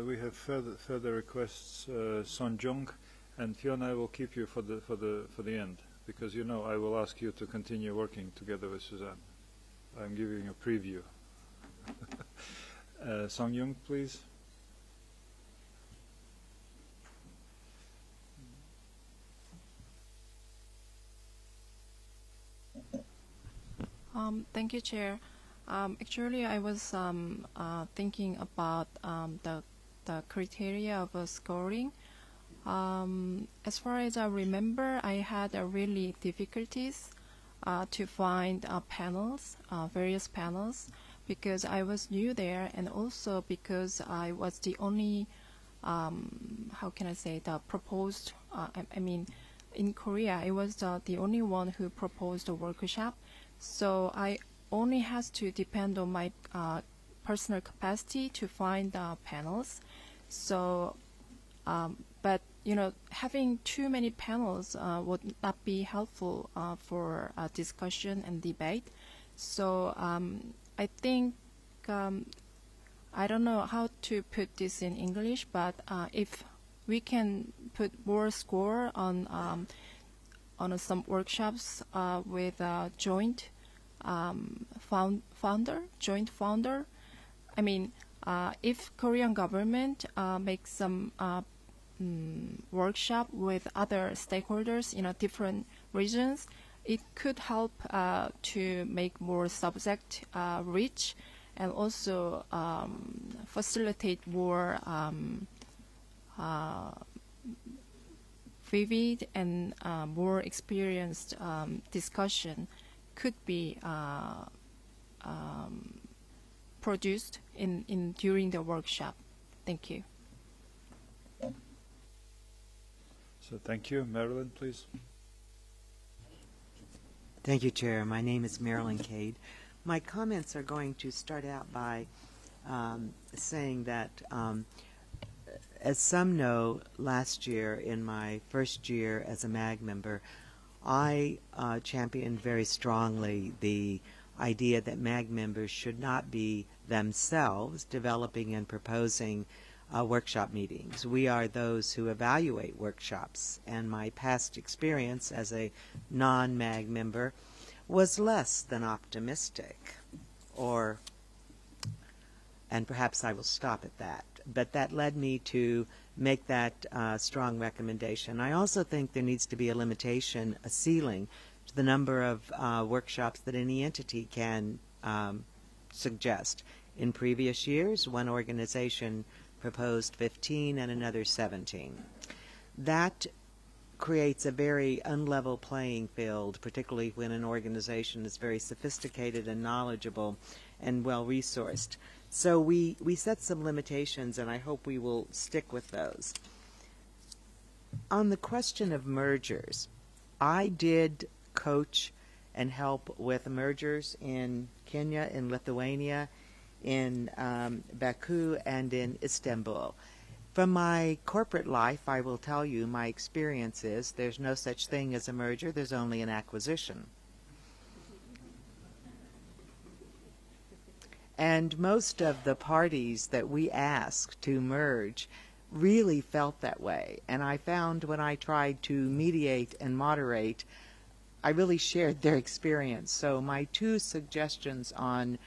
Speaker 1: we have further further requests, Son Jung, and Fiona. I will keep you for the for the for the end because you know I will ask you to continue working together with Suzanne. I'm giving a preview. uh, Song Jung, please.
Speaker 28: Um, thank you, Chair. Um, actually, I was um, uh, thinking about um, the the criteria of uh, scoring. Um, as far as I remember, I had uh, really difficulties uh, to find uh, panels, uh, various panels, because I was new there, and also because I was the only, um, how can I say, the proposed. I, I, mean, in Korea, I was the only one who proposed a workshop, so I only has to depend on my uh, personal capacity to find panels. So, um, but you know, having too many panels uh, would not be helpful uh, for uh, discussion and debate. So um, I think um, I don't know how to put this in English, but uh, if we can put more score on um, on some workshops uh, with joint um, found founder, joint founder. I mean, uh, if Korean government makes some um, workshop with other stakeholders in different regions, it could help uh, to make more subject uh, rich and also um, facilitate more um, uh, vivid and uh, more experienced um, discussion could be uh, um, produced in, in during the workshop. Thank you.
Speaker 1: So thank you. Marilyn, please.
Speaker 4: Thank you, Chair. My name is Marilyn Cade. My comments are going to start out by um, saying that, um, as some know, last year, in my first year as a MAG member, I uh, championed very strongly the idea that MAG members should not be themselves developing and proposing uh, workshop meetings. We are those who evaluate workshops, and my past experience as a non-MAG member was less than optimistic, or, and perhaps I will stop at that. But that led me to make that uh, strong recommendation. I also think there needs to be a limitation, a ceiling, to the number of uh, workshops that any entity can um, suggest. In previous years, one organization proposed 15 and another 17. That creates a very unlevel playing field, particularly when an organization is very sophisticated and knowledgeable and well resourced. So we, we set some limitations, and I hope we will stick with those. On the question of mergers, I did coach and help with mergers in Kenya, in Lithuania, in um, Baku and in Istanbul. From my corporate life, I will tell you my experience is there's no such thing as a merger, there's only an acquisition. And most of the parties that we asked to merge really felt that way. And I found when I tried to mediate and moderate, I really shared their experience. So my two suggestions on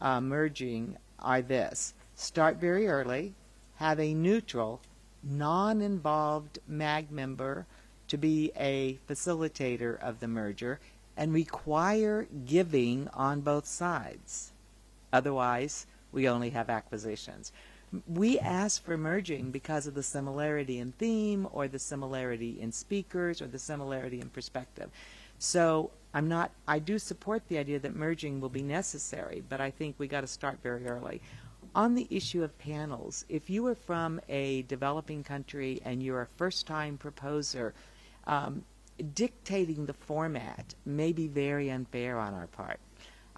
Speaker 4: uh, merging are this. Start very early, have a neutral, non-involved MAG member to be a facilitator of the merger and require giving on both sides. Otherwise, we only have acquisitions. We ask for merging because of the similarity in theme or the similarity in speakers or the similarity in perspective. So I'm not, I do support the idea that merging will be necessary, but I think we got to start very early. On the issue of panels, if you are from a developing country and you're a first time proposer, um, dictating the format may be very unfair on our part.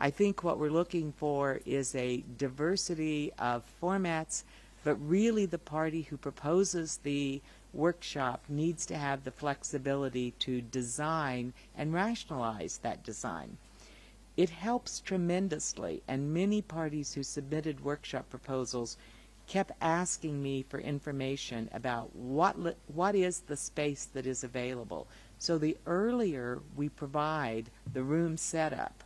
Speaker 4: I think what we're looking for is a diversity of formats, but really the party who proposes the workshop needs to have the flexibility to design and rationalize that design. It helps tremendously, and many parties who submitted workshop proposals kept asking me for information about what what is the space that is available. So the earlier we provide the room setup,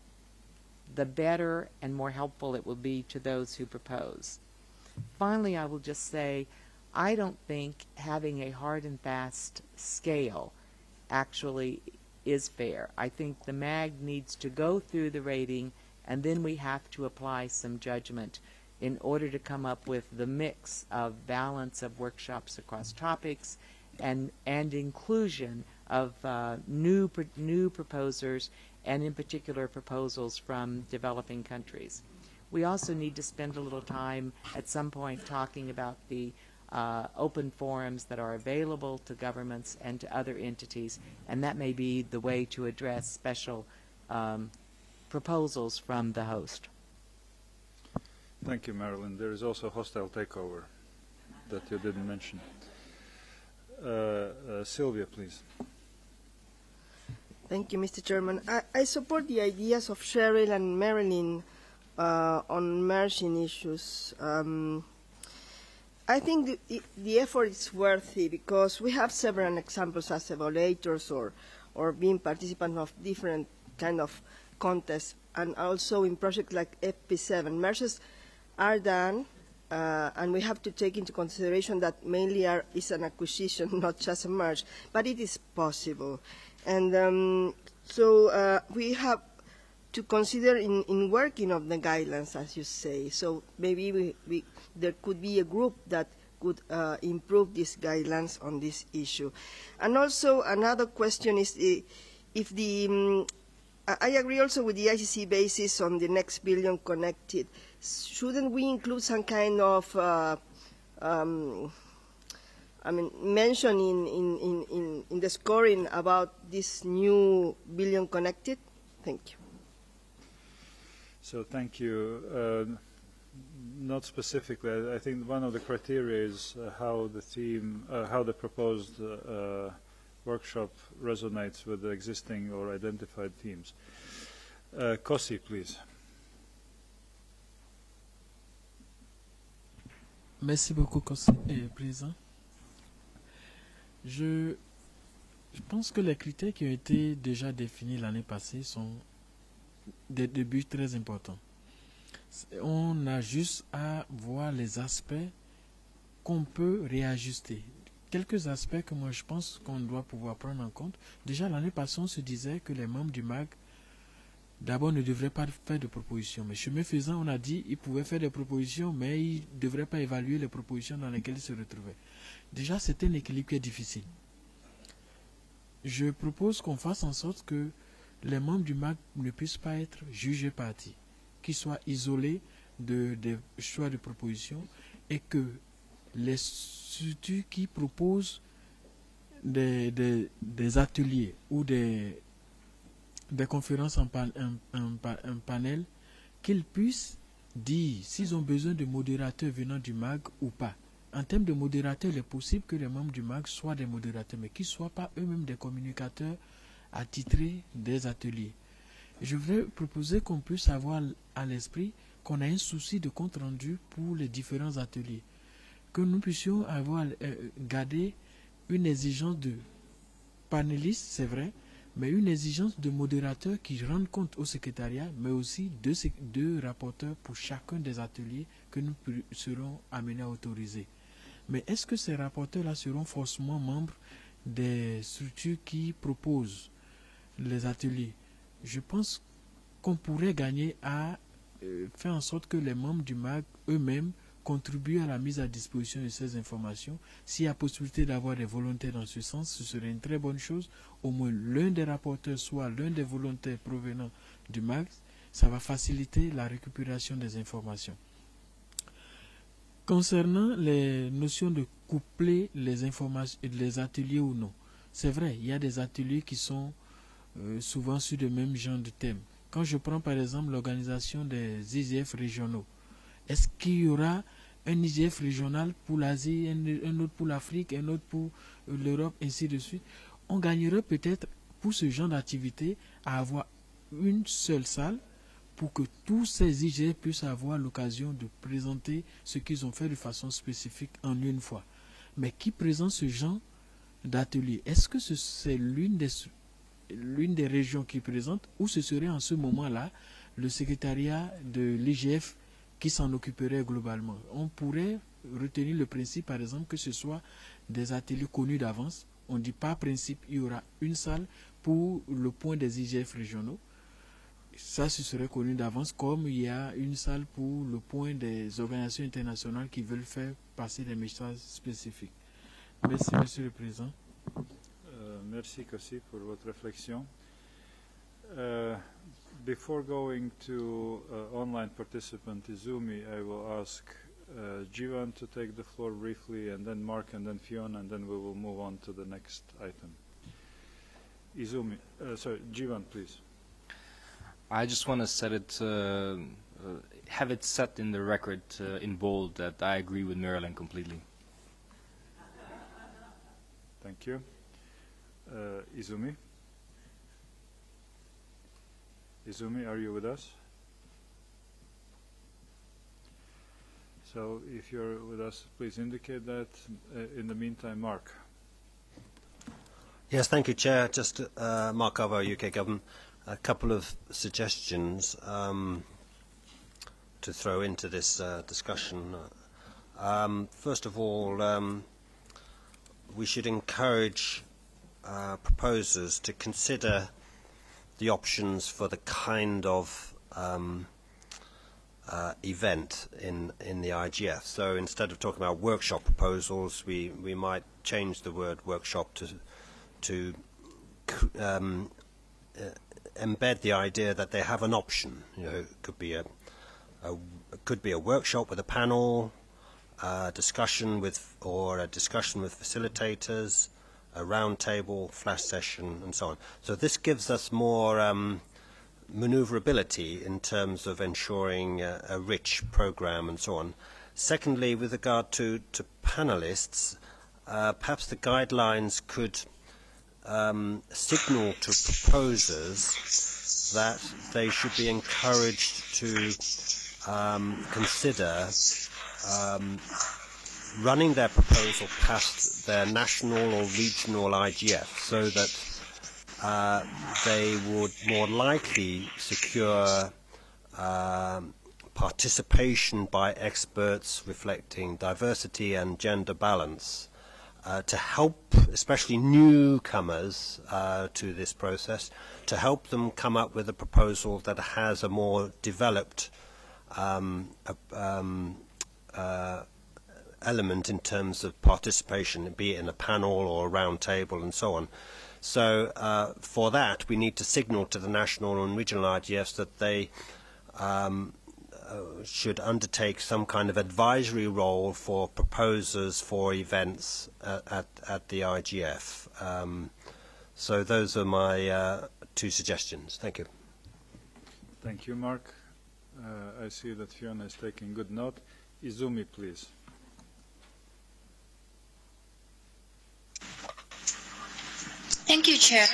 Speaker 4: the better and more helpful it will be to those who propose. Finally, I will just say, I don't think having a hard and fast scale actually is fair. I think the MAG needs to go through the rating and then we have to apply some judgment in order to come up with the mix of balance of workshops across topics and and inclusion of uh, new new proposers and in particular proposals from developing countries. We also need to spend a little time at some point talking about the uh, open forums that are available to governments and to other entities, and that may be the way to address special um, proposals from the host.
Speaker 1: Thank you, Marilyn. There is also hostile takeover that you didn't mention. Uh, uh, Sylvia, please.
Speaker 29: Thank you, Mr. Chairman. I, I support the ideas of Cheryl and Marilyn uh, on merging issues. Um, I think the, the, effort is worthy because we have several examples as evaluators or, or being participants of different kind of contests and also in projects like FP7. Merges are done uh, and we have to take into consideration that mainly are, is an acquisition, not just a merge, but it is possible. And um, so uh, we have to consider in, in working of the guidelines, as you say. So maybe we, we, there could be a group that could uh, improve these guidelines on this issue. And also another question is if the, um, I agree also with the ICC BASIS on the next billion connected. Shouldn't we include some kind of, uh, um, I mean, mention in, in, in, in the scoring about this new billion connected? Thank you.
Speaker 1: So thank you. Uh, not specifically. I think one of the criteria is uh, how the theme, uh, how the proposed uh, uh, workshop resonates with the existing or identified themes. Uh, Kossi, please.
Speaker 18: Merci beaucoup, Kossi, eh, Président. Je, pense que les critères qui ont été déjà définis l'année passée sont des débuts très importants. On a juste à voir les aspects qu'on peut réajuster. Quelques aspects que moi je pense qu'on doit pouvoir prendre en compte. Déjà l'année passée, on se disait que les membres du MAG d'abord ne devraient pas faire de propositions. Mais chemin faisant, on a dit qu'ils pouvaient faire des propositions, mais ils ne devraient pas évaluer les propositions dans lesquelles ils se retrouvaient. Déjà, c'est un équilibre qui est difficile. Je propose qu'on fasse en sorte que les membres du MAC ne puissent pas être jugés partis, qu'ils soient isolés de, des choix de proposition et que les structures qui proposent des ateliers ou des, des conférences en, pan, un, un, panel, qu'ils puissent dire s'ils ont besoin de modérateurs venant du MAG ou pas. En termes de modérateurs, il est possible que les membres du MAG soient des modérateurs, mais qu'ils ne soient pas eux-mêmes des communicateurs attitrés des ateliers. Je voudrais proposer qu'on puisse avoir à l'esprit qu'on a un souci de compte rendu pour les différents ateliers. Que nous puissions avoir euh, gardé une exigence de panélistes, c'est vrai, mais une exigence de modérateurs qui rendent compte au secrétariat, mais aussi deux, rapporteurs pour chacun des ateliers que nous serons amenés à autoriser. Mais est-ce que ces rapporteurs-là seront forcément membres des structures qui proposent les ateliers? Je pense qu'on pourrait gagner à euh, faire en sorte que les membres du MAG eux-mêmes contribuent à la mise à disposition de ces informations. S'il y a possibilité d'avoir des volontaires dans ce sens, ce serait une très bonne chose. Au moins l'un des rapporteurs soit l'un des volontaires provenant du MAG, ça va faciliter la récupération des informations. Concernant les notions de coupler les informations, les ateliers ou non, c'est vrai, il y a des ateliers qui sont euh, souvent sur le même genre de thème. Quand je prends par exemple l'organisation des IGF régionaux, est-ce qu'il y aura un IGF régional pour l'Asie, un, autre pour l'Afrique, un autre pour euh, l'Europe, ainsi de suite? On gagnerait peut-être pour ce genre d'activité à avoir une seule salle pour que tous ces IGF puissent avoir l'occasion de présenter ce qu'ils ont fait de façon spécifique en une fois. Mais qui présente ce genre d'atelier? Est-ce que c'est l'une des, l'une des régions qui présente ou ce serait en ce moment-là le secrétariat de l'IGF qui s'en occuperait globalement On pourrait retenir le principe, par exemple, que ce soit des ateliers connus d'avance. On dit par principe, il y aura une salle pour le point des IGF régionaux ça, ce serait connu d'avance, comme il y a une salle pour le point des organisations internationales qui veulent faire passer des messages spécifiques. Merci, Monsieur le Président.
Speaker 1: Uh, merci, Kasi, pour votre réflexion. Uh, before going to uh, online participant Izumi, I will ask uh, Jivan to take the floor briefly, and then Mark, and then Fiona, and then we will move on to the next item. Izumi, uh, sorry, Jivan, please.
Speaker 17: I just want to set it, uh, uh, have it set in the record uh, in bold that I agree with Marilyn completely.
Speaker 1: Thank you. Uh, Izumi? Izumi, are you with us? So if you're with us, please indicate that. Uh, in the meantime, Mark.
Speaker 12: Yes, thank you, Chair. Just uh, Mark Carvell, UK Government a couple of suggestions um, to throw into this uh, discussion. Um, first of all, um, we should encourage uh, proposers to consider the options for the kind of um, uh, event in in the IGF. So instead of talking about workshop proposals, we we might change the word workshop to to um, uh, embed the idea that they have an option. You know, it could be a, a could be a workshop with a panel, a discussion with or a discussion with facilitators, a roundtable, flash session, and so on. So this gives us more um, maneuverability in terms of ensuring a, a rich program and so on. Secondly, with regard to, to panelists, uh, perhaps the guidelines could um, signal to proposers that they should be encouraged to um, consider um, running their proposal past their national or regional IGF so that uh, they would more likely secure um, participation by experts reflecting diversity and gender balance uh, to help, especially newcomers uh, to this process, to help them come up with a proposal that has a more developed um, um, uh, element in terms of participation, be it in a panel or a round table and so on. So uh, for that, we need to signal to the national and regional IGFs that they um, uh, should undertake some kind of advisory role for proposers for events at, at, at the IGF. Um, so those are my uh, two suggestions. Thank you.
Speaker 1: Thank you, Mark. Uh, I see that Fiona is taking good note. Izumi, please.
Speaker 30: Thank you, Chair.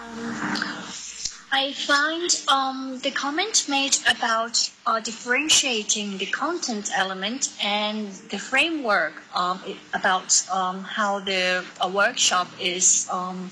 Speaker 30: Um, I find um, the comment made about uh, differentiating the content element and the framework um, about um, how the workshop is um,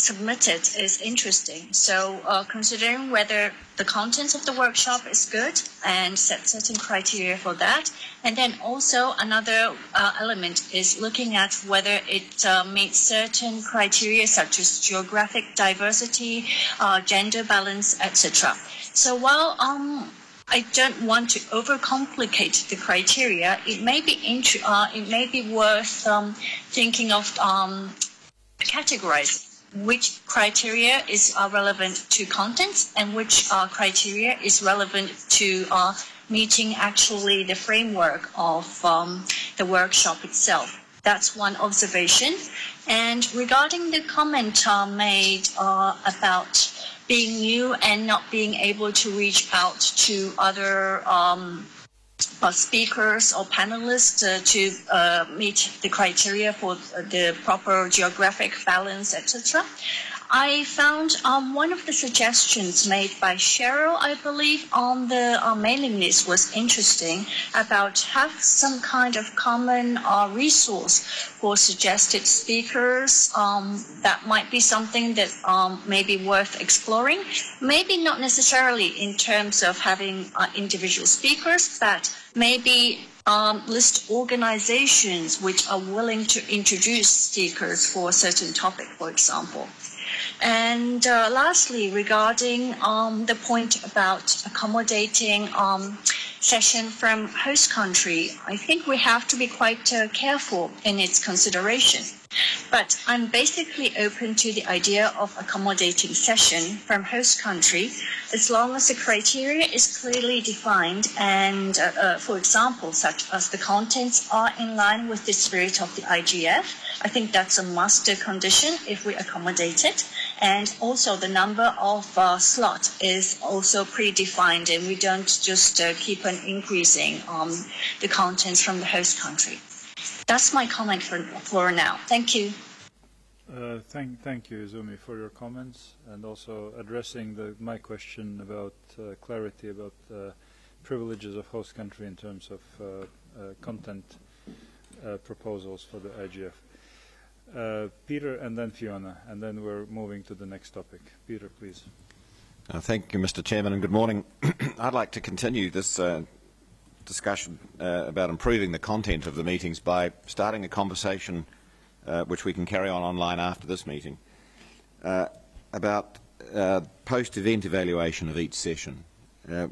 Speaker 30: submitted is interesting. So uh, considering whether the contents of the workshop is good and set certain criteria for that. And then also another uh, element is looking at whether it uh, meets certain criteria such as geographic diversity, uh, gender balance, etc. So while um, I don't want to overcomplicate the criteria, it may be int- uh, it may be worth um, thinking of um, categorizing which criteria is uh, relevant to content and which uh, criteria is relevant to uh, meeting actually the framework of um, the workshop itself. That's one observation. And regarding the comment uh, made uh, about being new and not being able to reach out to other um, uh, speakers or panelists uh, to uh, meet the criteria for the proper geographic balance, etc. I found um, one of the suggestions made by Cheryl, I believe, on the uh, mailing list was interesting about have some kind of common uh, resource for suggested speakers. Um, that might be something that um, may be worth exploring. Maybe not necessarily in terms of having uh, individual speakers, but maybe um, list organizations which are willing to introduce speakers for a certain topic, for example. And uh, lastly, regarding um, the point about accommodating um, session from host country, I think we have to be quite uh, careful in its consideration. But I'm basically open to the idea of accommodating session from host country as long as the criteria is clearly defined and, uh, uh, for example, such as the contents are in line with the spirit of the IGF. I think that's a master condition if we accommodate it. And also the number of uh, is also predefined and we don't just uh, keep on increasing um, the contents from the host country. That's my comment for, for now. Thank you.
Speaker 1: Uh, thank, thank you, Izumi, for your comments and also addressing the, my question about uh, clarity about uh, privileges of host country in terms of uh, uh, content proposals for the IGF. Uh, Peter and then Fiona, and then we're moving to the next topic. Peter, please.
Speaker 31: Uh, thank you, Mr. Chairman, and good morning. I'd like to continue this uh, discussion uh, about improving the content of the meetings by starting a conversation uh, which we can carry on online after this meeting about post-event evaluation of each session.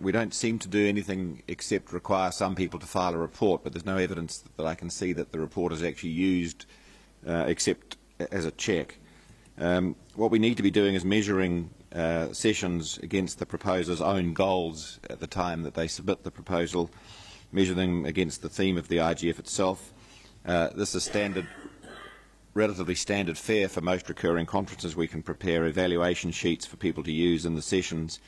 Speaker 31: We don't seem to do anything except require some people to file a report, but there's no evidence that I can see that the report is actually used uh, except as a check. Um, what we need to be doing is measuring uh, sessions against the proposer's own goals at the time that they submit the proposal measure them against the theme of the IGF itself. Uh, this is standard, relatively standard fare for most recurring conferences. We can prepare evaluation sheets for people to use in the sessions.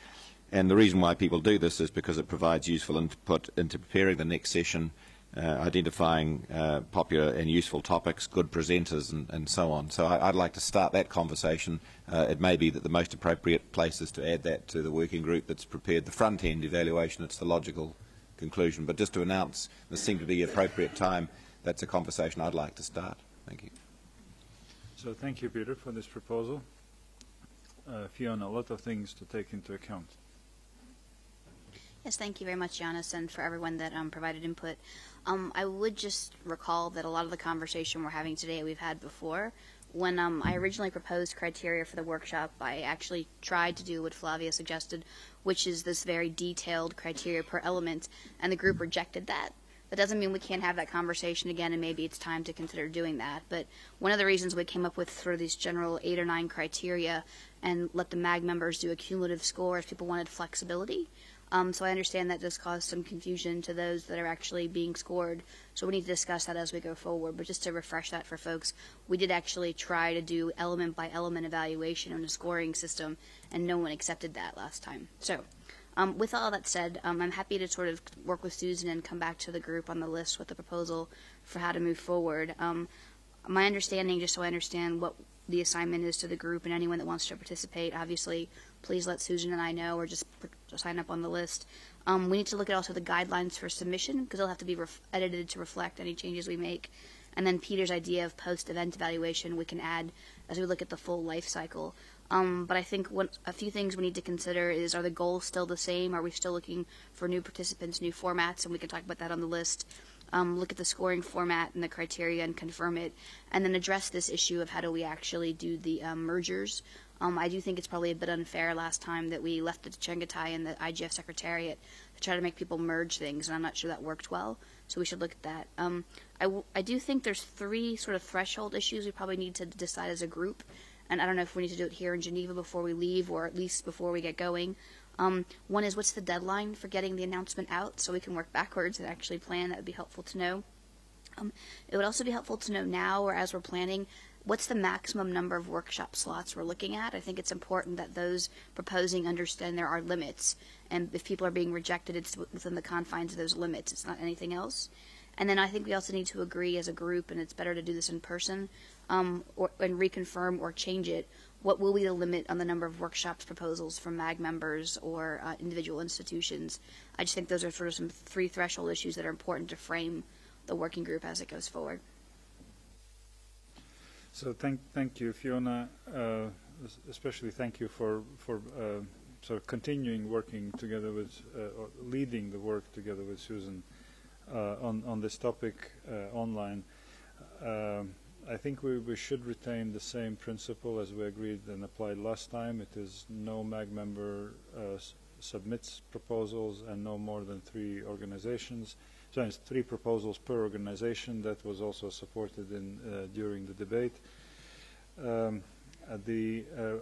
Speaker 31: And the reason why people do this is because it provides useful input into preparing the next session, identifying uh, popular and useful topics, good presenters, and, and so on. So I, would like to start that conversation. Uh, it may be that the most appropriate place is to add that to the working group that's prepared the front-end evaluation. It's the logical conclusion. But just to announce, this seemed to be the appropriate time. That's a conversation I'd like to start. Thank you.
Speaker 1: So thank you, Peter, for this proposal. Uh, Fiona, a lot of things to take into account.
Speaker 8: Yes, thank you very much, Janis, and for everyone that um, provided input. Um, I would just recall that a lot of the conversation we're having today we've had before. When um, I originally proposed criteria for the workshop, I actually tried to do what Flavio suggested, which is this very detailed criteria per element, and the group rejected that. That doesn't mean we can't have that conversation again, and maybe it's time to consider doing that. But one of the reasons we came up with sort of these general eight or nine criteria and let the MAG members do a cumulative score is people wanted flexibility. Um, so I understand that does cause some confusion to those that are actually being scored. So we need to discuss that as we go forward. But just to refresh that for folks, we did actually try to do element by element evaluation on a scoring system, and no one accepted that last time. So um, with all that said, um, I'm happy to sort of work with Susan and come back to the group on the list with a proposal for how to move forward. Um, my understanding, just so I understand what the assignment is to the group and anyone that wants to participate, obviously please let Susan and I know or just sign up on the list. Um, we need to look at also the guidelines for submission because they'll have to be edited to reflect any changes we make. And then Peter's idea of post-event evaluation we can add as we look at the full life cycle. Um, but I think what, a few things we need to consider is are the goals still the same? Are we still looking for new participants, new formats? And we can talk about that on the list. Um, look at the scoring format and the criteria and confirm it, and then address this issue of how do we actually do the um, mergers um, I do think it's probably a bit unfair last time that we left the to Chengetai and the IGF Secretariat to try to make people merge things, and I'm not sure that worked well. So we should look at that. Um, I do think there's three sort of threshold issues we probably need to decide as a group, and I don't know if we need to do it here in Geneva before we leave, or at least before we get going. Um, one is what's the deadline for getting the announcement out, so we can work backwards and actually plan. That would be helpful to know. Um, it would also be helpful to know now, or as we're planning, what's the maximum number of workshop slots we're looking at. I think it's important that those proposing understand there are limits, and if people are being rejected, it's within the confines of those limits. It's not anything else. And then I think we also need to agree as a group, and it's better to do this in person, um, or, and reconfirm or change it. What will be the limit on the number of workshops proposals from MAG members or uh, individual institutions? I just think those are sort of some three threshold issues that are important to frame the working group as it goes forward.
Speaker 1: So thank thank you, Fiona. Uh, especially thank you for for uh, sort of continuing working together with uh, or leading the work together with Susan uh, on on this topic uh, online. Um, I think we, we should retain the same principle as we agreed and applied last time. It is no MAG member uh, submits proposals and no more than three organizations. So it's three proposals per organization. That was also supported in uh, during the debate. Um, uh, the uh,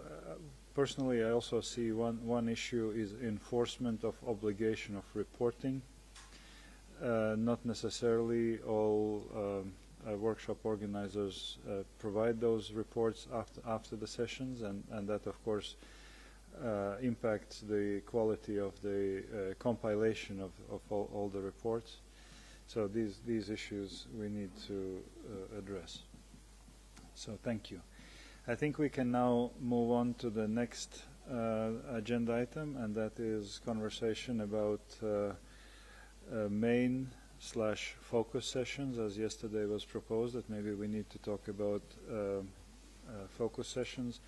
Speaker 1: personally, I also see one one issue is enforcement of obligation of reporting. Uh, not necessarily all. Um, uh, workshop organizers uh, provide those reports after after the sessions, and and that of course uh, impacts the quality of the uh, compilation of of all, all, the reports. So these these issues we need to uh, address. So thank you. I think we can now move on to the next uh, agenda item, and that is conversation about main slash focus sessions, as yesterday was proposed, that maybe we need to talk about uh, uh, focus sessions.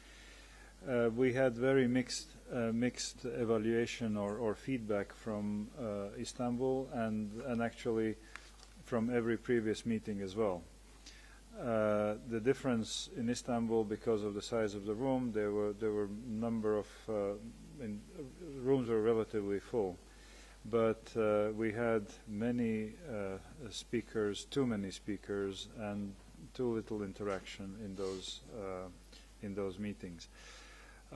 Speaker 1: Uh, we had very mixed uh, mixed evaluation or, or feedback from uh, Istanbul and and actually from every previous meeting as well. Uh, the difference in Istanbul because of the size of the room, there were there were number of in, rooms were relatively full but uh, we had many uh, speakers, too many speakers, and too little interaction in those uh, in those meetings.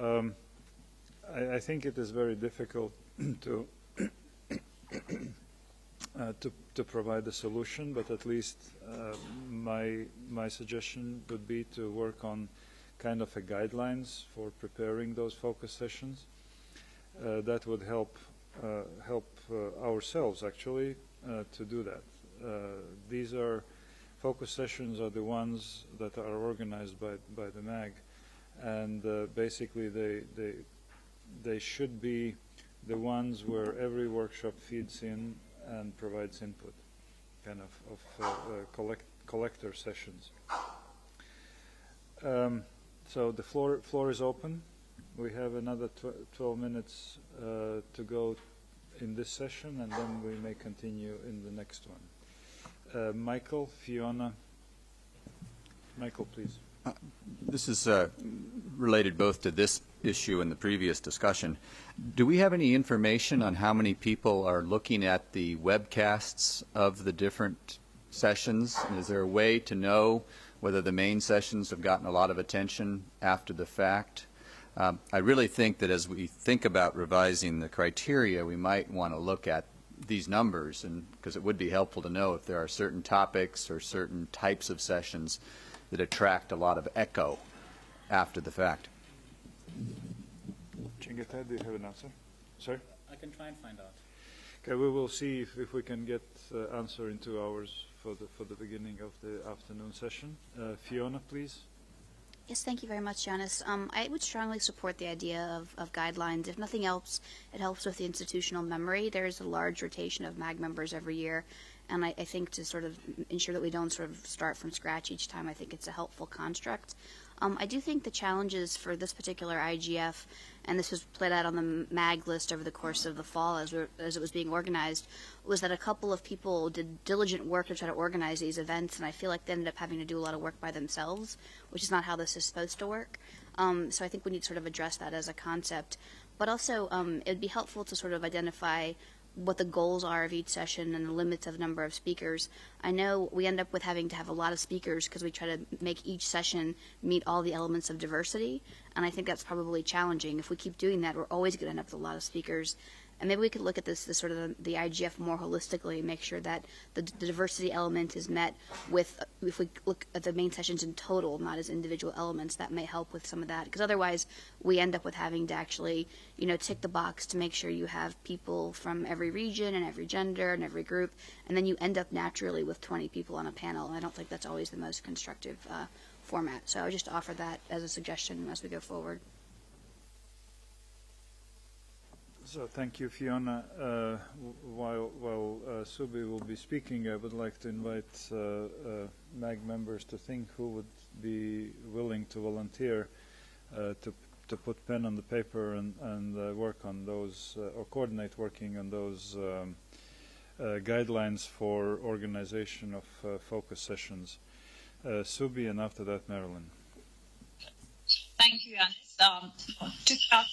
Speaker 1: Um, I, I, think it is very difficult to uh, to to provide a solution, but at least uh, my my suggestion would be to work on kind of a guidelines for preparing those focus sessions. Uh, that would help uh, help uh, ourselves actually to do that. these are focus sessions are the ones that are organized by by the MAG, and basically they they they should be the ones where every workshop feeds in and provides input, kind of, of uh, uh, collect, collector sessions. Um, so the floor, floor is open. We have another tw 12 minutes uh, to go in this session, and then we may continue in the next one. Uh, Michael, Fiona. Michael, please.
Speaker 32: This is uh, related both to this issue and the previous discussion. Do we have any information on how many people are looking at the webcasts of the different sessions? Is there a way to know whether the main sessions have gotten a lot of attention after the fact? Um, I really think that as we think about revising the criteria, we might want to look at these numbers, and because it would be helpful to know if there are certain topics or certain types of sessions that attract a lot of echo after the fact.
Speaker 1: Chengetai, do you have an answer? Sir?
Speaker 33: I can try and find out.
Speaker 1: Okay, we will see if, if we can get uh, answer in two hours for the for the beginning of the afternoon session. Uh, Fiona, please.
Speaker 8: Yes, thank you very much, Janis. Um, I would strongly support the idea of, of guidelines. If nothing else, it helps with the institutional memory. There is a large rotation of MAG members every year, and I, I think to sort of ensure that we don't sort of start from scratch each time, I think it's a helpful construct. Um, I do think the challenges for this particular IGF, and this was played out on the MAG list over the course of the fall as, as it was being organized, was that a couple of people did diligent work to try to organize these events, and I feel like they ended up having to do a lot of work by themselves, which is not how this is supposed to work. Um, so I think we need to sort of address that as a concept. But also, um, it would be helpful to sort of identify what the goals are of each session and the limits of the number of speakers. I know we end up with having to have a lot of speakers because we try to make each session meet all the elements of diversity, and I think that's probably challenging. If we keep doing that, we're always going to end up with a lot of speakers, and maybe we could look at this, this sort of the, the IGF more holistically, make sure that the, the diversity element is met with, if we look at the main sessions in total, not as individual elements, that may help with some of that. Because otherwise, we end up with having to actually, you know, tick the box to make sure you have people from every region and every gender and every group, and then you end up naturally with 20 people on a panel. And I don't think that's always the most constructive uh, format. So I would just offer that as a suggestion as we go forward.
Speaker 1: So thank you, Fiona. Uh, while while uh, Subi will be speaking, I would like to invite uh, uh MAG members to think who would be willing to volunteer uh, to to put pen on the paper and, and uh, work on those or coordinate working on those um, guidelines for organization of focus sessions. Subi, and after that, Marilyn.
Speaker 6: Thank you, Janis. Um, to start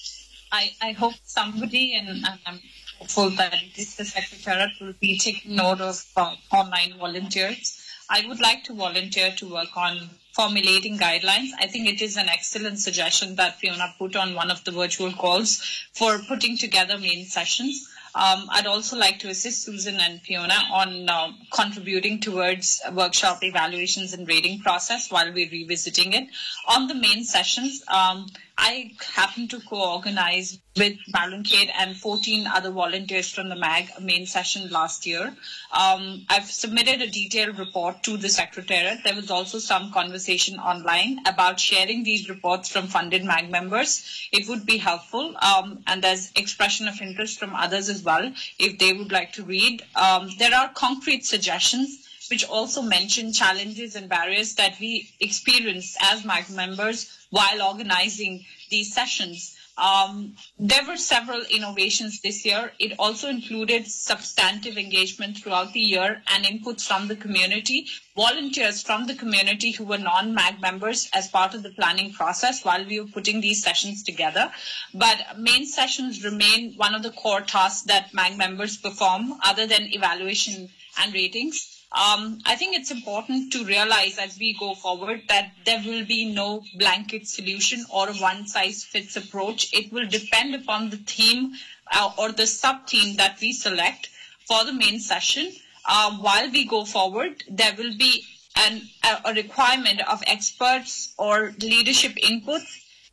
Speaker 6: I, I hope somebody, and I'm hopeful that it is the Secretariat, will be taking note of uh, online volunteers. I would like to volunteer to work on formulating guidelines. I think it is an excellent suggestion that Fiona put on one of the virtual calls for putting together main sessions. Um, I'd also like to assist Susan and Fiona on uh, contributing towards workshop evaluations and rating process while we're revisiting it. On the main sessions, um, I happen to co-organize with Marilyn Cade and 14 other volunteers from the MAG main session last year. Um, I've submitted a detailed report to the Secretariat. There was also some conversation online about sharing these reports from funded MAG members. It would be helpful, um, and there's expression of interest from others as well if they would like to read. Um, there are concrete suggestions which also mentioned challenges and barriers that we experienced as MAG members while organizing these sessions. Um, there were several innovations this year. It also included substantive engagement throughout the year and inputs from the community, volunteers from the community who were non-MAG members as part of the planning process while we were putting these sessions together. But main sessions remain one of the core tasks that MAG members perform other than evaluation and ratings. Um, I think it's important to realize as we go forward that there will be no blanket solution or a one size fits approach. It will depend upon the theme uh, or the sub theme that we select for the main session. Um, while we go forward, there will be an, a requirement of experts or leadership input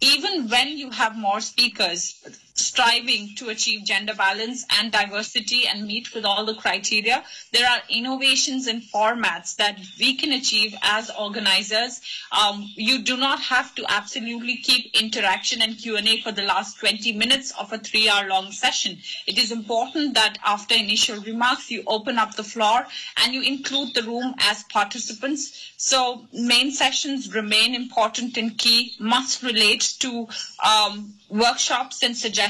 Speaker 6: even when you have more speakers striving to achieve gender balance and diversity and meet with all the criteria, there are innovations in formats that we can achieve as organizers. Um, you do not have to absolutely keep interaction and Q&A for the last 20 minutes of a three-hour long session. It is important that after initial remarks, you open up the floor and you include the room as participants. So main sessions remain important and key, must relate to um, workshops and suggestions.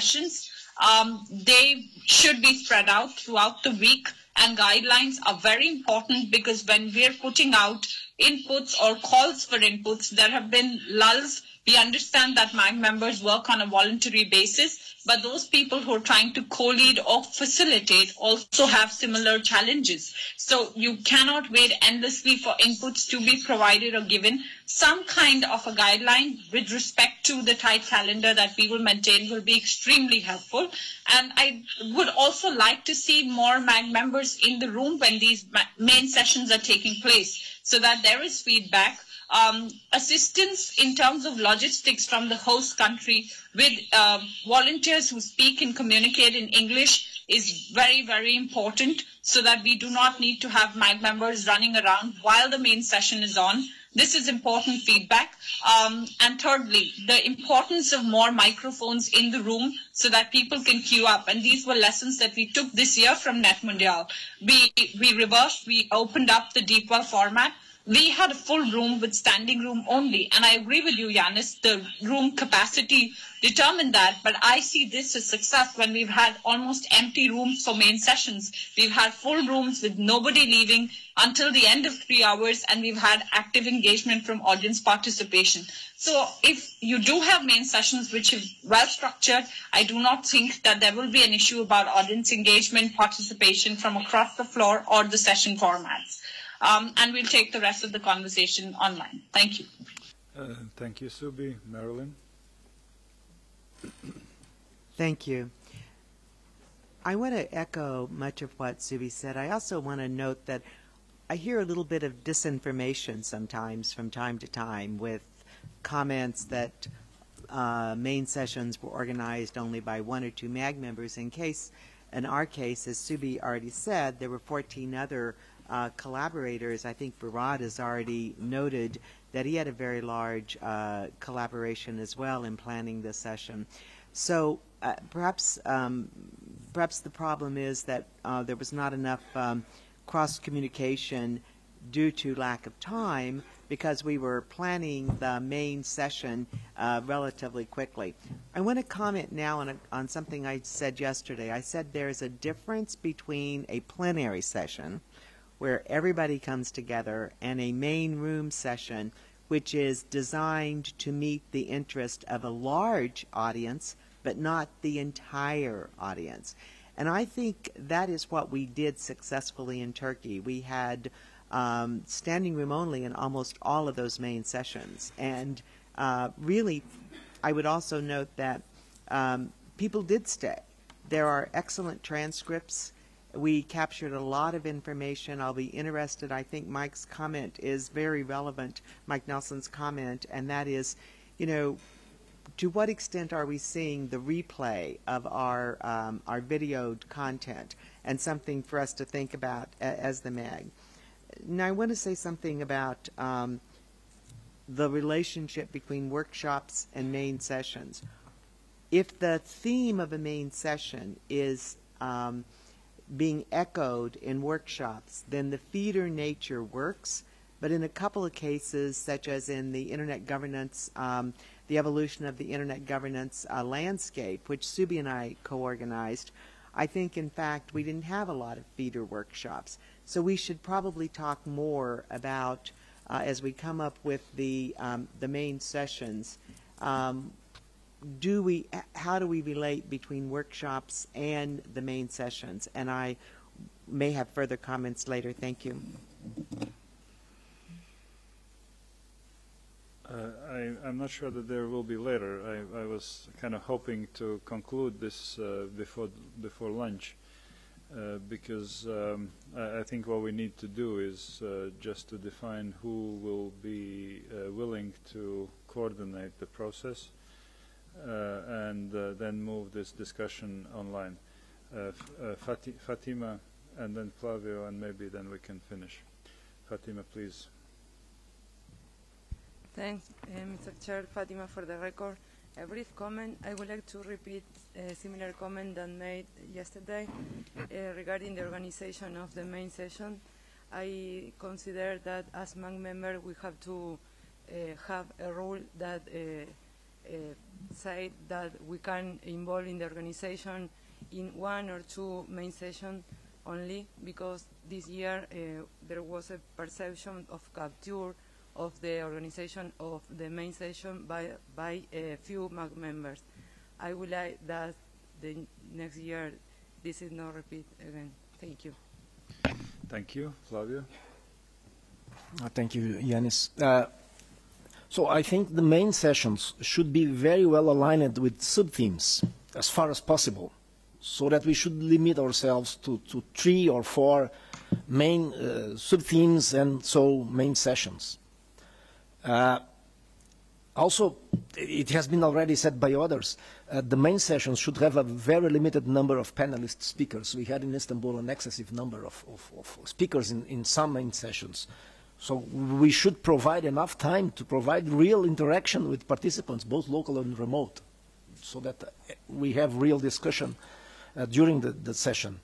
Speaker 6: Um, they should be spread out throughout the week and guidelines are very important because when we're putting out inputs or calls for inputs, there have been lulls. We understand that MAG members work on a voluntary basis, but those people who are trying to co-lead or facilitate also have similar challenges. So you cannot wait endlessly for inputs to be provided or given. Some kind of a guideline with respect to the tight calendar that we will maintain will be extremely helpful. And I would also like to see more MAG members in the room when these main sessions are taking place so that there is feedback um, assistance in terms of logistics from the host country with uh, volunteers who speak and communicate in English is very, very important so that we do not need to have MAG members running around while the main session is on. This is important feedback. Um, and thirdly, the importance of more microphones in the room so that people can queue up. And these were lessons that we took this year from NETmundial. We, we reversed, we opened up the DeepWell format we had a full room with standing room only. And I agree with you, Janis, the room capacity determined that. But I see this as success when we've had almost empty rooms for main sessions. We've had full rooms with nobody leaving until the end of three hours, and we've had active engagement from audience participation. So if you do have main sessions which are well structured, I do not think that there will be an issue about audience engagement, participation from across the floor or the session formats um, and we'll take the rest of the conversation online. Thank you.
Speaker 1: Uh, thank you, Subi. Marilyn?
Speaker 4: Thank you. I want to echo much of what Subi said. I also want to note that I hear a little bit of disinformation sometimes from time to time with comments that uh, main sessions were organized only by one or two MAG members. In case, in our case, as Subi already said, there were 14 other uh, collaborators. I think Bharat has already noted that he had a very large uh, collaboration as well in planning this session. So uh, perhaps um, perhaps the problem is that uh, there was not enough um, cross communication due to lack of time because we were planning the main session uh, relatively quickly. I want to comment now on, a, on something I said yesterday. I said there's a difference between a plenary session where everybody comes together and a main room session which is designed to meet the interest of a large audience but not the entire audience. And I think that is what we did successfully in Turkey. We had um, standing room only in almost all of those main sessions. And uh, really, I would also note that um, people did stay. There are excellent transcripts. We captured a lot of information. I'll be interested. I think Mike's comment is very relevant, Mike Nelson's comment, and that is, you know, to what extent are we seeing the replay of our um, our videoed content and something for us to think about as the MAG? Now, I want to say something about um, the relationship between workshops and main sessions. If the theme of a main session is um, being echoed in workshops, then the feeder nature works. But in a couple of cases, such as in the internet governance, um, the evolution of the internet governance uh, landscape, which Subi and I co-organized, I think, in fact, we didn't have a lot of feeder workshops. So we should probably talk more about, uh, as we come up with the, um, the main sessions, um, do we, how do we relate between workshops and the main sessions? And I may have further comments later. Thank you.
Speaker 1: Uh, I, am not sure that there will be later. I, I was kind of hoping to conclude this uh, before before lunch, uh, because um, I, I, think what we need to do is uh, just to define who will be uh, willing to coordinate the process, and then move this discussion online. Fati Fatima, and then Flavio, and maybe then we can finish. Fatima, please.
Speaker 26: Thanks, uh, Mr. Chair. Fatima, for the record. A brief comment. I would like to repeat a similar comment that made yesterday uh, regarding the organization of the main session. I consider that as MAG member we have to uh, have a rule that uh, say that we can involve in the organization in one or two main sessions only because this year uh, there was a perception of capture of the organization of the main session by, by a few MAG members. I would like that the next year this is not repeat again. Thank you.
Speaker 1: Thank you. Flavio?
Speaker 23: Uh, thank you, Janis. Uh, so I think the main sessions should be very well aligned with sub-themes as far as possible, so that we should limit ourselves to, to three or four main uh, sub-themes and so main sessions. Uh, also, it has been already said by others, uh, the main sessions should have a very limited number of panelist speakers. We had in Istanbul an excessive number of, of, of speakers in, in some main sessions. So we should provide enough time to provide real interaction with participants, both local and remote, so that we have real discussion uh, during the, the session.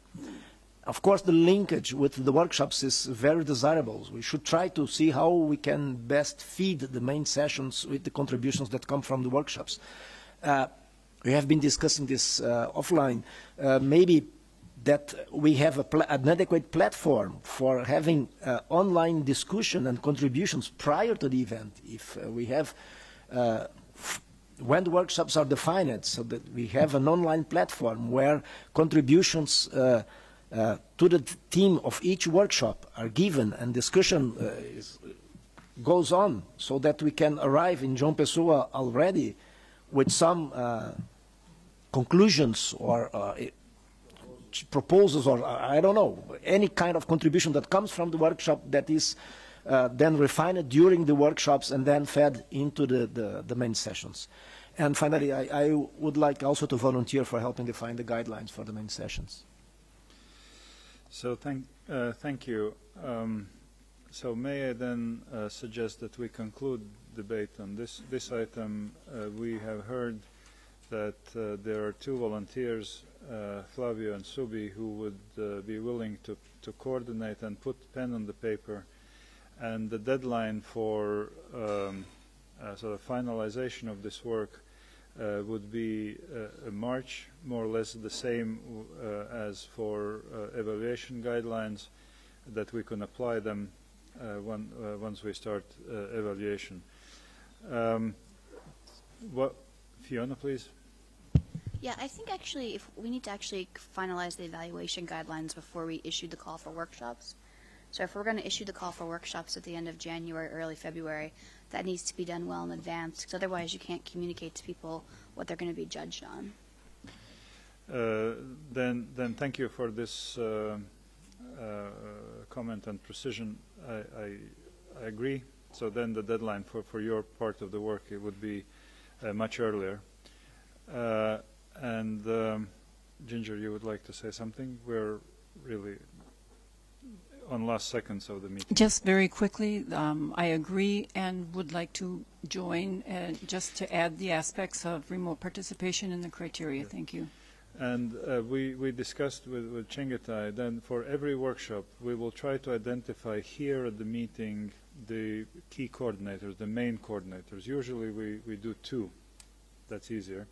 Speaker 23: Of course, the linkage with the workshops is very desirable. We should try to see how we can best feed the main sessions with the contributions that come from the workshops. Uh, we have been discussing this uh, offline. Uh, maybe that we have an adequate platform for having uh, online discussion and contributions prior to the event. If uh, we have, uh, when the workshops are defined, so that we have an online platform where contributions uh, to the team of each workshop are given and discussion uh, is, goes on so that we can arrive in João Pessoa already with some uh, conclusions or uh, proposals or I don't know any kind of contribution that comes from the workshop that is uh, then refined during the workshops and then fed into the, the, the main sessions. And finally, I, I would like also to volunteer for helping define the guidelines for the main sessions.
Speaker 1: So thank, uh, thank you. Um, so may I then uh, suggest that we conclude debate on this, this item. Uh, we have heard that uh, there are two volunteers, Flavio and Subi, who would uh, be willing to, to coordinate and put pen on the paper. And the deadline for um, uh, sort of finalization of this work uh, would be uh, March, more or less the same uh, as for uh, evaluation guidelines, that we can apply them uh, one, uh, once we start uh, evaluation. Um, what, Fiona, please.
Speaker 8: Yeah, I think actually if we need to actually finalize the evaluation guidelines before we issue the call for workshops. So if we're going to issue the call for workshops at the end of January, early February, that needs to be done well in advance because otherwise you can't communicate to people what they're going to be judged on.
Speaker 1: Uh, then, then thank you for this uh, uh, comment and precision. I, I, I agree. So then the deadline for, for your part of the work it would be uh, much earlier. And um, Ginger, you would like to say something? We're really on last seconds of the meeting.
Speaker 11: Just very quickly, um, I agree and would like to join uh, just to add the aspects of remote participation in the criteria. Thank you.
Speaker 1: And uh, we, we discussed with, with Chengetai, then for every workshop, we will try to identify here at the meeting the key coordinators, the main coordinators. Usually we, we do two. That's easier.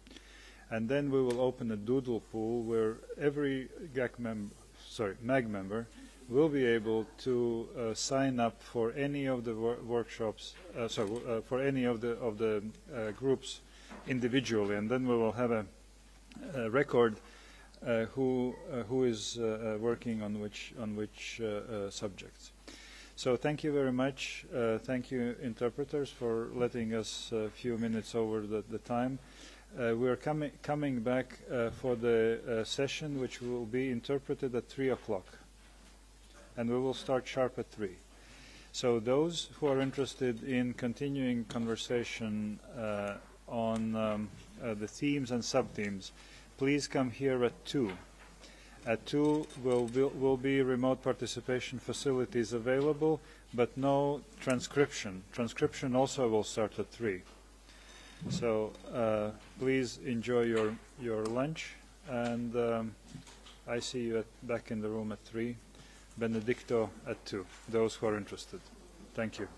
Speaker 1: And then we will open a doodle pool where every GAC member, sorry, MAG member will be able to uh, sign up for any of the wor workshops, uh, sorry, uh, for any of the of the uh, groups individually, and then we will have a, a record uh, who uh, who is working on which on which subjects. So thank you very much. Thank you, interpreters, for letting us a few minutes over the, the time. Uh, we are coming coming back uh, for the uh, session, which will be interpreted at three o'clock and we will start sharp at 3. So those who are interested in continuing conversation uh, on um, uh, the themes and sub-themes, please come here at 2. At 2 will, will, will be remote participation facilities available, but no transcription. Transcription also will start at 3. So uh, please enjoy your, your lunch, and um, I see you at, back in the room at 3. Benedicto at 2, those who are interested. Thank you.